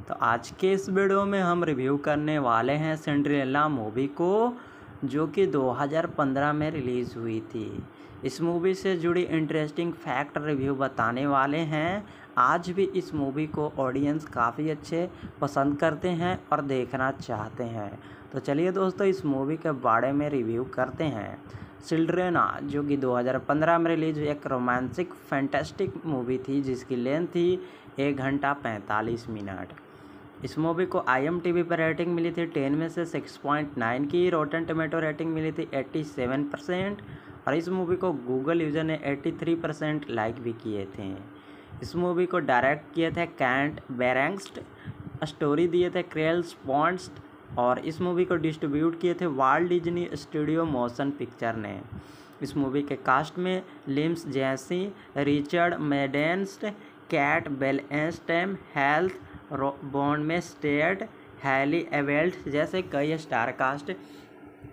तो आज के इस वीडियो में हम रिव्यू करने वाले हैं सेंड्रेला मूवी को, जो कि 2015 में रिलीज़ हुई थी। इस मूवी से जुड़ी इंटरेस्टिंग फैक्ट रिव्यू बताने वाले हैं। आज भी इस मूवी को ऑडियंस काफ़ी अच्छे पसंद करते हैं और देखना चाहते हैं। तो चलिए दोस्तों, इस मूवी के बारे में रिव्यू करते हैं। चिल्ड्रेना जो कि 2015 में रिलीज़ हुई, एक रोमांसिक, फैंटेस्टिक मूवी थी, जिसकी लेंथ थी एक घंटा पैंतालीस मिनट। इस मूवी को आई एम टी वी पर रेटिंग मिली थी, टेन में से सिक्स पॉइंट नाइन की रोटन टमेटो रेटिंग मिली थी एट्टी सेवन परसेंट। और इस मूवी को गूगल यूज़र ने 83 परसेंट लाइक भी किए थे। इस मूवी को डायरेक्ट किए थे कैंट बेरेंगस्ट, स्टोरी दिए थे क्रेल्स पॉन्स्ट और इस मूवी को डिस्ट्रीब्यूट किए थे Walt Disney studio motion picture ने। इस मूवी के कास्ट में लिम्स जैसी, रिचर्ड मेडेंस्ट, कैट बेलस्टेम हेल्थ बॉन्ड में स्टेट हैली एवेल्ट जैसे कई स्टार कास्ट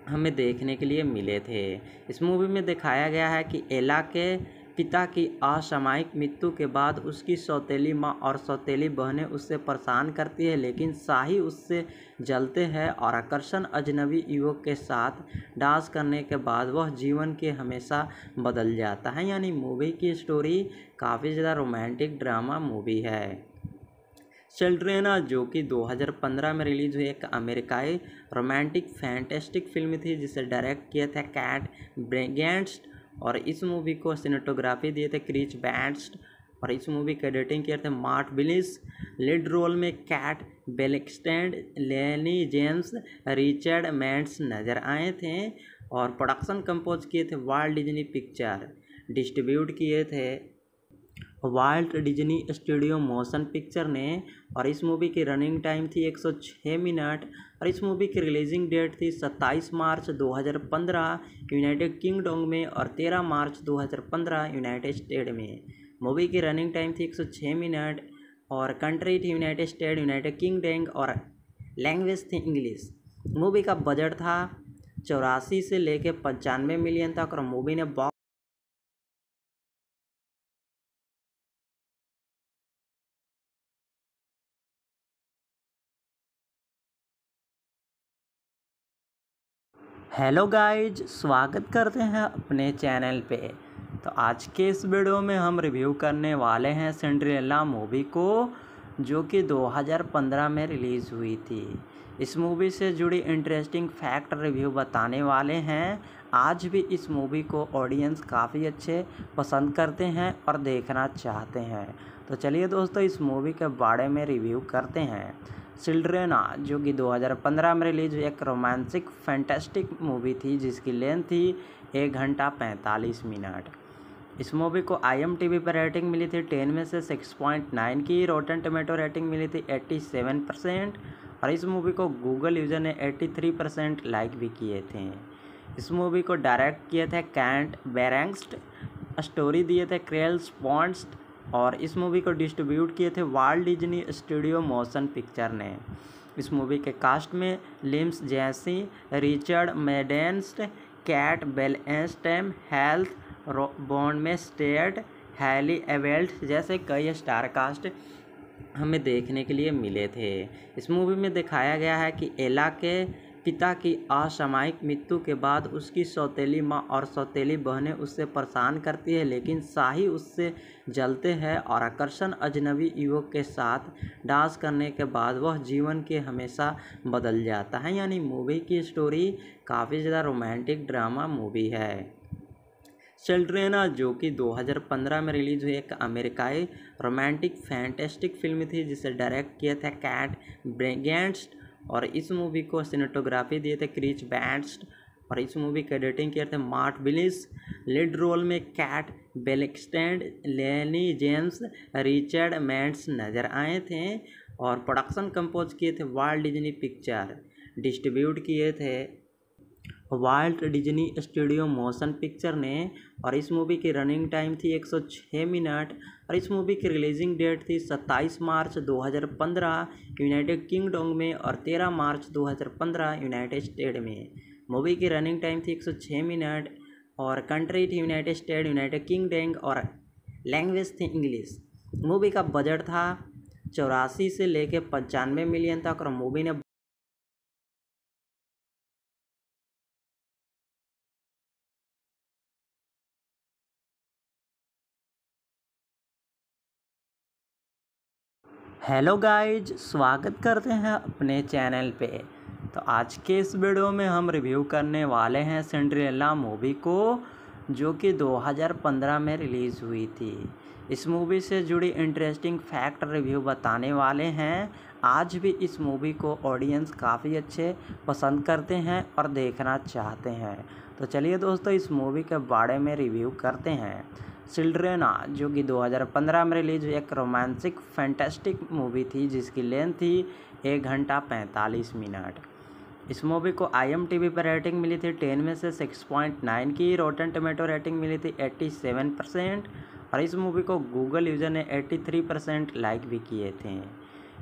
हमें देखने के लिए मिले थे। इस मूवी में दिखाया गया है कि एला के पिता की असामयिक मृत्यु के बाद उसकी सौतेली माँ और सौतेली बहनें उससे परेशान करती है, लेकिन शाही उससे जलते हैं और आकर्षण अजनबी युवक के साथ डांस करने के बाद वह जीवन के हमेशा बदल जाता है। यानी मूवी की स्टोरी काफ़ी ज़्यादा रोमांटिक ड्रामा मूवी है। चिल्ड्रेना, जो कि 2015 में रिलीज़ हुई, एक अमेरिकाई रोमांटिक फैंटेस्टिक फ़िल्म थी, जिसे डायरेक्ट किया था कैट ब्रेगेंट्स और इस मूवी को सिनेटोग्राफी दिए थे क्रिच बैंड्स और इस मूवी का एडिटिंग किए थे मार्ट बिलिस लीड रोल में कैट बेलेक्सटेंड, लेनी जेम्स, रिचर्ड मैंट्स नज़र आए थे और प्रोडक्शन कंपोज किए थे वाल्ड डिज्नी पिक्चर। डिस्ट्रीब्यूट किए थे Walt Disney studio motion picture ने और इस मूवी की रनिंग टाइम थी 106 मिनट और इस मूवी की रिलीजिंग डेट थी 27 मार्च 2015 यूनाइटेड किंगडम में और 13 मार्च 2015 यूनाइटेड स्टेट में। मूवी की रनिंग टाइम थी 106 मिनट और कंट्री थी यूनाइटेड स्टेट, यूनाइटेड किंगडम और लैंग्वेज थी इंग्लिश। मूवी का बजट था चौरासी से लेकर पंचानवे मिलियन तक और मूवी ने बॉक्स हेलो गाइज़, स्वागत करते हैं अपने चैनल पे। तो आज के इस वीडियो में हम रिव्यू करने वाले हैं सेंड्रेला मूवी को, जो कि 2015 में रिलीज़ हुई थी। इस मूवी से जुड़ी इंटरेस्टिंग फैक्ट रिव्यू बताने वाले हैं। आज भी इस मूवी को ऑडियंस काफ़ी अच्छे पसंद करते हैं और देखना चाहते हैं। तो चलिए दोस्तों, इस मूवी के बारे में रिव्यू करते हैं। चिल्ड्रेना जो कि 2015 में रिलीज़ हुई, एक रोमांटिक फैंटेस्टिक मूवी थी, जिसकी लेंथ थी एक घंटा पैंतालीस मिनट। इस मूवी को आई एम टी वी पर रेटिंग मिली थी, टेन में से सिक्स पॉइंट नाइन की रोटन टोमेटो रेटिंग मिली थी एट्टी सेवन परसेंट, और इस मूवी को गूगल यूज़र ने एट्टी थ्री परसेंट लाइक भी किए थे। इस मूवी को डायरेक्ट किए थे कैंट बेरेंगस्ट स्टोरी दिए थे क्रेल्स पॉन्स्ट और इस मूवी को डिस्ट्रीब्यूट किए थे Walt Disney studio motion picture ने। इस मूवी के कास्ट में लिम्स जैसी रिचर्ड मेडेंस्ट कैट बेलस्टेम हेल्थ बॉन्ड में स्टेट हैली एवेल्ट जैसे कई स्टार कास्ट हमें देखने के लिए मिले थे। इस मूवी में दिखाया गया है कि एला के पिता की असामयिक मृत्यु के बाद उसकी सौतेली माँ और सौतेली बहनें उससे परेशान करती है, लेकिन शाही उससे जलते हैं और आकर्षण अजनबी युवक के साथ डांस करने के बाद वह जीवन के हमेशा बदल जाता है। यानी मूवी की स्टोरी काफ़ी ज़्यादा रोमांटिक ड्रामा मूवी है। चिल्ड्रेना, जो कि 2015 में रिलीज़ हुई, एक अमेरिकाई रोमांटिक फैंटेस्टिक फ़िल्म थी, जिसे डायरेक्ट किया था कैट ब्रेगेंस्ट और इस मूवी को सिनेटोग्राफी दिए थे क्रिच बैंड्स और इस मूवी का एडिटिंग किए थे मार्ट बिलिस। लीड रोल में कैट बेलेक्सटेंड लेनी जेम्स, रिचर्ड मैंट्स नज़र आए थे और प्रोडक्शन कंपोज किए थे वार्ल्ड डिजनी पिक्चर। डिस्ट्रीब्यूट किए थे Walt Disney studio motion picture ने और इस मूवी की रनिंग टाइम थी 106 मिनट और इस मूवी की रिलीजिंग डेट थी 27 मार्च 2015 यूनाइटेड किंगडम में और 13 मार्च 2015 यूनाइटेड स्टेट में। मूवी की रनिंग टाइम थी 106 मिनट और कंट्री थी यूनाइटेड स्टेट, यूनाइटेड किंगडम और लैंग्वेज थी इंग्लिश। मूवी का बजट था चौरासी से लेकर पंचानवे मिलियन तक और मूवी ने हेलो गाइज़, स्वागत करते हैं अपने चैनल पे। तो आज के इस वीडियो में हम रिव्यू करने वाले हैं सेंड्रेला मूवी को, जो कि 2015 में रिलीज़ हुई थी। इस मूवी से जुड़ी इंटरेस्टिंग फैक्ट रिव्यू बताने वाले हैं। आज भी इस मूवी को ऑडियंस काफ़ी अच्छे पसंद करते हैं और देखना चाहते हैं। तो चलिए दोस्तों, इस मूवी के बारे में रिव्यू करते हैं। चिल्ड्रेना जो कि 2015 में रिलीज़ हुई, एक रोमांसिक, फैंटेस्टिक मूवी थी, जिसकी लेंथ थी एक घंटा पैंतालीस मिनट। इस मूवी को आई एम टी वी पर रेटिंग मिली थी, टेन में से सिक्स पॉइंट नाइन की रोटन टोमेटो रेटिंग मिली थी एट्टी सेवन परसेंट, और इस मूवी को गूगल यूज़र ने एट्टी थ्री परसेंट लाइक भी किए थे।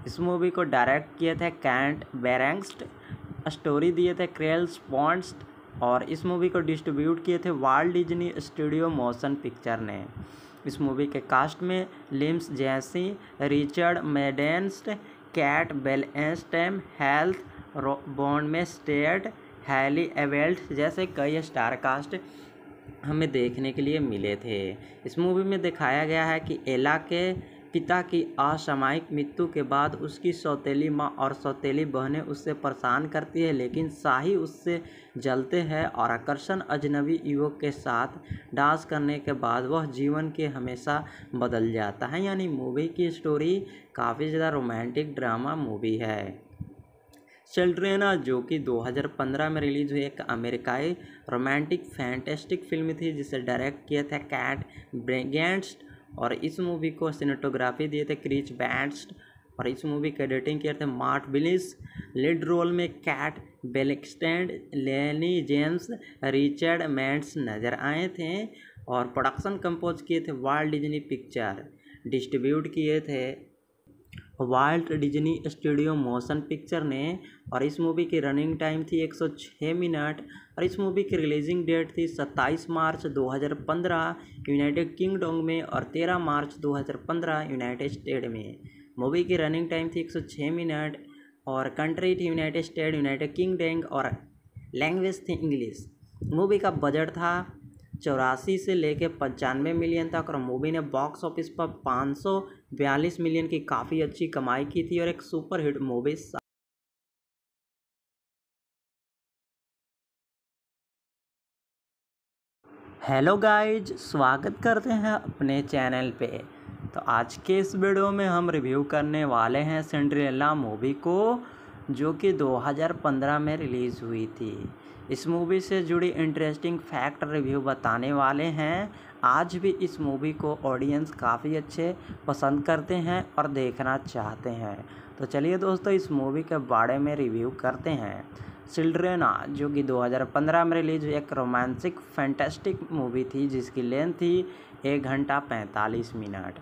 इस मूवी को डायरेक्ट किए थे कैंट बेरेंगस्ट स्टोरी दिए थे क्रेल्स पॉन्स्ट और इस मूवी को डिस्ट्रीब्यूट किए थे Walt Disney studio motion picture ने। इस मूवी के कास्ट में लिम्स जैसी रिचर्ड मेडेंस्ट कैट बेलस्टेम हेल्थ बॉन्ड में स्टेट हैली एवेल्ट जैसे कई स्टार कास्ट हमें देखने के लिए मिले थे। इस मूवी में दिखाया गया है कि एला के पिता की असामयिक मृत्यु के बाद उसकी सौतेली माँ और सौतेली बहनें उससे परेशान करती है, लेकिन शाही उससे जलते हैं और आकर्षण अजनबी युवक के साथ डांस करने के बाद वह जीवन के हमेशा बदल जाता है। यानी मूवी की स्टोरी काफ़ी ज़्यादा रोमांटिक ड्रामा मूवी है। चिल्ड्रेना, जो कि 2015 में रिलीज़ हुई, एक अमेरिकाई रोमांटिक फैंटेस्टिक फ़िल्म थी, जिसे डायरेक्ट किया था कैट ब्रेगेंस्ट और इस मूवी को सीनेटोग्राफी दिए थे क्रिच बैंड्स और इस मूवी के एडिटिंग किए थे मार्ट बिलिस। लीड रोल में कैट बेलेक्सटेंड लेनी जेम्स, रिचर्ड मैंट्स नज़र आए थे और प्रोडक्शन कंपोज किए थे वर्ल्ड डिजनी पिक्चर। डिस्ट्रीब्यूट किए थे Walt Disney studio motion picture ने और इस मूवी की रनिंग टाइम थी 106 मिनट और इस मूवी की रिलीजिंग डेट थी 27 मार्च 2015 यूनाइटेड किंगडम में और 13 मार्च 2015 यूनाइटेड स्टेट में। मूवी की रनिंग टाइम थी 106 मिनट और कंट्री थी यूनाइटेड स्टेट यूनाइटेड किंगडम और लैंग्वेज थी इंग्लिश मूवी का बजट था चौरासी से लेकर पचानवे मिलियन तक और मूवी ने बॉक्स ऑफ़िस पर पाँच सौ बयालीस मिलियन की काफ़ी अच्छी कमाई की थी और एक super hit movie hello guys, स्वागत करते हैं अपने चैनल पे। तो आज के इस वीडियो में हम रिव्यू करने वाले हैं सेंड्रेला मूवी को, जो कि 2015 में रिलीज़ हुई थी। इस मूवी से जुड़ी इंटरेस्टिंग फैक्ट रिव्यू बताने वाले हैं। आज भी इस मूवी को ऑडियंस काफ़ी अच्छे पसंद करते हैं और देखना चाहते हैं। तो चलिए दोस्तों, इस मूवी के बारे में रिव्यू करते हैं। चिल्ड्रेना जो कि 2015 में रिलीज़ हुई, एक रोमांसिक, फैंटेस्टिक मूवी थी, जिसकी लेंथ थी एक घंटा पैंतालीस मिनट।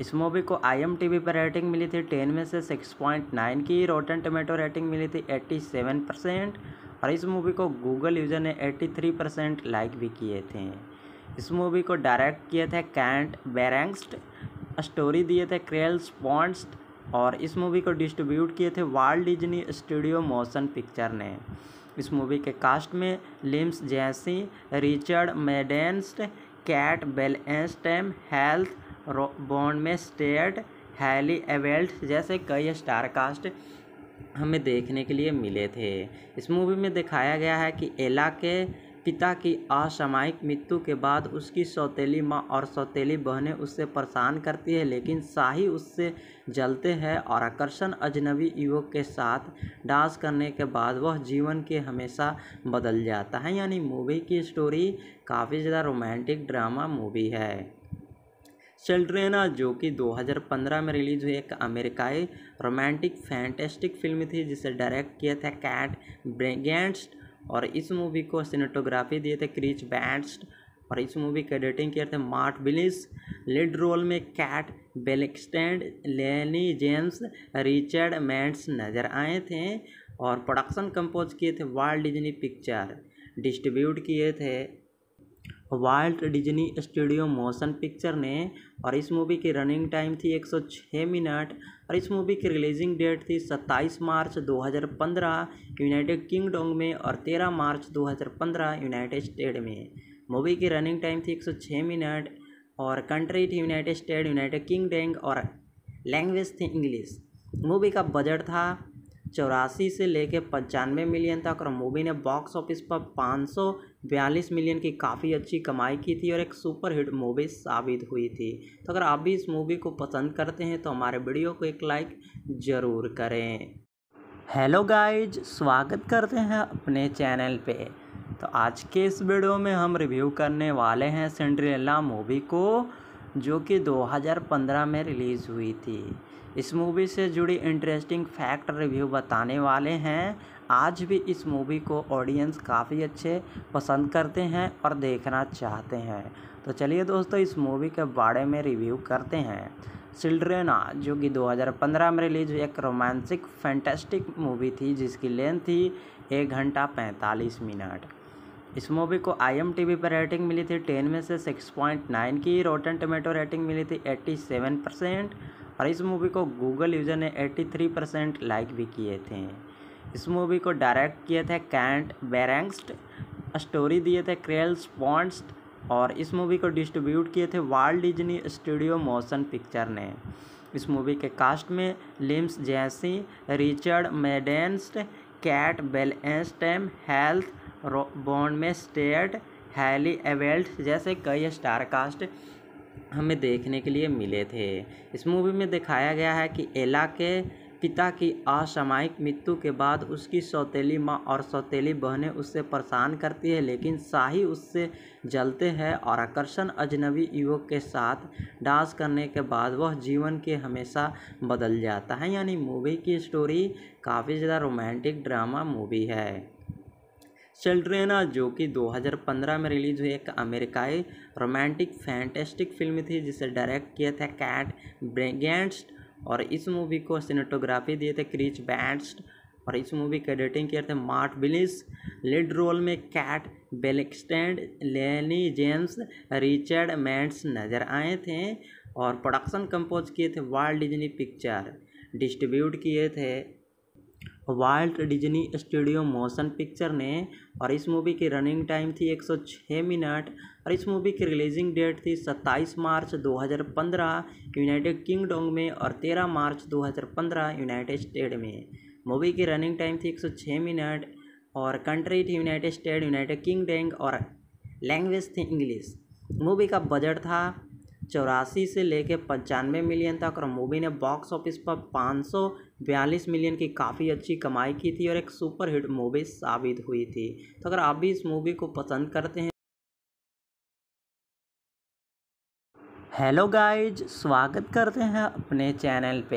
इस मूवी को आई एम टी वी पर रेटिंग मिली थी, टेन में से सिक्स पॉइंट नाइन की रोटन टमेटो रेटिंग मिली थी एट्टी सेवन परसेंट। और इस मूवी को गूगल यूज़र ने एट्टी थ्री परसेंट लाइक भी किए थे। इस मूवी को डायरेक्ट किए थे कैंट बेरेंगस्ट, स्टोरी दिए थे क्रेल्स पॉन्स्ट और इस मूवी को डिस्ट्रीब्यूट किए थे Walt Disney studio motion picture ने। इस मूवी के कास्ट में लिम्स जैसी, रिचर्ड मेडेंस्ट, कैट बेलस्टेम हेल्थ बॉन्ड में स्टेट हैली एवेल्ट जैसे कई स्टार कास्ट हमें देखने के लिए मिले थे। इस मूवी में दिखाया गया है कि एला के पिता की असामयिक मृत्यु के बाद उसकी सौतेली माँ और सौतेली बहनें उससे परेशान करती है, लेकिन शाही उससे जलते हैं और आकर्षण अजनबी युवक के साथ डांस करने के बाद वह जीवन के हमेशा बदल जाता है। यानी मूवी की स्टोरी काफ़ी ज़्यादा रोमांटिक ड्रामा मूवी है। चिल्ड्रेना जो कि 2015 में रिलीज़ हुई, एक अमेरिकाई रोमांटिक, फैंटेस्टिक फ़िल्म थी, जिसे डायरेक्ट किया था कैट ब्रेगेंट्स और इस मूवी को सीनेटोग्राफी दिए थे क्रिच बैंड्स और इस मूवी के एडिटिंग किए थे मार्ट बिलिस लीड रोल में कैट बेलेक्सटेंड लेनी जेम्स, रिचर्ड मैंट्स नज़र आए थे और प्रोडक्शन कंपोज किए थे वर्ल्ड डिजनी पिक्चर। डिस्ट्रीब्यूट किए थे Walt Disney studio motion picture ने, और इस मूवी की रनिंग टाइम थी 106 मिनट, और इस मूवी की रिलीजिंग डेट थी 27 मार्च 2015 यूनाइटेड किंगडम में और 13 मार्च 2015 यूनाइटेड स्टेट में। मूवी की रनिंग टाइम थी 106 मिनट, और कंट्री थी यूनाइटेड स्टेट यूनाइटेड किंगडम और लैंग्वेज थी इंग्लिश मूवी का बजट था चौरासी से लेकर पंचानवे मिलियन तक, और मूवी ने बॉक्स ऑफ़िस पर पाँच सौ बयालीस मिलियन की काफ़ी अच्छी कमाई की थी और एक सुपर हिट मूवी साबित हुई थी। तो अगर आप भी इस मूवी को पसंद करते हैं तो हमारे वीडियो को एक लाइक ज़रूर करें। हेलो गाइज़, स्वागत करते हैं अपने चैनल पे। तो आज के इस वीडियो में हम रिव्यू करने वाले हैं सेंड्रेला मूवी को, जो कि 2015 में रिलीज़ हुई थी। इस मूवी से जुड़ी इंटरेस्टिंग फैक्ट रिव्यू बताने वाले हैं। आज भी इस मूवी को ऑडियंस काफ़ी अच्छे पसंद करते हैं और देखना चाहते हैं। तो चलिए दोस्तों, इस मूवी के बारे में रिव्यू करते हैं। चिल्ड्रेना जो कि 2015 में रिलीज़ हुई, एक रोमांसिक, फैंटेस्टिक मूवी थी, जिसकी लेंथ थी एक घंटा पैंतालीस मिनट। इस मूवी को आई एम टी वी पर रेटिंग मिली थी, टेन में से सिक्स पॉइंट नाइन की रोटन टोमेटो रेटिंग मिली थी एट्टी सेवन परसेंट। और इस मूवी को गूगल यूज़र ने 83 परसेंट लाइक भी किए थे। इस मूवी को डायरेक्ट किए थे कैंट बेरेंगस्ट, स्टोरी दिए थे क्रेल्स पॉन्स्ट और इस मूवी को डिस्ट्रीब्यूट किए थे Walt Disney studio motion picture ने। इस मूवी के कास्ट में लिम्स जैसी, रिचर्ड मेडेंस्ट, कैट बेलस्टेम हेल्थ बॉन्ड में स्टेट हैली एवेल्ट जैसे कई स्टार कास्ट हमें देखने के लिए मिले थे। इस मूवी में दिखाया गया है कि एला के पिता की असामयिक मृत्यु के बाद उसकी सौतेली माँ और सौतेली बहनें उससे परेशान करती है, लेकिन शाही उससे जलते हैं और आकर्षण अजनबी युवक के साथ डांस करने के बाद वह जीवन के हमेशा बदल जाता है। यानी मूवी की स्टोरी काफ़ी ज़्यादा रोमांटिक ड्रामा मूवी है। चिल्ड्रेना जो कि 2015 में रिलीज़ हुई, एक अमेरिकाई रोमांटिक, फैंटेस्टिक फ़िल्म थी, जिसे डायरेक्ट किया था कैट ब्रेगेंट्स और इस मूवी को सिनेटोग्राफी दिए थे क्रिच बैंड्स और इस मूवी का एडिटिंग किए थे मार्ट बिलिस लीड रोल में कैट बेलेक्सटेंड, लेनी जेम्स, रिचर्ड मैंट्स नज़र आए थे और प्रोडक्शन कंपोज किए थे वाल्ड डिजनी पिक्चर डिस्ट्रीब्यूट किए थे Walt Disney studio motion picture ने और इस मूवी की रनिंग टाइम थी 106 मिनट। और इस मूवी की रिलीजिंग डेट थी 27 मार्च 2015 यूनाइटेड किंगडम में और 13 मार्च 2015 यूनाइटेड स्टेट में। मूवी की रनिंग टाइम थी 106 मिनट और कंट्री थी यूनाइटेड स्टेट, यूनाइटेड किंगडम और लैंग्वेज थी इंग्लिश। मूवी का बजट था चौरासी से लेकर पंचानवे मिलियन तक और मूवी ने बॉक्स ऑफ़िस पर पाँच सौ बयालीस मिलियन की काफ़ी अच्छी कमाई की थी और एक सुपर हिट मूवी साबित हुई थी। तो अगर आप भी इस मूवी को पसंद करते हैं हेलो गाइज़, स्वागत करते हैं अपने चैनल पे।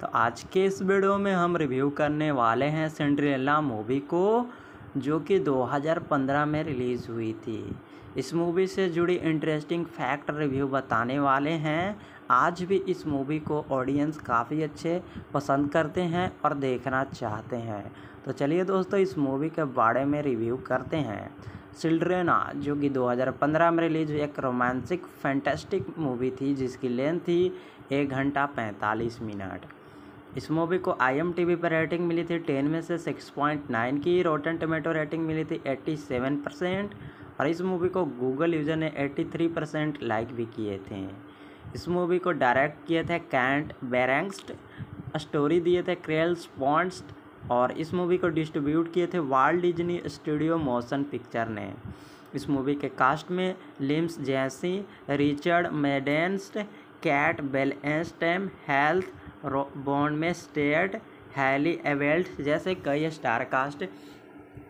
तो आज के इस वीडियो में हम रिव्यू करने वाले हैं सिंड्रेला मूवी को, जो कि 2015 में रिलीज़ हुई थी। इस मूवी से जुड़ी इंटरेस्टिंग फैक्ट रिव्यू बताने वाले हैं। आज भी इस मूवी को ऑडियंस काफ़ी अच्छे पसंद करते हैं और देखना चाहते हैं। तो चलिए दोस्तों, इस मूवी के बारे में रिव्यू करते हैं। चिल्ड्रेना, जो कि 2015 में रिलीज़ हुई, एक रोमांटिक फैंटेस्टिक मूवी थी, जिसकी लेंथ थी एक घंटा पैंतालीस मिनट। इस मूवी को आई पर रेटिंग मिली थी, टेन में से सिक्स पॉइंट नाइन की रोटन टोमेटो रेटिंग मिली थी एट्टी सेवन परसेंट, और इस मूवी को गूगल यूज़र ने एट्टी थ्री परसेंट लाइक भी किए थे। इस मूवी को डायरेक्ट किए थे कैंट बेरेंगस्ट, स्टोरी दिए थे क्रेल्स पॉन्स्ट और इस मूवी को डिस्ट्रीब्यूट किए थे Walt Disney studio motion picture ने। इस मूवी के कास्ट में लिम्स जैसी, रिचर्ड मेडेंस्ट, कैट बेलस्टेम हेल्थ बॉन्ड में स्टेट हैली एवेल्ट जैसे कई स्टार कास्ट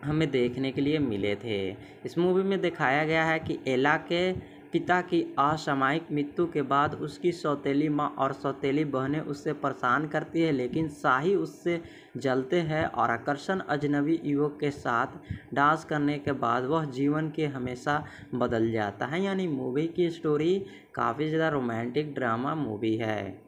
हमें देखने के लिए मिले थे। इस मूवी में दिखाया गया है कि एला के पिता की असामयिक मृत्यु के बाद उसकी सौतेली माँ और सौतेली बहनें उससे परेशान करती है, लेकिन शाही उससे जलते हैं और आकर्षण अजनबी युवक के साथ डांस करने के बाद वह जीवन के हमेशा बदल जाता है। यानी मूवी की स्टोरी काफ़ी ज़्यादा रोमांटिक ड्रामा मूवी है।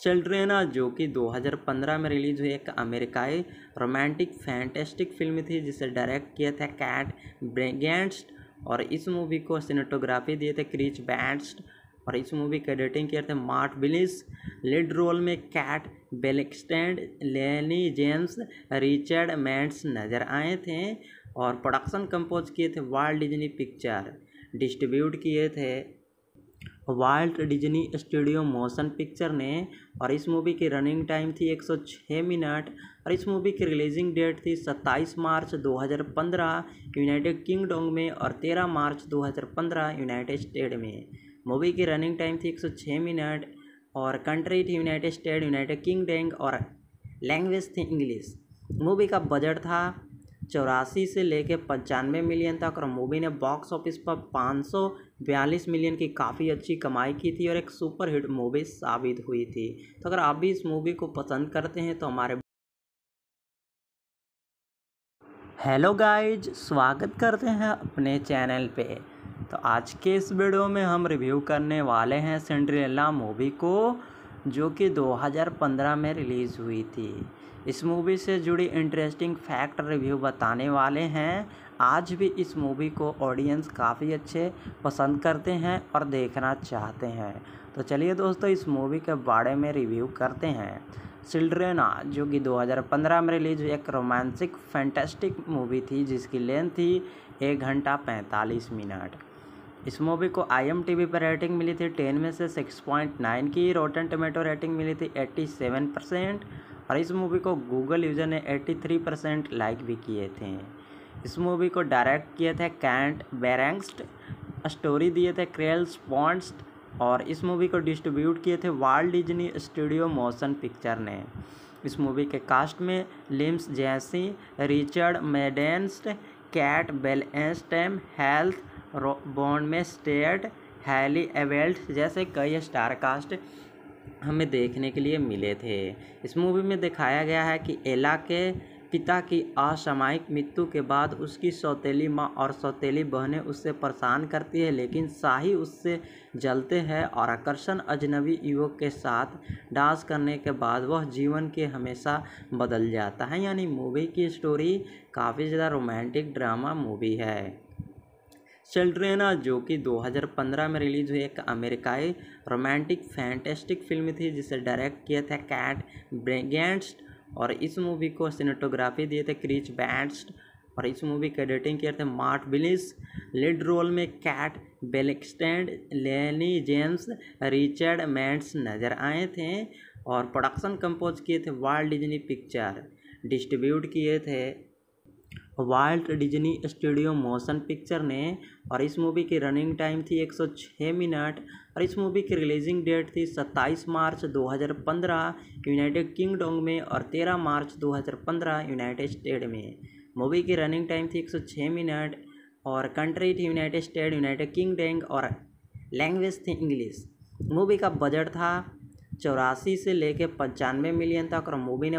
चिल्ड्रेना, जो कि 2015 में रिलीज़ हुई, एक अमेरिकाई रोमांटिक फैंटेस्टिक फ़िल्म थी, जिसे डायरेक्ट किया था कैट ब्रेगेंट्स और इस मूवी को सिनेटोग्राफी दिए थे क्रीच बैंड्स और इस मूवी का एडिटिंग किए थे मार्ट बिलिस। लीड रोल में कैट बेलेक्सटेंड लेनी जेम्स रिचर्ड मैंट्स नज़र आए थे और प्रोडक्शन कंपोज किए थे वाल्ड डिजनी पिक्चर, डिस्ट्रीब्यूट किए थे। Walt Disney studio motion picture ने, और इस मूवी की रनिंग टाइम थी 106 मिनट, और इस मूवी की रिलीजिंग डेट थी 27 मार्च 2015 यूनाइटेड किंगडम में और 13 मार्च 2015 यूनाइटेड स्टेट में। मूवी की रनिंग टाइम थी 106 मिनट और कंट्री थी यूनाइटेड स्टेट यूनाइटेड किंगडम और लैंग्वेज थी इंग्लिश मूवी का बजट था चौरासी से लेकर पंचानवे मिलियन तक और मूवी ने बॉक्स ऑफ़िस पर पाँच बयालीस मिलियन की काफ़ी अच्छी कमाई की थी और एक सुपर हिट मूवी साबित हुई थी। तो अगर आप भी इस मूवी को पसंद करते हैं तो हमारे हेलो गाइज़ स्वागत करते हैं अपने चैनल पे। तो आज के इस वीडियो में हम रिव्यू करने वाले हैं सिंड्रेला मूवी को, जो कि 2015 में रिलीज़ हुई थी। इस मूवी से जुड़ी इंटरेस्टिंग फैक्ट रिव्यू बताने वाले हैं। आज भी इस मूवी को ऑडियंस काफ़ी अच्छे पसंद करते हैं और देखना चाहते हैं। तो चलिए दोस्तों, इस मूवी के बारे में रिव्यू करते हैं। चिल्ड्रेना जो कि 2015 में रिलीज़ हुई, एक रोमांसिक फैंटेस्टिक मूवी थी, जिसकी लेंथ थी एक घंटा पैंतालीस मिनट। इस मूवी को आई एम टी वी पर रेटिंग मिली थी टेन में से सिक्स पॉइंट नाइन की रोटन टोमेटो रेटिंग मिली थी एट्टी सेवन परसेंट और इस मूवी को गूगल यूज़र ने 83 परसेंट लाइक भी किए थे। इस मूवी को डायरेक्ट किए थे कैंट बेरेंगस्ट स्टोरी दिए थे क्रेल्स पॉन्स्ट और इस मूवी को डिस्ट्रीब्यूट किए थे Walt Disney studio motion picture ने। इस मूवी के कास्ट में लिम्स जैसी रिचर्ड मेडेंस्ट कैट बेलस्टेम हेल्थ बॉन्ड में स्टेट हैली एवेल्ट जैसे कई स्टार कास्ट हमें देखने के लिए मिले थे। इस मूवी में दिखाया गया है कि एला के पिता की असामयिक मृत्यु के बाद उसकी सौतेली माँ और सौतेली बहनें उससे परेशान करती है, लेकिन शाही उससे जलते हैं और आकर्षण अजनबी युवक के साथ डांस करने के बाद वह जीवन के हमेशा बदल जाता है। यानी मूवी की स्टोरी काफ़ी ज़्यादा रोमांटिक ड्रामा मूवी है। चिल्ड्रेना जो कि 2015 में रिलीज़ हुई एक अमेरिकाई रोमांटिक फैंटेस्टिक फ़िल्म थी, जिसे डायरेक्ट किया था कैट ब्रेगेंट्स और इस मूवी को सिनेटोग्राफी दिए थे क्रीच बैंड्स और इस मूवी का एडिटिंग किए थे मार्ट बिलिस लीड रोल में कैट बेलेक्सटेंड लेनी जेम्स रिचर्ड मैंट्स नज़र आए थे और प्रोडक्शन कंपोज किए थे वाल्ड डिजनी पिक्चर डिस्ट्रीब्यूट किए थे Walt Disney studio motion picture ने और इस मूवी की रनिंग टाइम थी 106 मिनट और इस मूवी की रिलीजिंग डेट थी 27 मार्च 2015 यूनाइटेड किंगडम में और 13 मार्च 2015 यूनाइटेड स्टेट में। मूवी की रनिंग टाइम थी 106 मिनट और कंट्री थी यूनाइटेड स्टेट यूनाइटेड किंगडम और लैंग्वेज थी इंग्लिश मूवी का बजट था चौरासी से लेके पंचानवे मिलियन तक और मूवी ने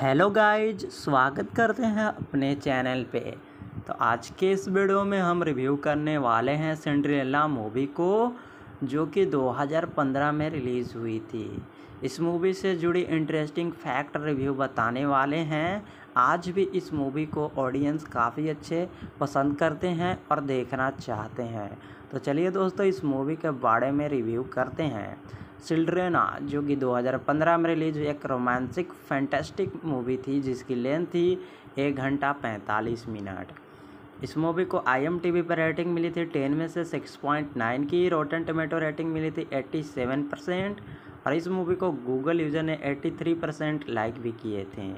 हेलो गाइज़, स्वागत करते हैं अपने चैनल पे। तो आज के इस वीडियो में हम रिव्यू करने वाले हैं सिंड्रेला मूवी को, जो कि 2015 में रिलीज़ हुई थी। इस मूवी से जुड़ी इंटरेस्टिंग फैक्ट रिव्यू बताने वाले हैं। आज भी इस मूवी को ऑडियंस काफ़ी अच्छे पसंद करते हैं और देखना चाहते हैं। तो चलिए दोस्तों, इस मूवी के बारे में रिव्यू करते हैं। चिल्ड्रेना जो कि 2015 में रिलीज़ हुई, एक रोमांसिक, फैंटेस्टिक मूवी थी, जिसकी लेंथ थी एक घंटा पैंतालीस मिनट। इस मूवी को आई पर रेटिंग मिली थी, टेन में से सिक्स पॉइंट नाइन की रोटन टमेटो रेटिंग मिली थी एट्टी सेवन परसेंट, और इस मूवी को गूगल यूज़र ने एट्टी थ्री परसेंट लाइक भी किए थे।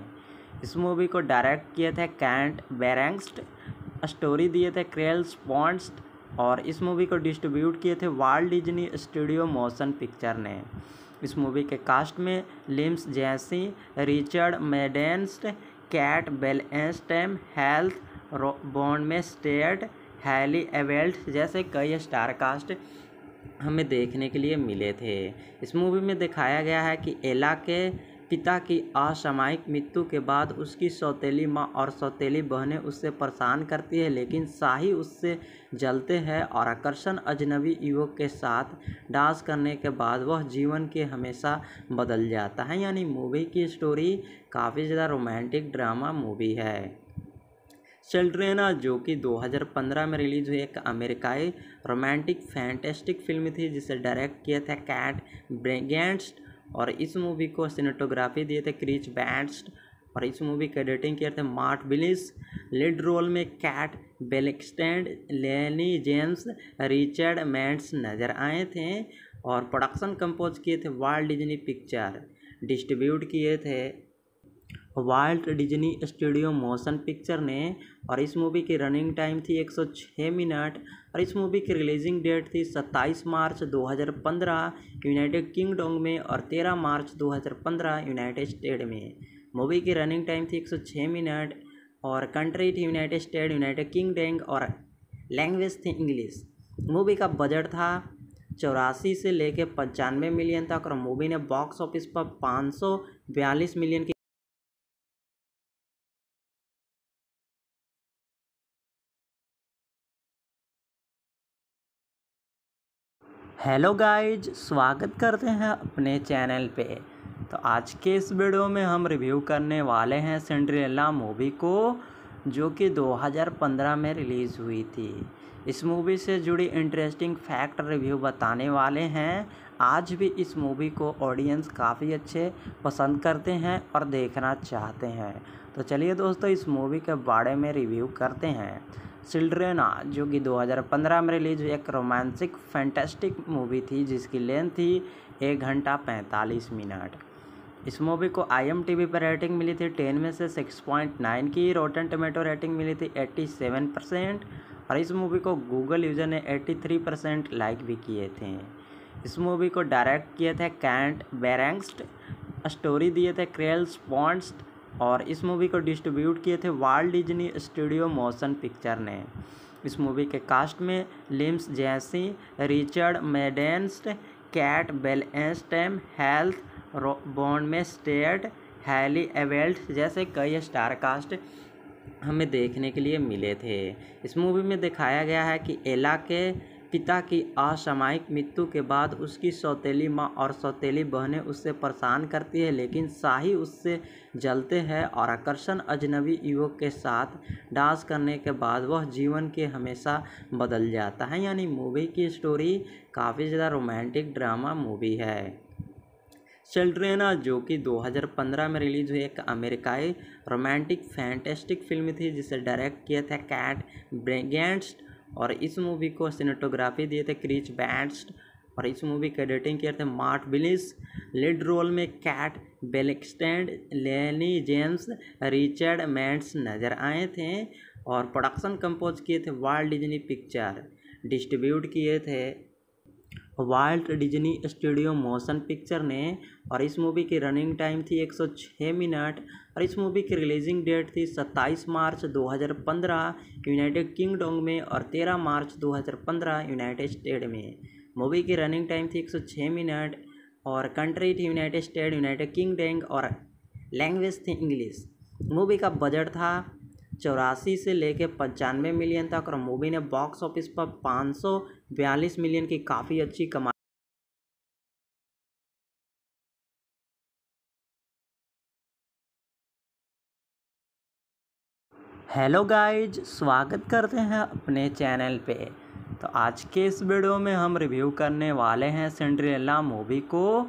इस मूवी को डायरेक्ट किए थे कैंट बेरेंगस्ट, स्टोरी दिए थे क्रेल्स पॉन्स्ट और इस मूवी को डिस्ट्रीब्यूट किए थे Walt Disney studio motion picture ने। इस मूवी के कास्ट में लिम्स जैसी रिचर्ड मेडेंस्ट कैट बेलस्टेम हेल्थ बॉन्ड में स्टेट हैली एवेल्ट जैसे कई स्टार कास्ट हमें देखने के लिए मिले थे। इस मूवी में दिखाया गया है कि एला के पिता की असामयिक मृत्यु के बाद उसकी सौतेली माँ और सौतेली बहनें उससे परेशान करती है, लेकिन शाही उससे जलते हैं और आकर्षण अजनबी युवक के साथ डांस करने के बाद वह जीवन के हमेशा बदल जाता है। यानी मूवी की स्टोरी काफ़ी ज़्यादा रोमांटिक ड्रामा मूवी है। चिल्ड्रेना, जो कि 2015 में रिलीज़ हुई, एक अमेरिकाई रोमांटिक फैंटेस्टिक फ़िल्म थी, जिसे डायरेक्ट किया था कैट ब्रेगेंट्स। और इस मूवी को सीनेटोग्राफी दिए थे क्रिच बैंड्स और इस मूवी का एडिटिंग किए थे मार्ट बिलिस, लीड रोल में कैट बेलेक्सटेंड, लेनी जेम्स, रिचर्ड मैंट्स नज़र आए थे, और प्रोडक्शन कंपोज किए थे वर्ल्ड डिजनी पिक्चर डिस्ट्रीब्यूट किए थे Walt Disney studio motion picture ने और इस मूवी की रनिंग टाइम थी 106 मिनट और इस मूवी की रिलीजिंग डेट थी 27 मार्च 2015 यूनाइटेड किंगडम में और 13 मार्च 2015 यूनाइटेड स्टेट में। मूवी की रनिंग टाइम थी 106 मिनट और कंट्री थी यूनाइटेड स्टेट यूनाइटेड किंगडम और लैंग्वेज थी इंग्लिश मूवी का बजट था चौरासी से लेकर पंचानवे मिलियन तक और मूवी ने बॉक्स ऑफ़िस पर पाँच सौ बयालीस मिलियन की हेलो गाइज़, स्वागत करते हैं अपने चैनल पे। तो आज के इस वीडियो में हम रिव्यू करने वाले हैं सिंड्रेला मूवी को, जो कि 2015 में रिलीज़ हुई थी। इस मूवी से जुड़ी इंटरेस्टिंग फैक्ट रिव्यू बताने वाले हैं। आज भी इस मूवी को ऑडियंस काफ़ी अच्छे पसंद करते हैं और देखना चाहते हैं। तो चलिए दोस्तों, इस मूवी के बारे में रिव्यू करते हैं। चिल्ड्रेना, जो कि 2015 में रिलीज़ हुई, एक रोमांसिक, फैंटेस्टिक मूवी थी, जिसकी लेंथ थी एक घंटा पैंतालीस मिनट। इस मूवी को आई एम टी वी पर रेटिंग मिली थी, टेन में से सिक्स पॉइंट नाइन की रोटन टोमेटो रेटिंग मिली थी एट्टी सेवन परसेंट, और इस मूवी को गूगल यूज़र ने एट्टी थ्री परसेंट लाइक भी किए थे। इस मूवी को डायरेक्ट किए थे कैंट बेरेंगस्ट स्टोरी दिए थे क्रेल्स पॉन्स्ट और इस मूवी को डिस्ट्रीब्यूट किए थे Walt Disney studio motion picture ने। इस मूवी के कास्ट में लिम्स जैसी रिचर्ड मेडेंस्ट कैट बेलस्टेम हेल्थ बॉन्ड में स्टेट हैली एवेल्ट जैसे कई स्टार कास्ट हमें देखने के लिए मिले थे। इस मूवी में दिखाया गया है कि एला के पिता की असामयिक मृत्यु के बाद उसकी सौतेली माँ और सौतेली बहनें उससे परेशान करती है, लेकिन शाही उससे जलते हैं और आकर्षण अजनबी युवक के साथ डांस करने के बाद वह जीवन के हमेशा बदल जाता है। यानी मूवी की स्टोरी काफ़ी ज़्यादा रोमांटिक ड्रामा मूवी है। चिल्ड्रेना, जो कि 2015 में रिलीज़ हुई, एक अमेरिकाई रोमांटिक फैंटेस्टिक फ़िल्म थी, जिसे डायरेक्ट किया था कैट ब्रेगेंट्स। और इस मूवी को सीनेटोग्राफी दिए थे क्रिच बैंड्स और इस मूवी का एडिटिंग किए थे मार्ट बिलिस लीड रोल में कैट बेलेक्सटेंड, लेनी जेम्स, रिचर्ड मैंट्स नज़र आए थे, और प्रोडक्शन कंपोज किए थे वाल्ड डिजनी पिक्चर। डिस्ट्रीब्यूट किए थे Walt Disney studio motion picture ने, और इस मूवी की रनिंग टाइम थी 106 मिनट और इस मूवी की रिलीजिंग डेट थी 27 मार्च 2015 यूनाइटेड किंगडम में और 13 मार्च 2015 यूनाइटेड स्टेट में। मूवी की रनिंग टाइम थी 106 मिनट और कंट्री थी यूनाइटेड स्टेट, यूनाइटेड किंगडम और लैंग्वेज थी इंग्लिश। मूवी का बजट था चौरासी से लेकर पंचानवे मिलियन तक और मूवी ने बॉक्स ऑफ़िस पर पाँच सौ बयालीस मिलियन की काफ़ी अच्छी कमाई हेलो गाइज़, स्वागत करते हैं अपने चैनल पे। तो आज के इस वीडियो में हम रिव्यू करने वाले हैं सिंड्रेला मूवी को,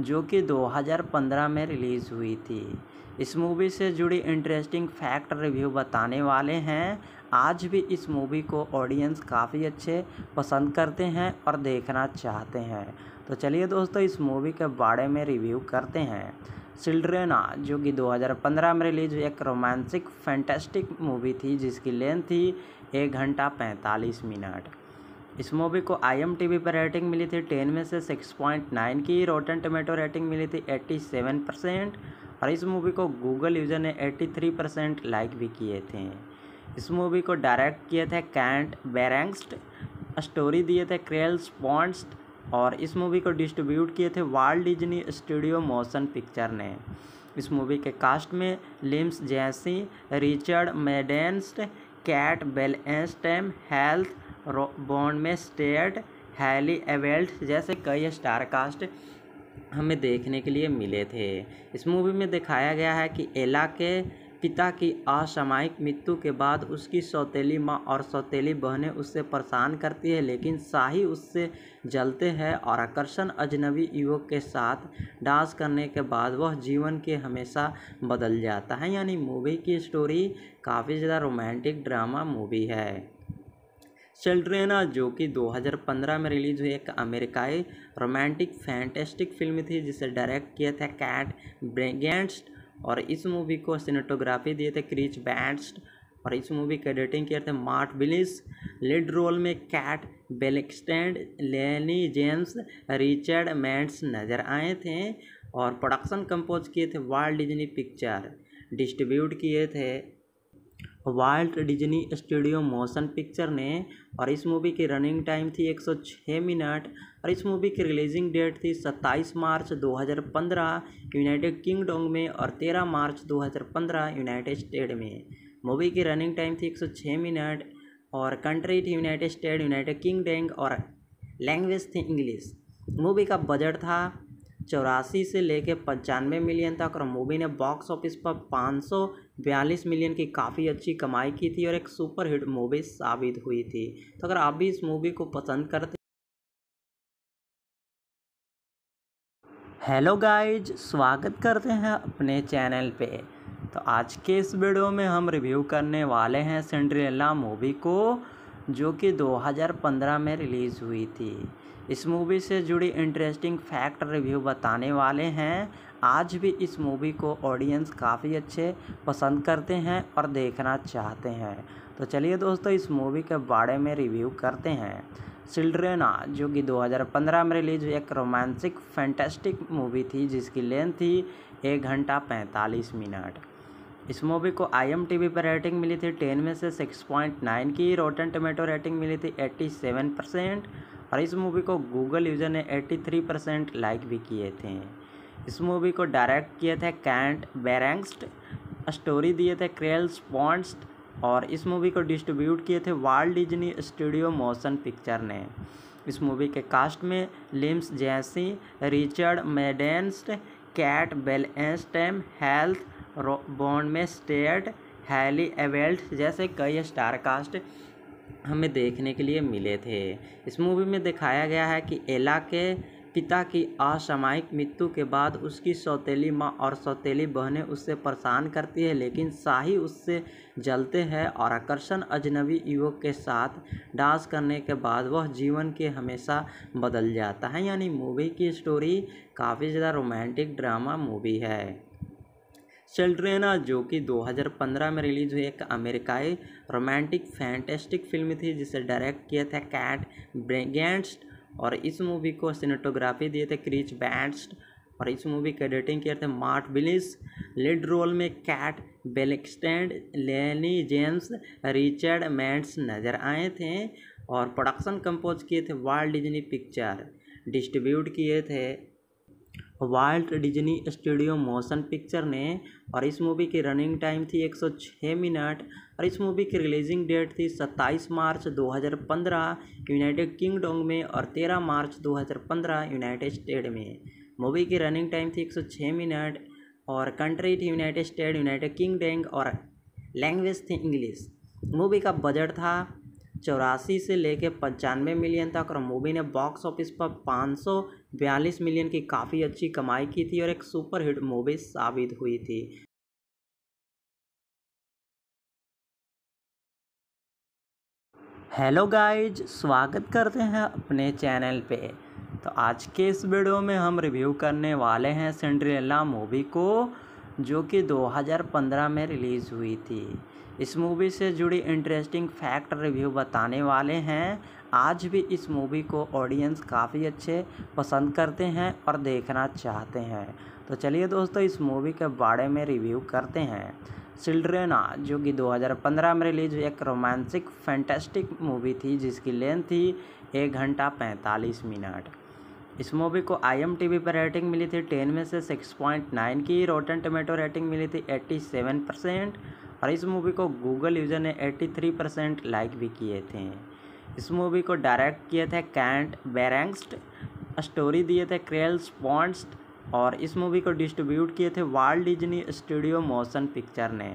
जो कि 2015 में रिलीज़ हुई थी। इस मूवी से जुड़ी इंटरेस्टिंग फैक्ट रिव्यू बताने वाले हैं। आज भी इस मूवी को ऑडियंस काफ़ी अच्छे पसंद करते हैं और देखना चाहते हैं। तो चलिए दोस्तों, इस मूवी के बारे में रिव्यू करते हैं। चिल्ड्रेना, जो कि 2015 में रिलीज़ हुई, एक रोमांटिक फैंटेस्टिक मूवी थी, जिसकी लेंथ थी एक घंटा पैंतालीस मिनट। इस मूवी को आई पर रेटिंग मिली थी, टेन में से सिक्स पॉइंट नाइन की रोटन टोमेटो रेटिंग मिली थी एट्टी सेवन परसेंट, और इस मूवी को गूगल यूज़र ने 83 परसेंट लाइक भी किए थे। इस मूवी को डायरेक्ट किए थे कैंट बेरेंगस्ट स्टोरी दिए थे क्रेल्स पॉन्स्ट और इस मूवी को डिस्ट्रीब्यूट किए थे Walt Disney studio motion picture ने। इस मूवी के कास्ट में लिम्स जैसी रिचर्ड मेडेंस्ट कैट बेलस्टेम हेल्थ बॉन्ड में स्टेट हैली एवेल्ट जैसे कई स्टार कास्ट हमें देखने के लिए मिले थे। इस मूवी में दिखाया गया है कि एला के पिता की असामयिक मृत्यु के बाद उसकी सौतेली माँ और सौतेली बहनें उससे परेशान करती है, लेकिन शाही उससे जलते हैं और आकर्षण अजनबी युवक के साथ डांस करने के बाद वह जीवन के हमेशा बदल जाता है। यानी मूवी की स्टोरी काफ़ी ज़्यादा रोमांटिक ड्रामा मूवी है। चिल्ड्रेना, जो कि 2015 में रिलीज़ हुई, एक अमेरिकाई रोमांटिक फैंटेस्टिक फ़िल्म थी, जिसे डायरेक्ट किया था कैट ब्रेगेंस्ट और इस मूवी को सिनेटोग्राफी दिए थे क्रिच बैंड्स और इस मूवी का एडिटिंग किए थे मार्ट बिलिस, लीड रोल में कैट बेलेक्सटेंड, लेनी जेम्स, रिचर्ड मैंट्स नज़र आए थे, और प्रोडक्शन कंपोज किए थे वाल्ड डिजनी पिक्चर डिस्ट्रीब्यूट किए थे Walt Disney studio motion picture ने, और इस मूवी की रनिंग टाइम थी 106 मिनट और इस मूवी की रिलीजिंग डेट थी 27 मार्च 2015 यूनाइटेड किंगडम में और 13 मार्च 2015 यूनाइटेड स्टेट में। मूवी की रनिंग टाइम थी 106 मिनट और कंट्री थी यूनाइटेड स्टेट, यूनाइटेड किंगडम और लैंग्वेज थी इंग्लिश। मूवी का बजट था चौरासी से लेकर पंचानवे मिलियन तक और मूवी ने बॉक्स ऑफ़िस पर पाँच सौ बयालीस मिलियन की काफ़ी अच्छी कमाई की थी और एक सुपर हिट मूवी साबित हुई थी। तो अगर आप भी इस मूवी को पसंद करते हेलो गाइज़, स्वागत करते हैं अपने चैनल पे। तो आज के इस वीडियो में हम रिव्यू करने वाले हैं सिंड्रेला मूवी को, जो कि 2015 में रिलीज़ हुई थी। इस मूवी से जुड़ी इंटरेस्टिंग फैक्ट रिव्यू बताने वाले हैं। आज भी इस मूवी को ऑडियंस काफ़ी अच्छे पसंद करते हैं और देखना चाहते हैं। तो चलिए दोस्तों, इस मूवी के बारे में रिव्यू करते हैं। चिल्ड्रेना, जो कि 2015 में रिलीज़ हुई, एक रोमांटिक फैंटेस्टिक मूवी थी, जिसकी लेंथ थी एक घंटा पैंतालीस मिनट। इस मूवी को आई एम पर रेटिंग मिली थी, टेन में से सिक्स पॉइंट नाइन की रोटन टोमेटो रेटिंग मिली थी एट्टी सेवन परसेंट, और इस मूवी को गूगल यूज़र ने 83 परसेंट लाइक भी किए थे। इस मूवी को डायरेक्ट किए थे कैंट बेरेंगस्ट स्टोरी दिए थे क्रेल्स पॉन्स्ट और इस मूवी को डिस्ट्रीब्यूट किए थे Walt Disney studio motion picture ने। इस मूवी के कास्ट में लिम्स जैसी रिचर्ड मेडेंस्ट कैट बेलस्टेम हेल्थ बॉन्ड में स्टेट हैली एवेल्ट जैसे कई स्टार कास्ट हमें देखने के लिए मिले थे। इस मूवी में दिखाया गया है कि एला के पिता की असामयिक मृत्यु के बाद उसकी सौतेली माँ और सौतेली बहनें उससे परेशान करती है, लेकिन शाही उससे जलते हैं और आकर्षण अजनबी युवक के साथ डांस करने के बाद वह जीवन के हमेशा बदल जाता है। यानी मूवी की स्टोरी काफ़ी ज़्यादा रोमांटिक ड्रामा मूवी है। चिल्ड्रेना, जो कि 2015 में रिलीज़ हुई, एक अमेरिकाई रोमांटिक फैंटेस्टिक फ़िल्म थी, जिसे डायरेक्ट किया था कैट ब्रेगेंस्ट और इस मूवी को सिनेटोग्राफी दिए थे क्रिच बैंड्स्ट और इस मूवी के एडिटिंग किए थे मार्ट बिलिस लीड रोल में कैट बेलिक्सटेंड, लेनी जेम्स, रिचर्ड मैंट्स नज़र आए थे और प्रोडक्शन कंपोज किए थे वाल्ड डिजनी पिक्चर। डिस्ट्रीब्यूट किए थे Walt Disney studio motion picture ने और इस मूवी की रनिंग टाइम थी 106 मिनट। और इस मूवी की रिलीजिंग डेट थी 27 मार्च 2015 यूनाइटेड किंगडम में और 13 मार्च 2015 यूनाइटेड स्टेट में। मूवी की रनिंग टाइम थी 106 मिनट और कंट्री थी यूनाइटेड स्टेट, यूनाइटेड किंगडम और लैंग्वेज थी इंग्लिश। मूवी का बजट था चौरासी से लेकर पंचानवे मिलियन तक और मूवी ने बॉक्स ऑफ़िस पर पाँच बयालीस मिलियन की काफ़ी अच्छी कमाई की थी और एक सुपर हिट मूवी साबित हुई थी। हेलो गाइज़, स्वागत करते हैं अपने चैनल पे। तो आज के इस वीडियो में हम रिव्यू करने वाले हैं सिंड्रेला मूवी को, जो कि 2015 में रिलीज़ हुई थी। इस मूवी से जुड़ी इंटरेस्टिंग फैक्ट रिव्यू बताने वाले हैं। आज भी इस मूवी को ऑडियंस काफ़ी अच्छे पसंद करते हैं और देखना चाहते हैं। तो चलिए दोस्तों, इस मूवी के बारे में रिव्यू करते हैं। चिल्ड्रेना जो कि 2015 में रिलीज़ हुई, एक रोमांटिक फैंटेस्टिक मूवी थी, जिसकी लेंथ थी एक घंटा पैंतालीस मिनट। इस मूवी को आई एम पर रेटिंग मिली थी, टेन में से सिक्स पॉइंट नाइन की रोटन टोमेटो रेटिंग मिली थी एट्टी सेवन परसेंट, और इस मूवी को गूगल यूज़र ने 83 परसेंट लाइक भी किए थे। इस मूवी को डायरेक्ट किए थे कैंट बेरेंगस्ट स्टोरी दिए थे क्रेल्स पॉन्स्ट और इस मूवी को डिस्ट्रीब्यूट किए थे Walt Disney studio motion picture ने।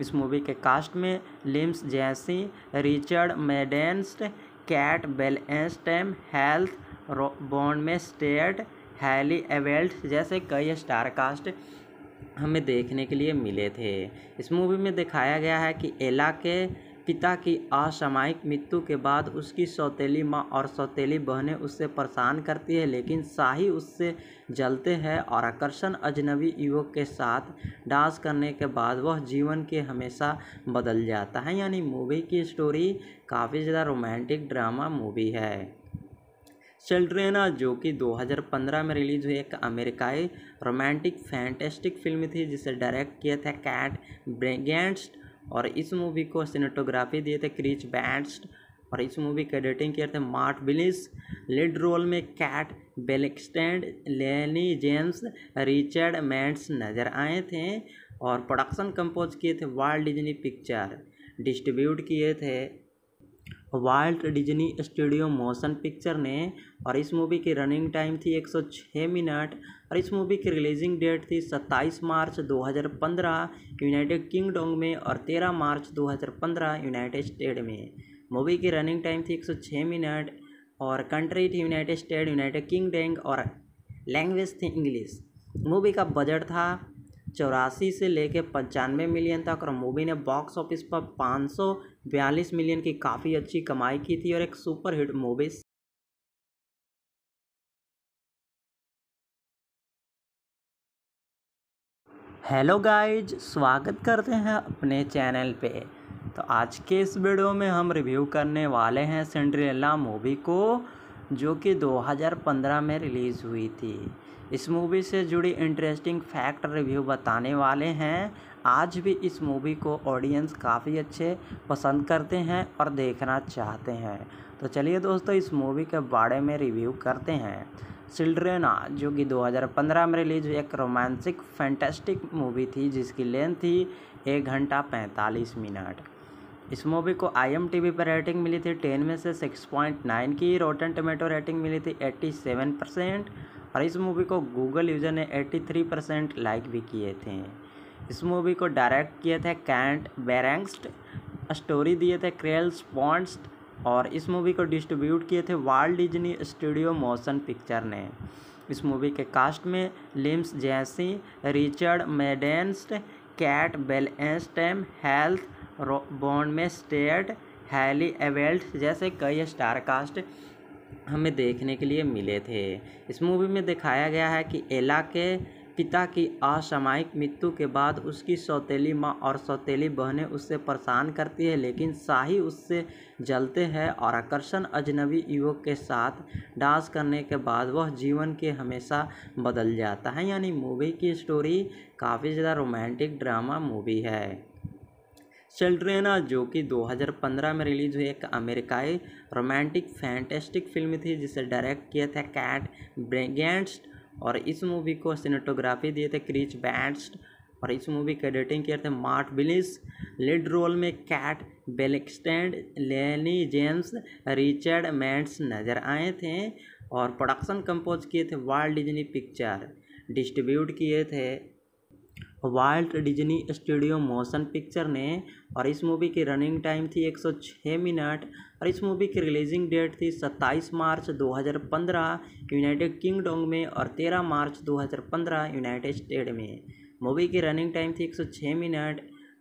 इस मूवी के कास्ट में लिम्स जैसी रिचर्ड मेडेंस्ट कैट बेलस्टेम हेल्थ बॉन्ड में स्टेट हैली एवेल्ट जैसे कई स्टार कास्ट हमें देखने के लिए मिले थे। इस मूवी में दिखाया गया है कि एला के पिता की असामयिक मृत्यु के बाद उसकी सौतेली माँ और सौतेली बहनें उससे परेशान करती है, लेकिन शाही उससे जलते हैं और आकर्षण अजनबी युवक के साथ डांस करने के बाद वह जीवन के हमेशा बदल जाता है। यानी मूवी की स्टोरी काफ़ी ज़्यादा रोमांटिक ड्रामा मूवी है। चिल्ड्रेना, जो कि 2015 में रिलीज़ हुई, एक अमेरिकाई रोमांटिक फैंटेस्टिक फ़िल्म थी, जिसे डायरेक्ट किया था कैट ब्रेगेंस्ट और इस मूवी को सिनेटोग्राफी दिए थे क्रीच बैंड्स्ट और इस मूवी का एडिटिंग किए थे मार्ट बिलिस लीड रोल में कैट बेलिक्सटेंड लेनी जेम्स, रिचर्ड मैंट्स नज़र आए थे और प्रोडक्शन कंपोज किए थे वाल्ड डिजनी पिक्चर, डिस्ट्रीब्यूट किए थे Walt Disney studio motion picture ने और इस मूवी की रनिंग टाइम थी 106 मिनट और इस मूवी की रिलीजिंग डेट थी 27 मार्च 2015 यूनाइटेड किंगडम में और 13 मार्च 2015 यूनाइटेड स्टेट में। मूवी की रनिंग टाइम थी 106 मिनट और कंट्री थी यूनाइटेड स्टेट यूनाइटेड किंगडम और लैंग्वेज थी इंग्लिश मूवी का बजट था चौरासी से लेकर पंचानवे मिलियन तक और मूवी ने बॉक्स ऑफ़िस पर पाँच सौ बयालीस मिलियन की काफ़ी अच्छी कमाई की थी और एक super hit movie hello guys स्वागत करते हैं अपने चैनल पे। तो आज के इस वीडियो में हम रिव्यू करने वाले हैं सिंड्रेला मूवी को, जो कि 2015 में रिलीज़ हुई थी। इस मूवी से जुड़ी इंटरेस्टिंग फैक्ट रिव्यू बताने वाले हैं। आज भी इस मूवी को ऑडियंस काफ़ी अच्छे पसंद करते हैं और देखना चाहते हैं। तो चलिए दोस्तों, इस मूवी के बारे में रिव्यू करते हैं। चिल्ड्रेना जो कि 2015 में रिलीज़ हुई, एक रोमांसिक फैंटेस्टिक मूवी थी, जिसकी लेंथ थी एक घंटा पैंतालीस मिनट। इस मूवी को आई एम पर रेटिंग मिली थी टेन में से सिक्स पॉइंट नाइन की रोटन टोमेटो रेटिंग मिली थी एट्टी सेवन परसेंट और इस मूवी को गूगल यूज़र ने 83 परसेंट लाइक भी किए थे। इस मूवी को डायरेक्ट किए थे कैंट बेरेंगस्ट स्टोरी दिए थे क्रेल्स पॉन्स्ट और इस मूवी को डिस्ट्रीब्यूट किए थे Walt Disney studio motion picture ने। इस मूवी के कास्ट में लिम्स जैसी रिचर्ड मेडेंस्ट कैट बेलस्टेम हेल्थ बॉन्ड में स्टेट हैली एवेल्ट जैसे कई स्टार कास्ट हमें देखने के लिए मिले थे। इस मूवी में दिखाया गया है कि एला के पिता की असामयिक मृत्यु के बाद उसकी सौतेली माँ और सौतेली बहनें उससे परेशान करती है, लेकिन शाही उससे जलते हैं और आकर्षण अजनबी युवक के साथ डांस करने के बाद वह जीवन के हमेशा बदल जाता है। यानी मूवी की स्टोरी काफ़ी ज़्यादा रोमांटिक ड्रामा मूवी है। चिल्ड्रेना जो कि 2015 में रिलीज़ हुई एक अमेरिकाई रोमांटिक, फैंटेस्टिक फ़िल्म थी, जिसे डायरेक्ट किया था कैट ब्रेगेंस्ट और इस मूवी को सिनेटोग्राफी दिए थे क्रिच बैंड्स्ट और इस मूवी का एडिटिंग किए थे मार्ट बिलिस लीड रोल में कैट बेलेक्सटेंड, लेनी जेम्स, रिचर्ड मैंट्स नज़र आए थे और प्रोडक्शन कंपोज किए थे वर्ल्ड डिजनी पिक्चर। डिस्ट्रीब्यूट किए थे Walt Disney studio motion picture ने और इस मूवी की रनिंग टाइम थी 106 मिनट और इस मूवी की रिलीजिंग डेट थी 27 मार्च 2015 यूनाइटेड किंगडम में और 13 मार्च 2015 यूनाइटेड स्टेट में। मूवी की रनिंग टाइम थी 106 मिनट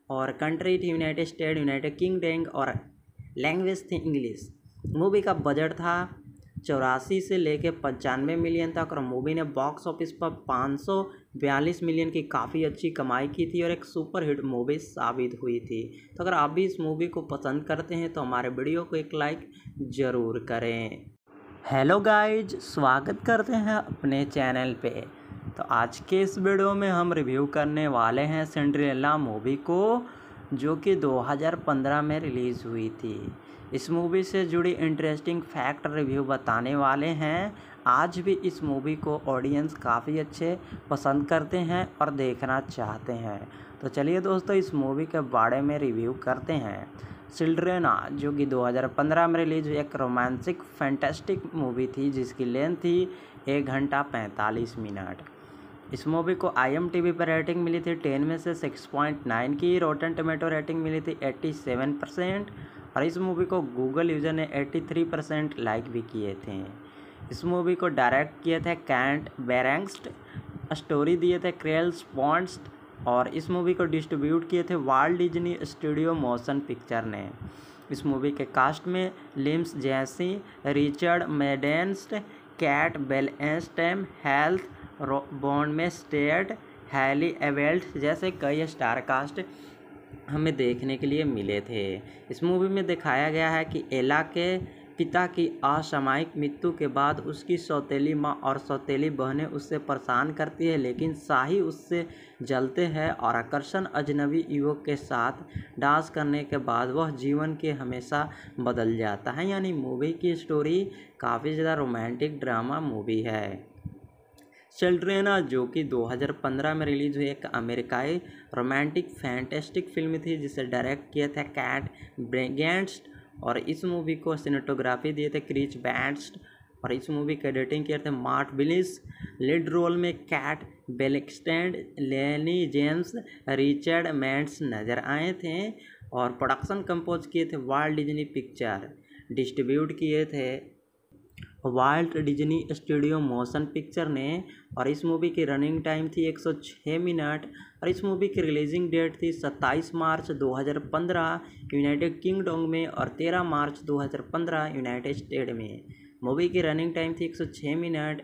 और कंट्री थी यूनाइटेड स्टेट यूनाइटेड किंगडम और लैंग्वेज थी इंग्लिश मूवी का बजट था चौरासी से लेकर पंचानवे मिलियन तक, और मूवी ने बॉक्स ऑफ़िस पर पाँच बयालीस मिलियन की काफ़ी अच्छी कमाई की थी और एक सुपर हिट मूवी साबित हुई थी। तो अगर आप भी इस मूवी को पसंद करते हैं तो हमारे वीडियो को एक लाइक ज़रूर करें। हेलो गाइज़, स्वागत करते हैं अपने चैनल पे। तो आज के इस वीडियो में हम रिव्यू करने वाले हैं सेंड्रेला मूवी को, जो कि 2015 में रिलीज़ हुई थी। इस मूवी से जुड़ी इंटरेस्टिंग फैक्ट रिव्यू बताने वाले हैं। आज भी इस मूवी को ऑडियंस काफ़ी अच्छे पसंद करते हैं और देखना चाहते हैं। तो चलिए दोस्तों, इस मूवी के बारे में रिव्यू करते हैं। चिल्ड्रेना जो कि 2015 में रिलीज़ हुई एक रोमांसिक फैंटेस्टिक मूवी थी, जिसकी लेंथ थी एक घंटा पैंतालीस मिनट। इस मूवी को आई एम टी वी पर रेटिंग मिली थी टेन में से सिक्स पॉइंट नाइन की रोटन टोमेटो रेटिंग मिली थी एट्टी सेवन परसेंट और इस मूवी को गूगल यूज़र ने 83 परसेंट लाइक भी किए थे। इस मूवी को डायरेक्ट किए थे कैंट बेरेंगस्ट स्टोरी दिए थे क्रेल्स पॉन्स्ट और इस मूवी को डिस्ट्रीब्यूट किए थे Walt Disney studio motion picture ने। इस मूवी के कास्ट में लिम्स जैसी रिचर्ड मेडेंस्ट कैट बेलस्टेम हेल्थ बॉन्ड में स्टेट हैली एवेल्ट जैसे कई स्टार कास्ट हमें देखने के लिए मिले थे। इस मूवी में दिखाया गया है कि एला के पिता की असामयिक मृत्यु के बाद उसकी सौतेली माँ और सौतेली बहनें उससे परेशान करती है, लेकिन शाही उससे जलते हैं और आकर्षण अजनबी युवक के साथ डांस करने के बाद वह जीवन के हमेशा बदल जाता है। यानी मूवी की स्टोरी काफ़ी ज़्यादा रोमांटिक ड्रामा मूवी है। चिल्ड्रेना जो कि 2015 में रिलीज़ हुई एक अमेरिकाई रोमांटिक, फैंटेस्टिक फ़िल्म थी, जिसे डायरेक्ट किया था कैट ब्रेगेंस्ट और इस मूवी को सिनेटोग्राफी दिए थे क्रीच बैंड्स्ट और इस मूवी का एडिटिंग किए थे मार्ट बिलिस लीड रोल में कैट बेलेक्सटेंड लेनी जेम्स, रिचर्ड मैंट्स नज़र आए थे और प्रोडक्शन कंपोज किए थे वर्ल्ड डिजनी पिक्चर। डिस्ट्रीब्यूट किए थे Walt Disney studio motion picture ने और इस मूवी की रनिंग टाइम थी 106 मिनट और इस मूवी की रिलीजिंग डेट थी 27 मार्च 2015 यूनाइटेड किंगडम में और 13 मार्च 2015 यूनाइटेड स्टेट में। मूवी की रनिंग टाइम थी 106 मिनट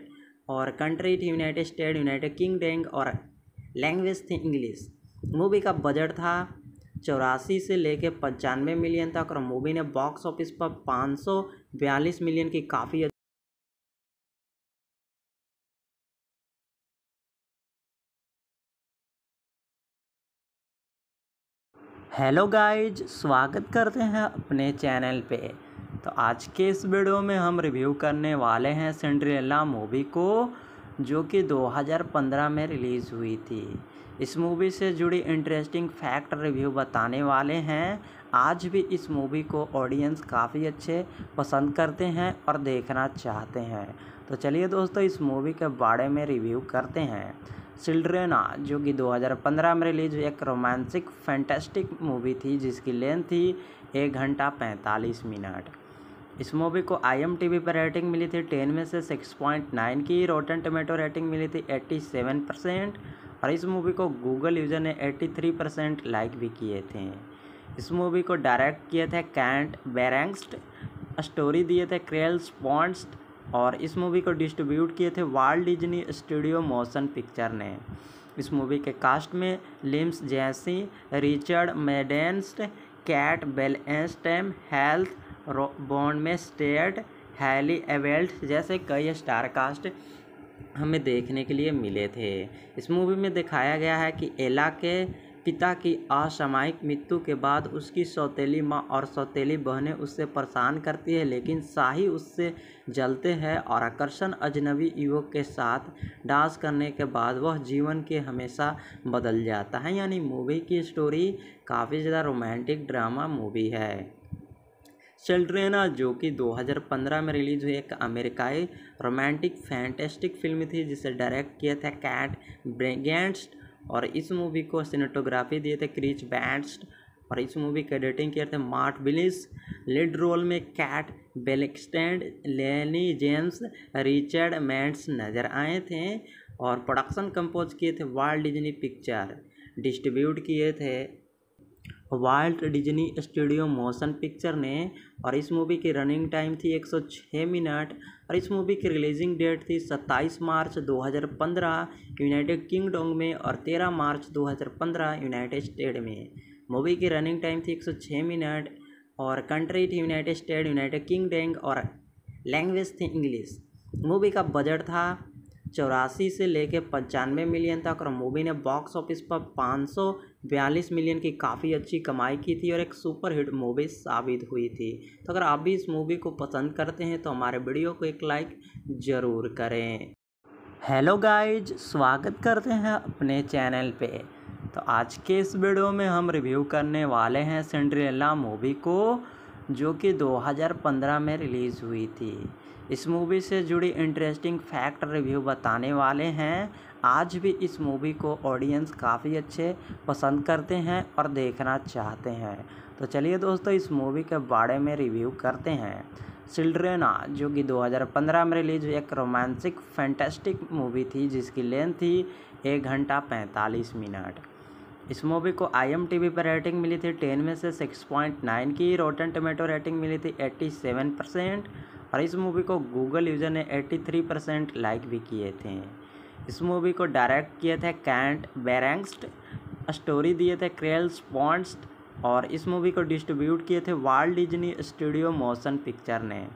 और कंट्री थी यूनाइटेड स्टेट यूनाइटेड किंगडम और लैंग्वेज थी इंग्लिश मूवी का बजट था चौरासी से लेकर पंचानवे मिलियन तक और मूवी ने बॉक्स ऑफ़िस पर पाँच बयालीस मिलियन की काफ़ी हेलो गाइज़, स्वागत करते हैं अपने चैनल पे। तो आज के इस वीडियो में हम रिव्यू करने वाले हैं सेंड्रेला मूवी को, जो कि 2015 में रिलीज़ हुई थी। इस मूवी से जुड़ी इंटरेस्टिंग फैक्ट रिव्यू बताने वाले हैं। आज भी इस मूवी को ऑडियंस काफ़ी अच्छे पसंद करते हैं और देखना चाहते हैं। तो चलिए दोस्तों, इस मूवी के बारे में रिव्यू करते हैं। चिल्ड्रेना जो कि 2015 में रिलीज़ हुई, एक रोमांटिक फैंटेस्टिक मूवी थी, जिसकी लेंथ थी एक घंटा पैंतालीस मिनट। इस मूवी को आई एम टी वी पर रेटिंग मिली थी, टेन में से सिक्स पॉइंट नाइन की रोटन टोमेटो रेटिंग मिली थी एट्टी सेवन परसेंट, और इस मूवी को गूगल यूज़र ने एट्टी थ्री परसेंट लाइक भी किए थे। इस मूवी को डायरेक्ट किए थे कैंट बेरेंगस्ट स्टोरी दिए थे क्रेल्स पॉन्स्ट और इस मूवी को डिस्ट्रीब्यूट किए थे Walt Disney studio motion picture ने। इस मूवी के कास्ट में लिम्स जैसी रिचर्ड मेडेंस्ट कैट बेलस्टेम हेल्थ बॉन्ड में स्टेट हैली एवेल्ट जैसे कई स्टार कास्ट हमें देखने के लिए मिले थे। इस मूवी में दिखाया गया है कि एला के पिता की असामयिक मृत्यु के बाद उसकी सौतेली माँ और सौतेली बहनें उससे परेशान करती है, लेकिन शाही उससे जलते हैं और आकर्षण अजनबी युवक के साथ डांस करने के बाद वह जीवन के हमेशा बदल जाता है। यानी मूवी की स्टोरी काफ़ी ज़्यादा रोमांटिक ड्रामा मूवी है। चिल्ड्रेना, जो कि 2015 में रिलीज़ हुई, एक अमेरिकाई रोमांटिक फैंटेस्टिक फ़िल्म थी, जिसे डायरेक्ट किया था कैट ब्रेगेंस्ट और इस मूवी को सिनेटोग्राफी दिए थे क्रिच बैंस्ट और इस मूवी का एडिटिंग किए थे मार्ट बिलिस लीड रोल में कैट बेलेक्सटेंड, लेनी जेम्स, रिचर्ड मैंट्स नज़र आए थे और प्रोडक्शन कंपोज किए थे वाल्ट डिज्नी पिक्चर डिस्ट्रीब्यूट किए थे Walt Disney studio motion picture ने और इस मूवी की रनिंग टाइम थी 106 मिनट। और इस मूवी की रिलीजिंग डेट थी 27 मार्च 2015 यूनाइटेड किंगडम में और 13 मार्च 2015 यूनाइटेड स्टेट में। मूवी की रनिंग टाइम थी 106 मिनट और कंट्री थी यूनाइटेड स्टेट, यूनाइटेड किंगडम और लैंग्वेज थी इंग्लिश। मूवी का बजट था चौरासी से लेकर पंचानवे मिलियन तक और मूवी ने बॉक्स ऑफ़िस पर पाँच सौ बयालीस मिलियन की काफ़ी अच्छी कमाई की थी और एक सुपर हिट मूवी साबित हुई थी। तो अगर आप भी इस मूवी को पसंद करते हैं तो हमारे वीडियो को एक लाइक ज़रूर करें। हेलो गाइज़, स्वागत करते हैं अपने चैनल पे। तो आज के इस वीडियो में हम रिव्यू करने वाले हैं सेंड्रेला मूवी को, जो कि 2015 में रिलीज़ हुई थी। इस मूवी से जुड़ी इंटरेस्टिंग फैक्ट रिव्यू बताने वाले हैं। आज भी इस मूवी को ऑडियंस काफ़ी अच्छे पसंद करते हैं और देखना चाहते हैं। तो चलिए दोस्तों, इस मूवी के बारे में रिव्यू करते हैं। चिल्ड्रेना, जो कि 2015 में रिलीज़ हुई, एक रोमांसिक, फैंटेस्टिक मूवी थी, जिसकी लेंथ थी एक घंटा पैंतालीस मिनट। इस मूवी को आई एम टी वी पर रेटिंग मिली थी, टेन में से सिक्स पॉइंट नाइन की रोटन टोमेटो रेटिंग मिली थी एट्टी सेवन परसेंट। और इस मूवी को गूगल यूज़र ने एट्टी थ्री परसेंट लाइक भी किए थे। इस मूवी को डायरेक्ट किए थे कैंट बेरेंगस्ट, स्टोरी दिए थे क्रेल्स पॉन्स्ट और इस मूवी को डिस्ट्रीब्यूट किए थे Walt Disney studio motion picture ने।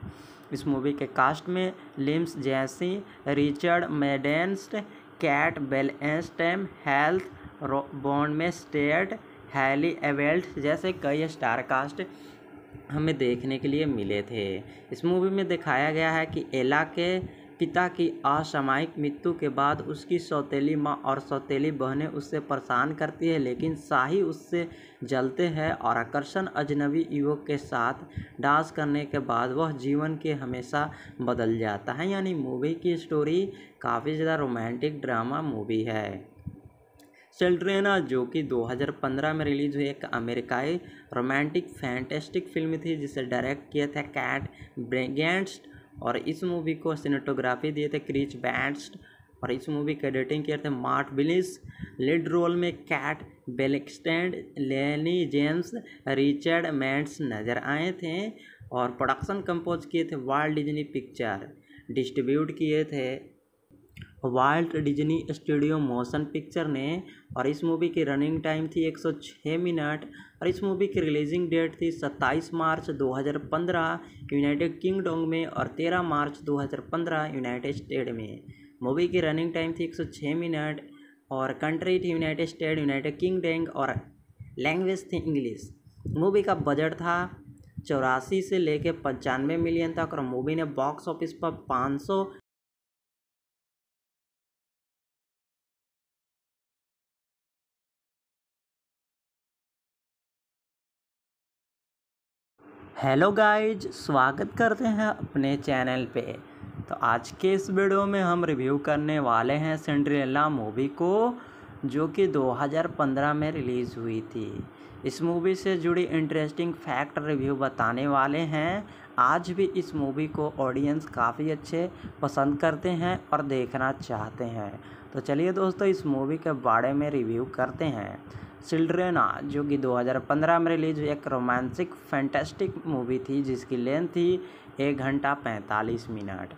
इस मूवी के कास्ट में लिम्स जैसी, रिचर्ड मेडेंस्ट, कैट बेलस्टेम हेल्थ बॉन्ड में स्टेट हैली एवेल्ट जैसे कई स्टार कास्ट हमें देखने के लिए मिले थे। इस मूवी में दिखाया गया है कि एला के पिता की असामयिक मृत्यु के बाद उसकी सौतेली माँ और सौतेली बहनें उससे परेशान करती है, लेकिन शाही उससे जलते हैं और आकर्षण अजनबी युवक के साथ डांस करने के बाद वह जीवन के हमेशा बदल जाता है। यानी मूवी की स्टोरी काफ़ी ज़्यादा रोमांटिक ड्रामा मूवी है। चिल्ड्रेना, जो कि 2015 में रिलीज़ हुई, एक अमेरिकाई रोमांटिक फैंटेस्टिक फ़िल्म थी, जिसे डायरेक्ट किया था कैट ब्रेगेंस्ट और इस मूवी को सिनेटोग्राफी दिए थे क्रिच बैंस्ट और इस मूवी का एडिटिंग किए थे मार्ट बिलिस। लीड रोल में कैट बेलेक्सटेंड, लेनी जेम्स, रिचर्ड मैंट्स नज़र आए थे और प्रोडक्शन कंपोज किए थे वाल्ट डिज्नी पिक्चर डिस्ट्रीब्यूट किए थे Walt Disney studio motion picture ने और इस मूवी की रनिंग टाइम थी 106 मिनट। और इस मूवी की रिलीजिंग डेट थी 27 मार्च 2015 यूनाइटेड किंगडम में और 13 मार्च 2015 यूनाइटेड स्टेट में। मूवी की रनिंग टाइम थी 106 मिनट और कंट्री थी यूनाइटेड स्टेट, यूनाइटेड किंगडम और लैंग्वेज थी इंग्लिश। मूवी का बजट था चौरासी से लेकर पंचानवे मिलियन तक और मूवी ने बॉक्स ऑफ़िस पर 500 हेलो गाइज़, स्वागत करते हैं अपने चैनल पे। तो आज के इस वीडियो में हम रिव्यू करने वाले हैं सेंड्रेला मूवी को, जो कि 2015 में रिलीज़ हुई थी। इस मूवी से जुड़ी इंटरेस्टिंग फैक्ट रिव्यू बताने वाले हैं। आज भी इस मूवी को ऑडियंस काफ़ी अच्छे पसंद करते हैं और देखना चाहते हैं। तो चलिए दोस्तों, इस मूवी के बारे में रिव्यू करते हैं। चिल्ड्रेना जो कि 2015 में रिलीज़ हुई, एक रोमांटिक फैंटेस्टिक मूवी थी, जिसकी लेंथ थी एक घंटा पैंतालीस मिनट।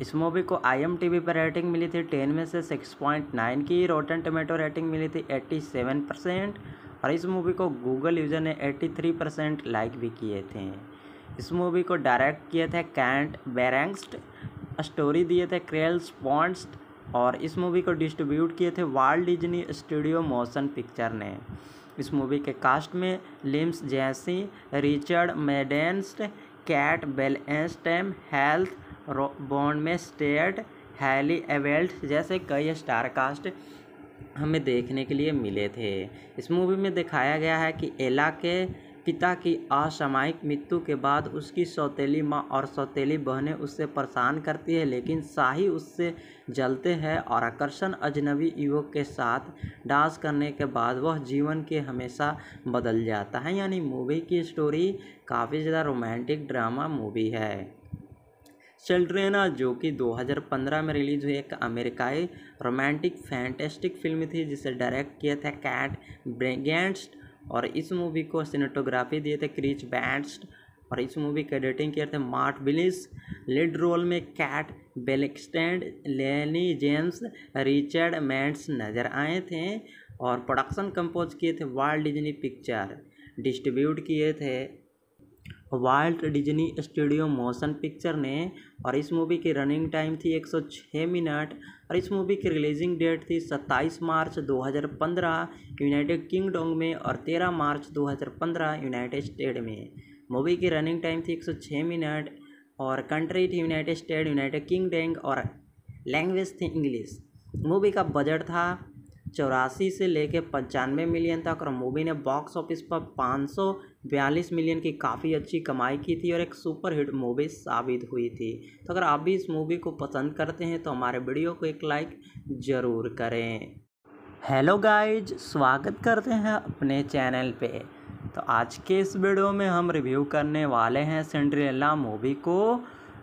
इस मूवी को आई एम टी वी पर रेटिंग मिली थी, टेन में से सिक्स पॉइंट नाइन की रोटन टोमेटो रेटिंग मिली थी एट्टी सेवन परसेंट, और इस मूवी को गूगल यूज़र ने एट्टी थ्री परसेंट लाइक भी किए थे। इस मूवी को डायरेक्ट किए थे कैंट बेरेंगस्ट स्टोरी दिए थे क्रेल्स पॉन्स्ट और इस मूवी को डिस्ट्रीब्यूट किए थे Walt Disney studio motion picture ने। इस मूवी के कास्ट में लिम्स जैसी रिचर्ड मेडेंस्ट कैट बेलस्टेम हेल्थ बॉन्ड में स्टेट हैली एवेल्ट जैसे कई स्टार कास्ट हमें देखने के लिए मिले थे। इस मूवी में दिखाया गया है कि एला के पिता की असामयिक मृत्यु के बाद उसकी सौतेली माँ और सौतेली बहनें उससे परेशान करती है, लेकिन शाही उससे जलते हैं और आकर्षण अजनबी युवक के साथ डांस करने के बाद वह जीवन के हमेशा बदल जाता है। यानी मूवी की स्टोरी काफ़ी ज़्यादा रोमांटिक ड्रामा मूवी है। चिल्ड्रेना जो कि 2015 में रिलीज़ हुई, एक अमेरिकाई रोमांटिक, फैंटेस्टिक फ़िल्म थी, जिसे डायरेक्ट किया था कैट ब्रेगेंस्ट और इस मूवी को सिनेटोग्राफी दिए थे क्रिच बैंड्स और इस मूवी का एडिटिंग किए थे मार्ट बिलिस लीड रोल में कैट बेलेक्सटेंड, लेनी जेम्स, रिचर्ड मैंट्स नज़र आए थे, और प्रोडक्शन कंपोज किए थे वार्ल्ड डिजनी पिक्चर डिस्ट्रीब्यूट किए थे Walt Disney studio motion picture ने, और इस मूवी की रनिंग टाइम थी 106 मिनट और इस मूवी की रिलीजिंग डेट थी 27 मार्च 2015 यूनाइटेड किंगडम में और 13 मार्च 2015 यूनाइटेड स्टेट में। मूवी की रनिंग टाइम थी 106 मिनट और कंट्री थी यूनाइटेड स्टेट, यूनाइटेड किंगडम और लैंग्वेज थी इंग्लिश। मूवी का बजट था चौरासी से लेकर पंचानवे मिलियन तक और मूवी ने बॉक्स ऑफ़िस पर पाँच सौ बयालीस मिलियन की काफ़ी अच्छी कमाई की थी और एक सुपर हिट मूवी साबित हुई थी। तो अगर आप भी इस मूवी को पसंद करते हैं तो हमारे वीडियो को एक लाइक ज़रूर करें। हेलो गाइज़, स्वागत करते हैं अपने चैनल पे। तो आज के इस वीडियो में हम रिव्यू करने वाले हैं सेंड्रेला मूवी को,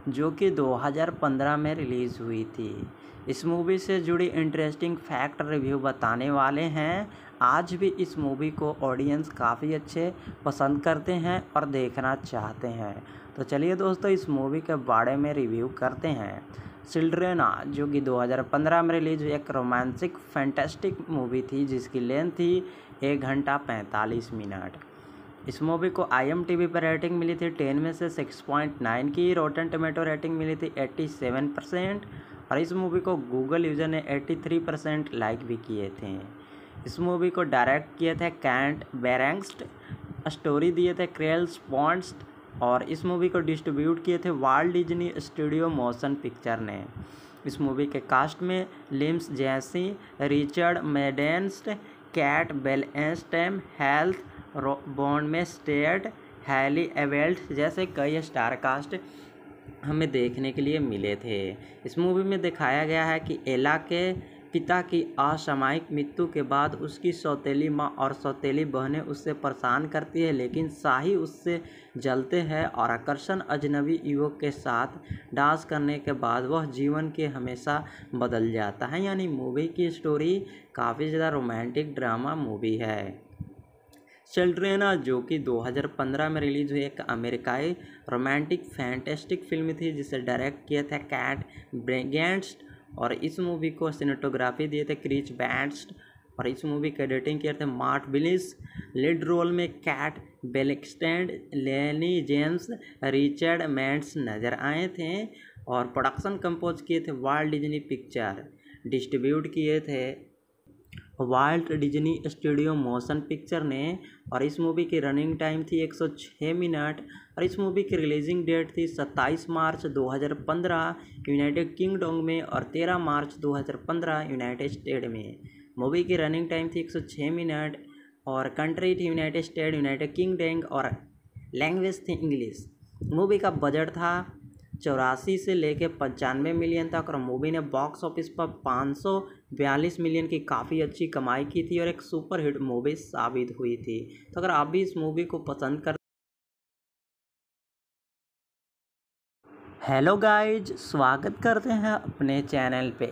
जो कि 2015 में रिलीज़ हुई थी। इस मूवी से जुड़ी इंटरेस्टिंग फैक्ट रिव्यू बताने वाले हैं। आज भी इस मूवी को ऑडियंस काफ़ी अच्छे पसंद करते हैं और देखना चाहते हैं। तो चलिए दोस्तों, इस मूवी के बारे में रिव्यू करते हैं। चिल्ड्रेना जो कि 2015 में रिलीज़ हुई, एक रोमांसिक, फैंटेस्टिक मूवी थी, जिसकी लेंथ थी एक घंटा पैंतालीस मिनट। इस मूवी को आई एम टी वी पर रेटिंग मिली थी, टेन में से सिक्स पॉइंट नाइन की रोटन टोमेटो रेटिंग मिली थी एट्टी सेवन परसेंट। और इस मूवी को गूगल यूज़र ने 83 परसेंट लाइक भी किए थे। इस मूवी को डायरेक्ट किए थे कैंट बेरेंगस्ट, स्टोरी दिए थे क्रेल्स पॉन्स्ट और इस मूवी को डिस्ट्रीब्यूट किए थे Walt Disney studio motion picture ने। इस मूवी के कास्ट में लिम्स जैसी, रिचर्ड मेडेंस्ट, कैट बेलस्टेम हेल्थ बॉन्ड में स्टेट हैली एवेल्ट जैसे कई स्टार कास्ट हमें देखने के लिए मिले थे। इस मूवी में दिखाया गया है कि एला के पिता की असामयिक मृत्यु के बाद उसकी सौतेली माँ और सौतेली बहनें उससे परेशान करती है, लेकिन शाही उससे जलते हैं और आकर्षण अजनबी युवक के साथ डांस करने के बाद वह जीवन के हमेशा बदल जाता है। यानी मूवी की स्टोरी काफ़ी ज़्यादा रोमांटिक ड्रामा मूवी है। चिल्ड्रेना जो कि 2015 में रिलीज़ हुई, एक अमेरिकाई रोमांटिक, फैंटेस्टिक फ़िल्म थी, जिसे डायरेक्ट किया था कैट ब्रेगेंस्ट और इस मूवी को सिनेटोग्राफी दिए थे क्रिच बैंड्स और इस मूवी का एडिटिंग किए थे मार्ट बिलिस। लीड रोल में कैट बेलेक्सटेंड लेनी जेम्स, रिचर्ड मैंट्स नज़र आए थे और प्रोडक्शन कंपोज किए थे वार्ल्ड डिजनी पिक्चर डिस्ट्रीब्यूट किए थे Walt Disney studio motion picture ने और इस मूवी की रनिंग टाइम थी 106 मिनट। और इस मूवी की रिलीजिंग डेट थी 27 मार्च 2015 यूनाइटेड किंगडम में और 13 मार्च 2015 यूनाइटेड स्टेट में। मूवी की रनिंग टाइम थी 106 मिनट और कंट्री थी यूनाइटेड स्टेट, यूनाइटेड किंगडम और लैंग्वेज थी इंग्लिश। मूवी का बजट था चौरासी से लेकर पंचानवे मिलियन तक और मूवी ने बॉक्स ऑफ़िस पर पाँच बयालीस मिलियन की काफ़ी अच्छी कमाई की थी और एक सुपर हिट मूवी साबित हुई थी। तो अगर आप भी इस मूवी को पसंद कर हेलो गाइज़, स्वागत करते हैं अपने चैनल पे।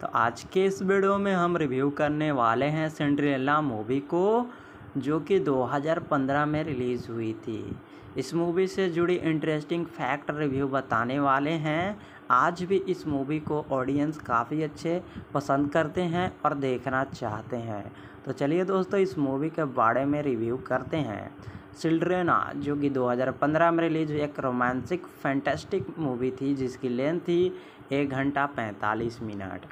तो आज के इस वीडियो में हम रिव्यू करने वाले हैं सेंड्रेला मूवी को, जो कि 2015 में रिलीज़ हुई थी। इस मूवी से जुड़ी इंटरेस्टिंग फैक्ट रिव्यू बताने वाले हैं। आज भी इस मूवी को ऑडियंस काफ़ी अच्छे पसंद करते हैं और देखना चाहते हैं। तो चलिए दोस्तों, इस मूवी के बारे में रिव्यू करते हैं। चिल्ड्रेना, जो कि 2015 में रिलीज़ हुई एक रोमांटिक फैंटेस्टिक मूवी थी, जिसकी लेंथ थी एक घंटा पैंतालीस मिनट।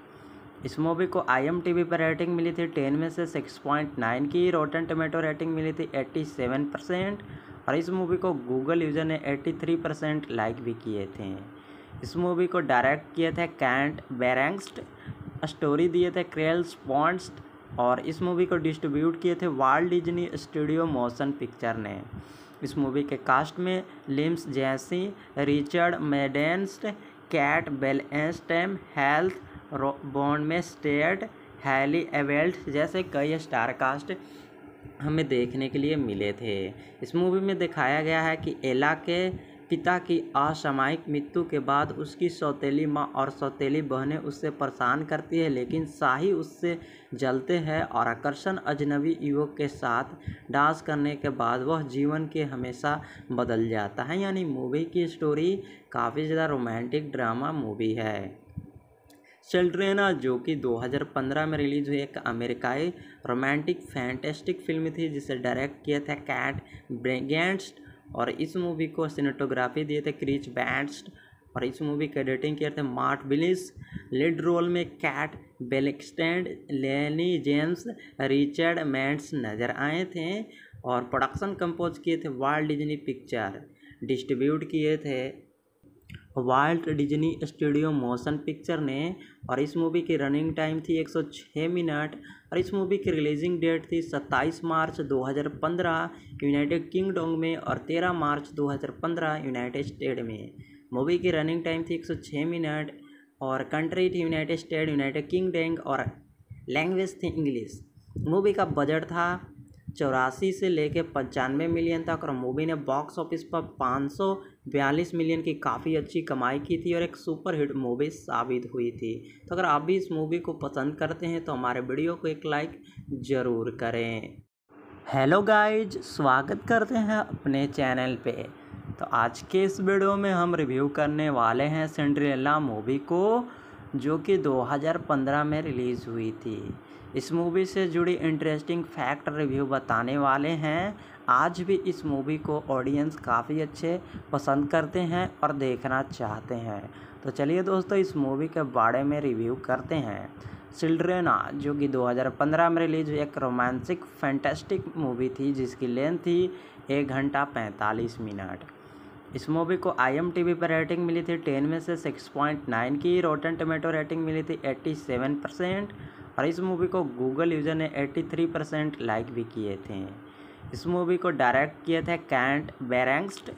इस मूवी को आई एम टी वी पर रेटिंग मिली थी, टेन में से सिक्स पॉइंट नाइन की रोटन टोमेटो रेटिंग मिली थी एट्टी सेवन परसेंट, और इस मूवी को गूगल यूज़र ने एट्टी थ्री परसेंट लाइक भी किए थे। इस मूवी को डायरेक्ट किए थे कैंट बेरेंगस्ट स्टोरी दिए थे क्रेल्स पॉन्ट्स और इस मूवी को डिस्ट्रीब्यूट किए थे Walt Disney studio motion picture ने। इस मूवी के कास्ट में लिम्स जैसी रिचर्ड मेडेंस्ट कैट बेलस्टेम हेल्थ बॉन्ड में स्टेट हैली एवेल्ट जैसे कई स्टार कास्ट हमें देखने के लिए मिले थे। इस मूवी में दिखाया गया है कि एला के पिता की असामयिक मृत्यु के बाद उसकी सौतेली माँ और सौतेली बहनें उससे परेशान करती है, लेकिन शाही उससे जलते हैं और आकर्षण अजनबी युवक के साथ डांस करने के बाद वह जीवन के हमेशा बदल जाता है। यानी मूवी की स्टोरी काफ़ी ज़्यादा रोमांटिक ड्रामा मूवी है। चिल्ड्रेना, जो कि 2015 में रिलीज़ हुई, एक अमेरिकाई रोमांटिक फैंटेस्टिक फ़िल्म थी, जिसे डायरेक्ट किया था कैट ब्रेगेंट्स और इस मूवी को सिनेटोग्राफी दिए थे क्रिच बैंड्स और इस मूवी का एडिटिंग किए थे मार्ट बिलिस। लीड रोल में कैट बेलेक्सटेंड लेनी जेम्स, रिचर्ड मैंट्स नज़र आए थे और प्रोडक्शन कंपोज किए थे वाल्ट डिजनी पिक्चर, डिस्ट्रीब्यूट किए थे Walt Disney studio motion picture ने। और इस मूवी की रनिंग टाइम थी 106 मिनट और इस मूवी की रिलीजिंग डेट थी 27 मार्च 2015 यूनाइटेड किंगडम में और 13 मार्च 2015 यूनाइटेड स्टेट में। मूवी की रनिंग टाइम थी 106 मिनट और कंट्री थी यूनाइटेड स्टेट यूनाइटेड किंगडम और लैंग्वेज थी इंग्लिश मूवी का बजट था चौरासी से लेकर पचानवे मिलियन तक और मूवी ने बॉक्स ऑफ़िस पर पाँच सौ बयालीस मिलियन की काफ़ी अच्छी कमाई की थी और एक सुपर हिट मूवी साबित हुई थी। तो अगर आप भी इस मूवी को पसंद करते हैं तो हमारे वीडियो को एक लाइक ज़रूर करें। हेलो गाइज़ स्वागत करते हैं अपने चैनल पे। तो आज के इस वीडियो में हम रिव्यू करने वाले हैं सेंड्रेला मूवी को, जो कि 2015 में रिलीज़ हुई थी। इस मूवी से जुड़ी इंटरेस्टिंग फैक्ट रिव्यू बताने वाले हैं। आज भी इस मूवी को ऑडियंस काफ़ी अच्छे पसंद करते हैं और देखना चाहते हैं। तो चलिए दोस्तों, इस मूवी के बारे में रिव्यू करते हैं। चिल्ड्रेना जो कि 2015 में रिलीज़ हुई, एक रोमांसिक, फैंटेस्टिक मूवी थी, जिसकी लेंथ थी एक घंटा पैंतालीस मिनट। इस मूवी को आई एम टी वी पर रेटिंग मिली थी टेन में से सिक्स पॉइंट नाइन की रोटन टोमेटो रेटिंग मिली थी एट्टी सेवन परसेंट और इस मूवी को गूगल यूज़र ने 83 परसेंट लाइक भी किए थे। इस मूवी को डायरेक्ट किए थे कैंट बेरेंगस्ट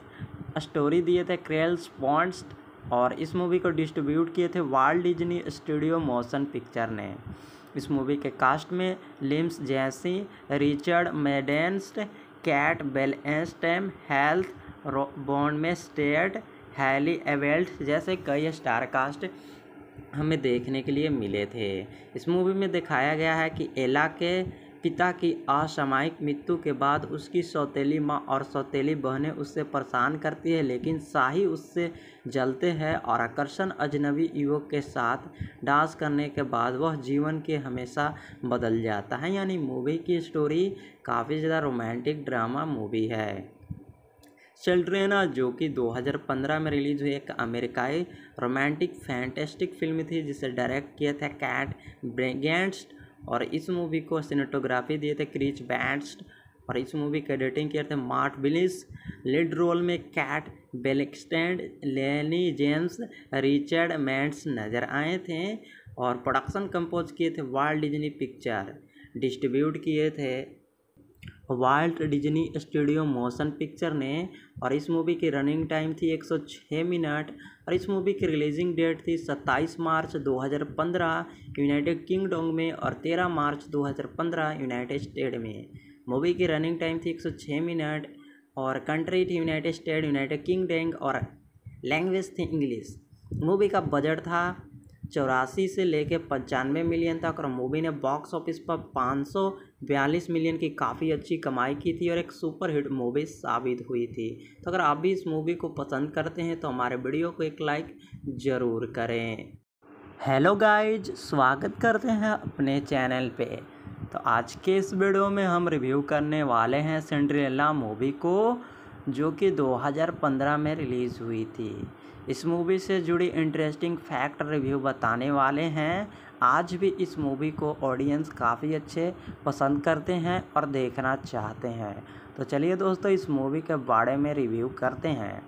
स्टोरी दिए थे क्रेल्स पॉन्ट्स और इस मूवी को डिस्ट्रीब्यूट किए थे Walt Disney studio motion picture ने। इस मूवी के कास्ट में लिम्स जैसी रिचर्ड मेडेंस्ट कैट बेलस्टेम हेल्थ बॉन्ड में स्टेट हैली एवेल्ट जैसे कई स्टार कास्ट हमें देखने के लिए मिले थे। इस मूवी में दिखाया गया है कि एला के पिता की असामयिक मृत्यु के बाद उसकी सौतेली माँ और सौतेली बहनें उससे परेशान करती है, लेकिन शाही उससे जलते हैं और आकर्षण अजनबी युवक के साथ डांस करने के बाद वह जीवन के हमेशा बदल जाता है। यानी मूवी की स्टोरी काफ़ी ज़्यादा रोमांटिक ड्रामा मूवी है। चिल्ड्रेना जो कि 2015 में रिलीज़ हुई एक अमेरिकाई रोमांटिक फैंटेस्टिक फ़िल्म थी, जिसे डायरेक्ट किया था कैट ब्रेगेंट्स और इस मूवी को सिनेटोग्राफी दिए थे क्रिच बैंड्स और इस मूवी का एडिटिंग किया था मार्ट बिलिस। लीड रोल में कैट बेलेक्सटेंड, लेनी जेम्स, रिचर्ड मैंट्स नज़र आए थे और प्रोडक्शन कंपोज किए थे वाल्ट डिजनी पिक्चर। डिस्ट्रीब्यूट किए थे Walt Disney studio motion picture ने, और इस मूवी की रनिंग टाइम थी 106 मिनट, और इस मूवी की रिलीजिंग डेट थी 27 मार्च 2015 यूनाइटेड किंगडम में और 13 मार्च 2015 यूनाइटेड स्टेट में। मूवी की रनिंग टाइम थी 106 मिनट, और कंट्री थी यूनाइटेड स्टेट यूनाइटेड किंगडम और लैंग्वेज थी इंग्लिश मूवी का बजट था चौरासी से लेकर पंचानवे मिलियन तक, और मूवी ने बॉक्स ऑफ़िस पर पाँच सौ बयालीस मिलियन की काफ़ी अच्छी कमाई की थी और एक सुपर हिट मूवी साबित हुई थी। तो अगर आप भी इस मूवी को पसंद करते हैं तो हमारे वीडियो को एक लाइक ज़रूर करें। हेलो गाइज़, स्वागत करते हैं अपने चैनल पे। तो आज के इस वीडियो में हम रिव्यू करने वाले हैं सिंड्रेला मूवी को, जो कि 2015 में रिलीज़ हुई थी। इस मूवी से जुड़ी इंटरेस्टिंग फैक्ट रिव्यू बताने वाले हैं। आज भी इस मूवी को ऑडियंस काफ़ी अच्छे पसंद करते हैं और देखना चाहते हैं। तो चलिए दोस्तों, इस मूवी के बारे में रिव्यू करते हैं।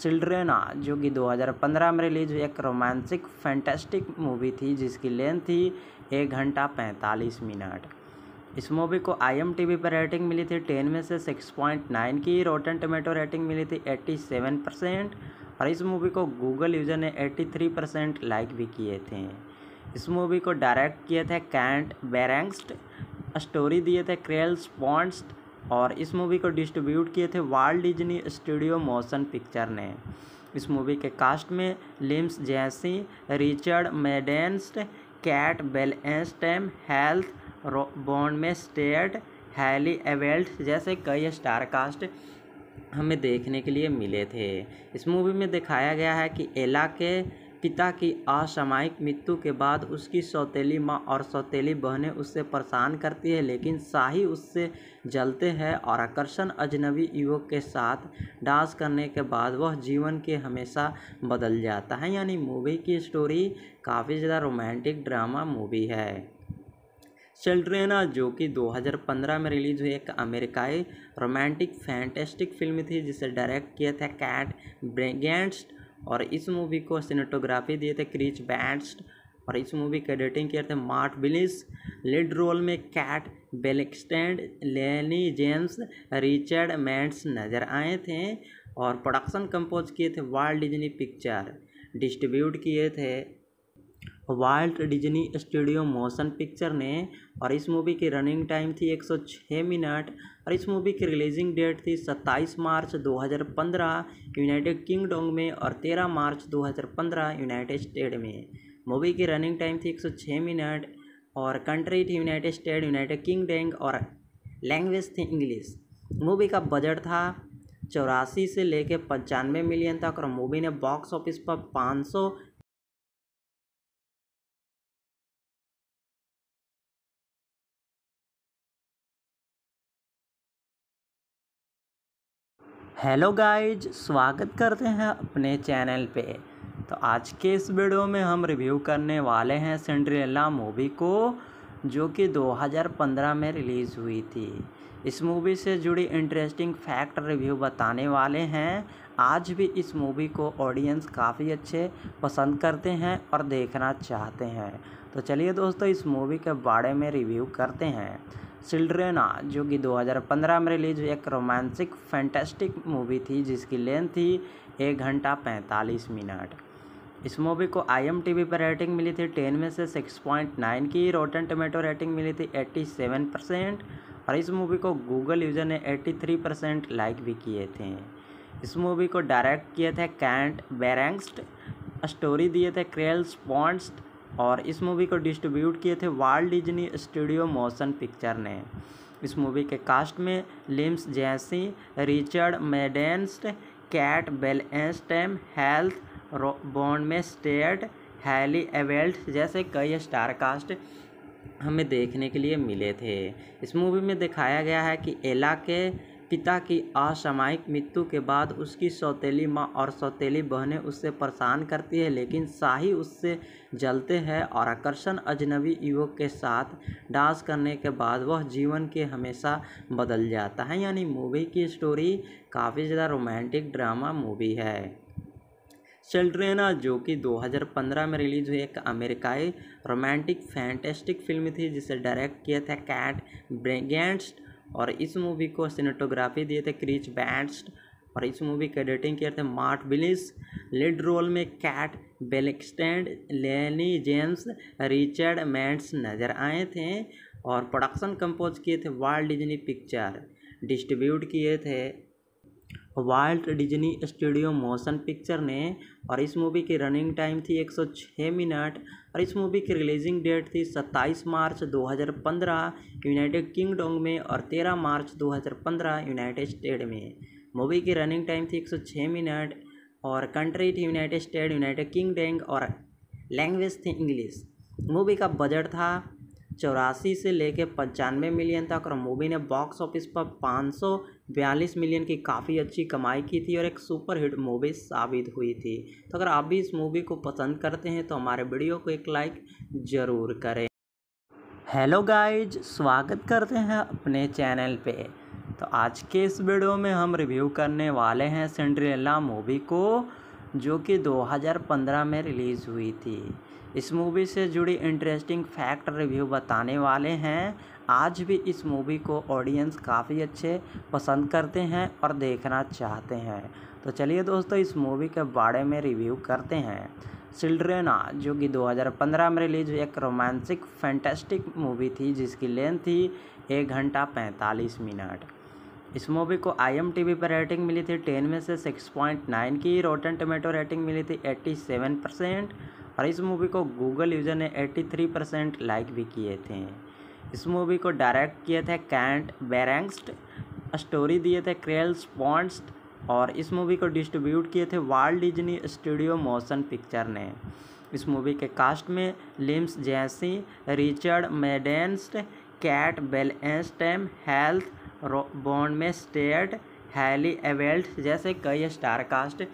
चिल्ड्रेना जो कि 2015 में रिलीज़ हुई, एक रोमांटिक फैंटेस्टिक मूवी थी, जिसकी लेंथ थी एक घंटा पैंतालीस मिनट। इस मूवी को आई एम टी वी पर रेटिंग मिली थी टेन में से सिक्स पॉइंट नाइन की रोटन टोमेटो रेटिंग मिली थी एट्टी सेवन परसेंट और इस मूवी को गूगल यूज़र ने 83 परसेंट लाइक भी किए थे। इस मूवी को डायरेक्ट किए थे कैंट बेरेंगस्ट स्टोरी दिए थे क्रेल्स पॉन्ट्स और इस मूवी को डिस्ट्रीब्यूट किए थे Walt Disney studio motion picture ने। इस मूवी के कास्ट में लिम्स जैसी रिचर्ड मेडेंस्ट कैट बेलस्टेम हेल्थ बॉन्ड में स्टेट हैली एवेल्ट जैसे कई स्टार कास्ट हमें देखने के लिए मिले थे। इस मूवी में दिखाया गया है कि एला के पिता की असामयिक मृत्यु के बाद उसकी सौतेली माँ और सौतेली बहनें उससे परेशान करती है, लेकिन शाही उससे जलते हैं और आकर्षण अजनबी युवक के साथ डांस करने के बाद वह जीवन के हमेशा बदल जाता है। यानी मूवी की स्टोरी काफ़ी ज़्यादा रोमांटिक ड्रामा मूवी है। चिल्ड्रेना जो कि 2015 में रिलीज़ हुई एक अमेरिकाई रोमांटिक, फैंटेस्टिक फ़िल्म थी, जिसे डायरेक्ट किया था कैट ब्रेगेंस्ट और इस मूवी को सिनेटोग्राफी दिए थे क्रिच बैंड्स और इस मूवी का एडिटिंग किया था मार्ट बिलिस। लीड रोल में कैट बेलेक्सटेंड लेनी जेम्स, रिचर्ड मैंट्स नज़र आए थे और प्रोडक्शन कंपोज किए थे वार्ल्ड डिजनी पिक्चर। डिस्ट्रीब्यूट किए थे Walt Disney studio motion picture ने और इस मूवी की रनिंग टाइम थी 106 मिनट और इस मूवी की रिलीजिंग डेट थी 27 मार्च 2015 यूनाइटेड किंगडम में और 13 मार्च 2015 यूनाइटेड स्टेट में। मूवी की रनिंग टाइम थी 106 मिनट और कंट्री थी यूनाइटेड स्टेट यूनाइटेड किंगडम और लैंग्वेज थी इंग्लिश मूवी का बजट था चौरासी से लेकर पंचानवे मिलियन तक और मूवी ने बॉक्स ऑफ़िस पर 500 हेलो गाइज़, स्वागत करते हैं अपने चैनल पे। तो आज के इस वीडियो में हम रिव्यू करने वाले हैं सिंड्रेला मूवी को, जो कि 2015 में रिलीज़ हुई थी। इस मूवी से जुड़ी इंटरेस्टिंग फैक्ट रिव्यू बताने वाले हैं। आज भी इस मूवी को ऑडियंस काफ़ी अच्छे पसंद करते हैं और देखना चाहते हैं। तो चलिए दोस्तों, इस मूवी के बारे में रिव्यू करते हैं। चिल्ड्रेना जो कि 2015 में रिलीज़ हुई, एक रोमांटिक फैंटेस्टिक मूवी थी, जिसकी लेंथ थी एक घंटा पैंतालीस मिनट। इस मूवी को आई एम टी पर रेटिंग मिली थी, टेन में से सिक्स पॉइंट नाइन की रोटन टोमेटो रेटिंग मिली थी एट्टी सेवन परसेंट, और इस मूवी को गूगल यूज़र ने एट्टी थ्री परसेंट लाइक भी किए थे। इस मूवी को डायरेक्ट किए थे कैंट बेरेंगस्ट स्टोरी दिए थे क्रेल्स पॉन्ट्स और इस मूवी को डिस्ट्रीब्यूट किए थे Walt Disney studio motion picture ने। इस मूवी के कास्ट में लिम्स जैसी रिचर्ड मेडेंस्ट कैट बेलस्टेम हेल्थ बॉन्ड में स्टेट हैली एवेल्ट जैसे कई स्टार कास्ट हमें देखने के लिए मिले थे। इस मूवी में दिखाया गया है कि एला के पिता की असामयिक मृत्यु के बाद उसकी सौतेली माँ और सौतेली बहनें उससे परेशान करती है, लेकिन शाही उससे जलते हैं और आकर्षण अजनबी युवक के साथ डांस करने के बाद वह जीवन के हमेशा बदल जाता है। यानी मूवी की स्टोरी काफ़ी ज़्यादा रोमांटिक ड्रामा मूवी है। चिल्ड्रेना जो कि 2015 में रिलीज़ हुई, एक अमेरिकाई रोमांटिक, फैंटेस्टिक फ़िल्म थी, जिसे डायरेक्ट किया था कैट ब्रेगेंट्स और इस मूवी को सिनेटोग्राफी दिए थे क्रिच बैंड्स और इस मूवी का एडिटिंग किए थे मार्ट बिलिस। लीड रोल में कैट बेलेक्सटेंड, लेनी जेम्स, रिचर्ड मैंट्स नज़र आए थे और प्रोडक्शन कंपोज किए थे वाल्ड डिजनी पिक्चर डिस्ट्रीब्यूट किए थे Walt Disney studio motion picture ने और इस मूवी की रनिंग टाइम थी 106 मिनट। और इस मूवी की रिलीजिंग डेट थी 27 मार्च 2015 यूनाइटेड किंगडम में और 13 मार्च 2015 यूनाइटेड स्टेट में। मूवी की रनिंग टाइम थी 106 मिनट और कंट्री थी यूनाइटेड स्टेट, यूनाइटेड किंगडम और लैंग्वेज थी इंग्लिश। मूवी का बजट था चौरासी से लेकर पचानवे मिलियन तक और मूवी ने बॉक्स ऑफ़िस पर पाँच सौ बयालीस मिलियन की काफ़ी अच्छी कमाई की थी और एक सुपर हिट मूवी साबित हुई थी। तो अगर आप भी इस मूवी को पसंद करते हैं तो हमारे वीडियो को एक लाइक ज़रूर करें। हेलो गाइज़, स्वागत करते हैं अपने चैनल पे। तो आज के इस वीडियो में हम रिव्यू करने वाले हैं सेंड्रेला मूवी को, जो कि 2015 में रिलीज़ हुई थी। इस मूवी से जुड़ी इंटरेस्टिंग फैक्ट रिव्यू बताने वाले हैं। आज भी इस मूवी को ऑडियंस काफ़ी अच्छे पसंद करते हैं और देखना चाहते हैं। तो चलिए दोस्तों, इस मूवी के बारे में रिव्यू करते हैं। चिल्ड्रेना जो कि 2015 में रिलीज़ हुई, एक रोमांटिक फैंटेस्टिक मूवी थी, जिसकी लेंथ थी एक घंटा पैंतालीस मिनट। इस मूवी को आई एम टी वी पर रेटिंग मिली थी, टेन में से सिक्स पॉइंट नाइन की रोटन टोमेटो रेटिंग मिली थी एट्टी सेवन परसेंट। और इस मूवी को गूगल यूज़र ने 83 परसेंट लाइक भी किए थे। इस मूवी को डायरेक्ट किए थे कैंट बेरेंगस्ट स्टोरी दिए थे क्रेल्स पॉन्स्ट और इस मूवी को डिस्ट्रीब्यूट किए थे Walt Disney studio motion picture ने। इस मूवी के कास्ट में लिम्स जैसी रिचर्ड मेडेंस्ट कैट बेलस्टेम हेल्थ बॉन्ड में स्टेट हैली एवेल्ट जैसे कई स्टार कास्ट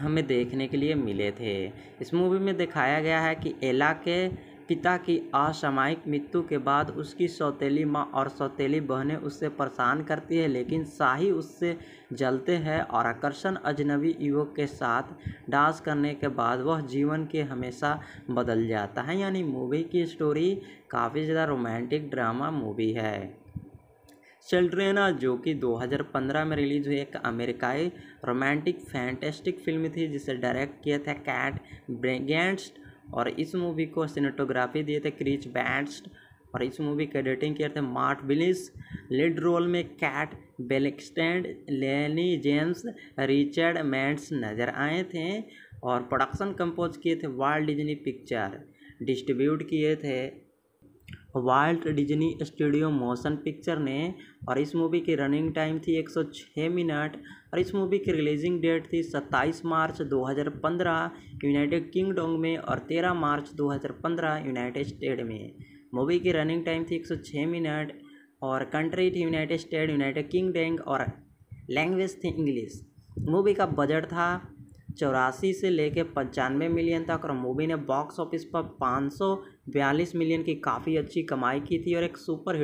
हमें देखने के लिए मिले थे। इस मूवी में दिखाया गया है कि एला के पिता की असामयिक मृत्यु के बाद उसकी सौतेली माँ और सौतेली बहनें उससे परेशान करती है, लेकिन शाही उससे जलते हैं और आकर्षण अजनबी युवक के साथ डांस करने के बाद वह जीवन के हमेशा बदल जाता है। यानी मूवी की स्टोरी काफ़ी ज़्यादा रोमांटिक ड्रामा मूवी है। चिल्ड्रेना जो कि 2015 में रिलीज़ हुई, एक अमेरिकाई रोमांटिक, फैंटेस्टिक फ़िल्म थी, जिसे डायरेक्ट किया था कैट ब्रेगेंस्ट और इस मूवी को सीनेटोग्राफी दिए थे क्रिच बैंड्स और इस मूवी का एडिटिंग किए थे मार्ट बिलिस, लीड रोल में कैट बेलेक्सटेंड, लेनी जेम्स, रिचर्ड मैंट्स नज़र आए थे, और प्रोडक्शन कंपोज किए थे वर्ल्ड डिजनी पिक्चर डिस्ट्रीब्यूट किए थे Walt Disney studio motion picture ने और इस मूवी की रनिंग टाइम थी 106 मिनट और इस मूवी की रिलीजिंग डेट थी 27 मार्च 2015 यूनाइटेड किंगडम में और 13 मार्च 2015 यूनाइटेड स्टेट में। मूवी की रनिंग टाइम थी 106 मिनट और कंट्री थी यूनाइटेड स्टेट यूनाइटेड किंगडम और लैंग्वेज थी इंग्लिश मूवी का बजट था चौरासी से लेकर पंचानवे मिलियन तक और मूवी ने बॉक्स ऑफ़िस पर पाँच सौ बयालीस मिलियन की काफ़ी अच्छी कमाई की थी और एक सुपर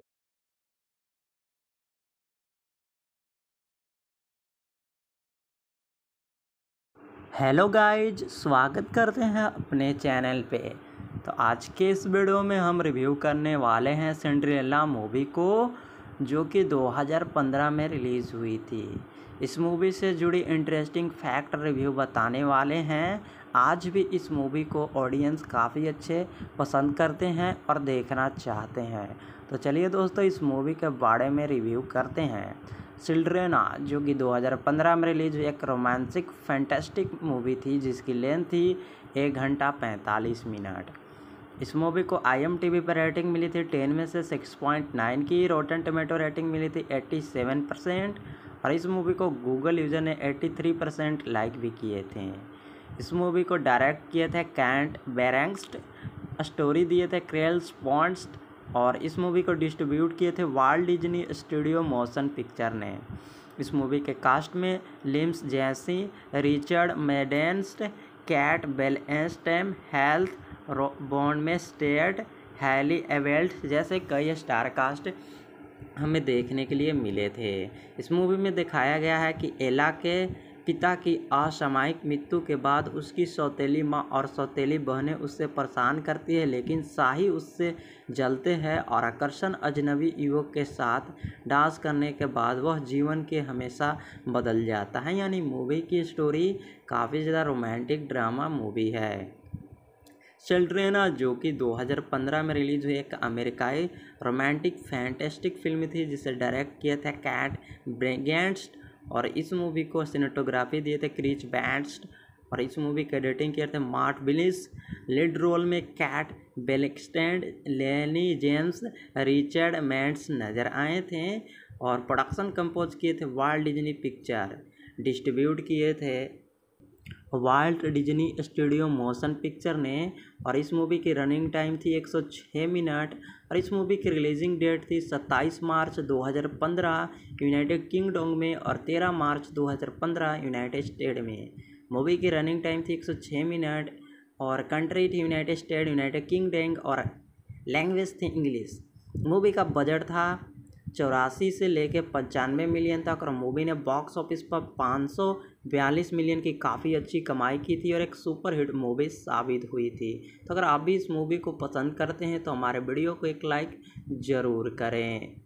हेलो गाइज़ स्वागत करते हैं अपने चैनल पे। तो आज के इस वीडियो में हम रिव्यू करने वाले हैं सेंड्रेला मूवी को, जो कि 2015 में रिलीज़ हुई थी। इस मूवी से जुड़ी इंटरेस्टिंग फैक्ट रिव्यू बताने वाले हैं। आज भी इस मूवी को ऑडियंस काफ़ी अच्छे पसंद करते हैं और देखना चाहते हैं। तो चलिए दोस्तों, इस मूवी के बारे में रिव्यू करते हैं। चिल्ड्रेना जो कि 2015 में रिलीज़ हुई, एक रोमांसिक, फैंटेस्टिक मूवी थी, जिसकी लेंथ थी एक घंटा पैंतालीस मिनट। इस मूवी को आई एम टी वी पर रेटिंग मिली थी, टेन में से सिक्स पॉइंट नाइन की रोटन टोमेटो रेटिंग मिली थी एट्टी सेवन परसेंट, और इस मूवी को गूगल यूज़र ने 83 परसेंट लाइक भी किए थे। इस मूवी को डायरेक्ट किए थे कैंट बेरेंगस्ट, स्टोरी दिए थे क्रेल्स पॉन्स्ट और इस मूवी को डिस्ट्रीब्यूट किए थे Walt Disney studio motion picture ने। इस मूवी के कास्ट में लिम्स जैसी, रिचर्ड मेडेंस्ट, कैट बेलस्टेम हेल्थ बॉन्ड में स्टेट हैली एवेल्ट जैसे कई स्टार कास्ट हमें देखने के लिए मिले थे। इस मूवी में दिखाया गया है कि एला के पिता की असामयिक मृत्यु के बाद उसकी सौतेली माँ और सौतेली बहनें उससे परेशान करती है, लेकिन शाही उससे जलते हैं और आकर्षण अजनबी युवक के साथ डांस करने के बाद वह जीवन के हमेशा बदल जाता है। यानी मूवी की स्टोरी काफ़ी ज़्यादा रोमांटिक ड्रामा मूवी है। चिल्ड्रेना, जो कि 2015 में रिलीज़ हुई, एक अमेरिकाई रोमांटिक, फैंटेस्टिक फ़िल्म थी, जिसे डायरेक्ट किया था कैट ब्रेगेंस्ट और इस मूवी को सिनेटोग्राफी दिए थे क्रिच बैंड्स और इस मूवी का एडिटिंग किए थे मार्ट बिलिस। लीड रोल में कैट बेलेक्सटेंड, लेनी जेम्स, रिचर्ड मैंड्स नज़र आए थे और प्रोडक्शन कंपोज किए थे वाल्ट डिजनी पिक्चर। डिस्ट्रीब्यूट किए थे Walt Disney studio motion picture ने और इस मूवी की रनिंग टाइम थी 106 मिनट और इस मूवी की रिलीजिंग डेट थी 27 मार्च 2015 यूनाइटेड किंगडम में और 13 मार्च 2015 यूनाइटेड स्टेट में। मूवी की रनिंग टाइम थी 106 मिनट और कंट्री थी यूनाइटेड स्टेट, यूनाइटेड किंगडम और लैंग्वेज थी इंग्लिश। मूवी का बजट था चौरासी से लेकर पंचानवे मिलियन तक और मूवी ने बॉक्स ऑफ़िस पर पाँच सौ बयालीस मिलियन की काफ़ी अच्छी कमाई की थी और एक सुपर हिट मूवी साबित हुई थी। तो अगर आप भी इस मूवी को पसंद करते हैं तो हमारे वीडियो को एक लाइक ज़रूर करें।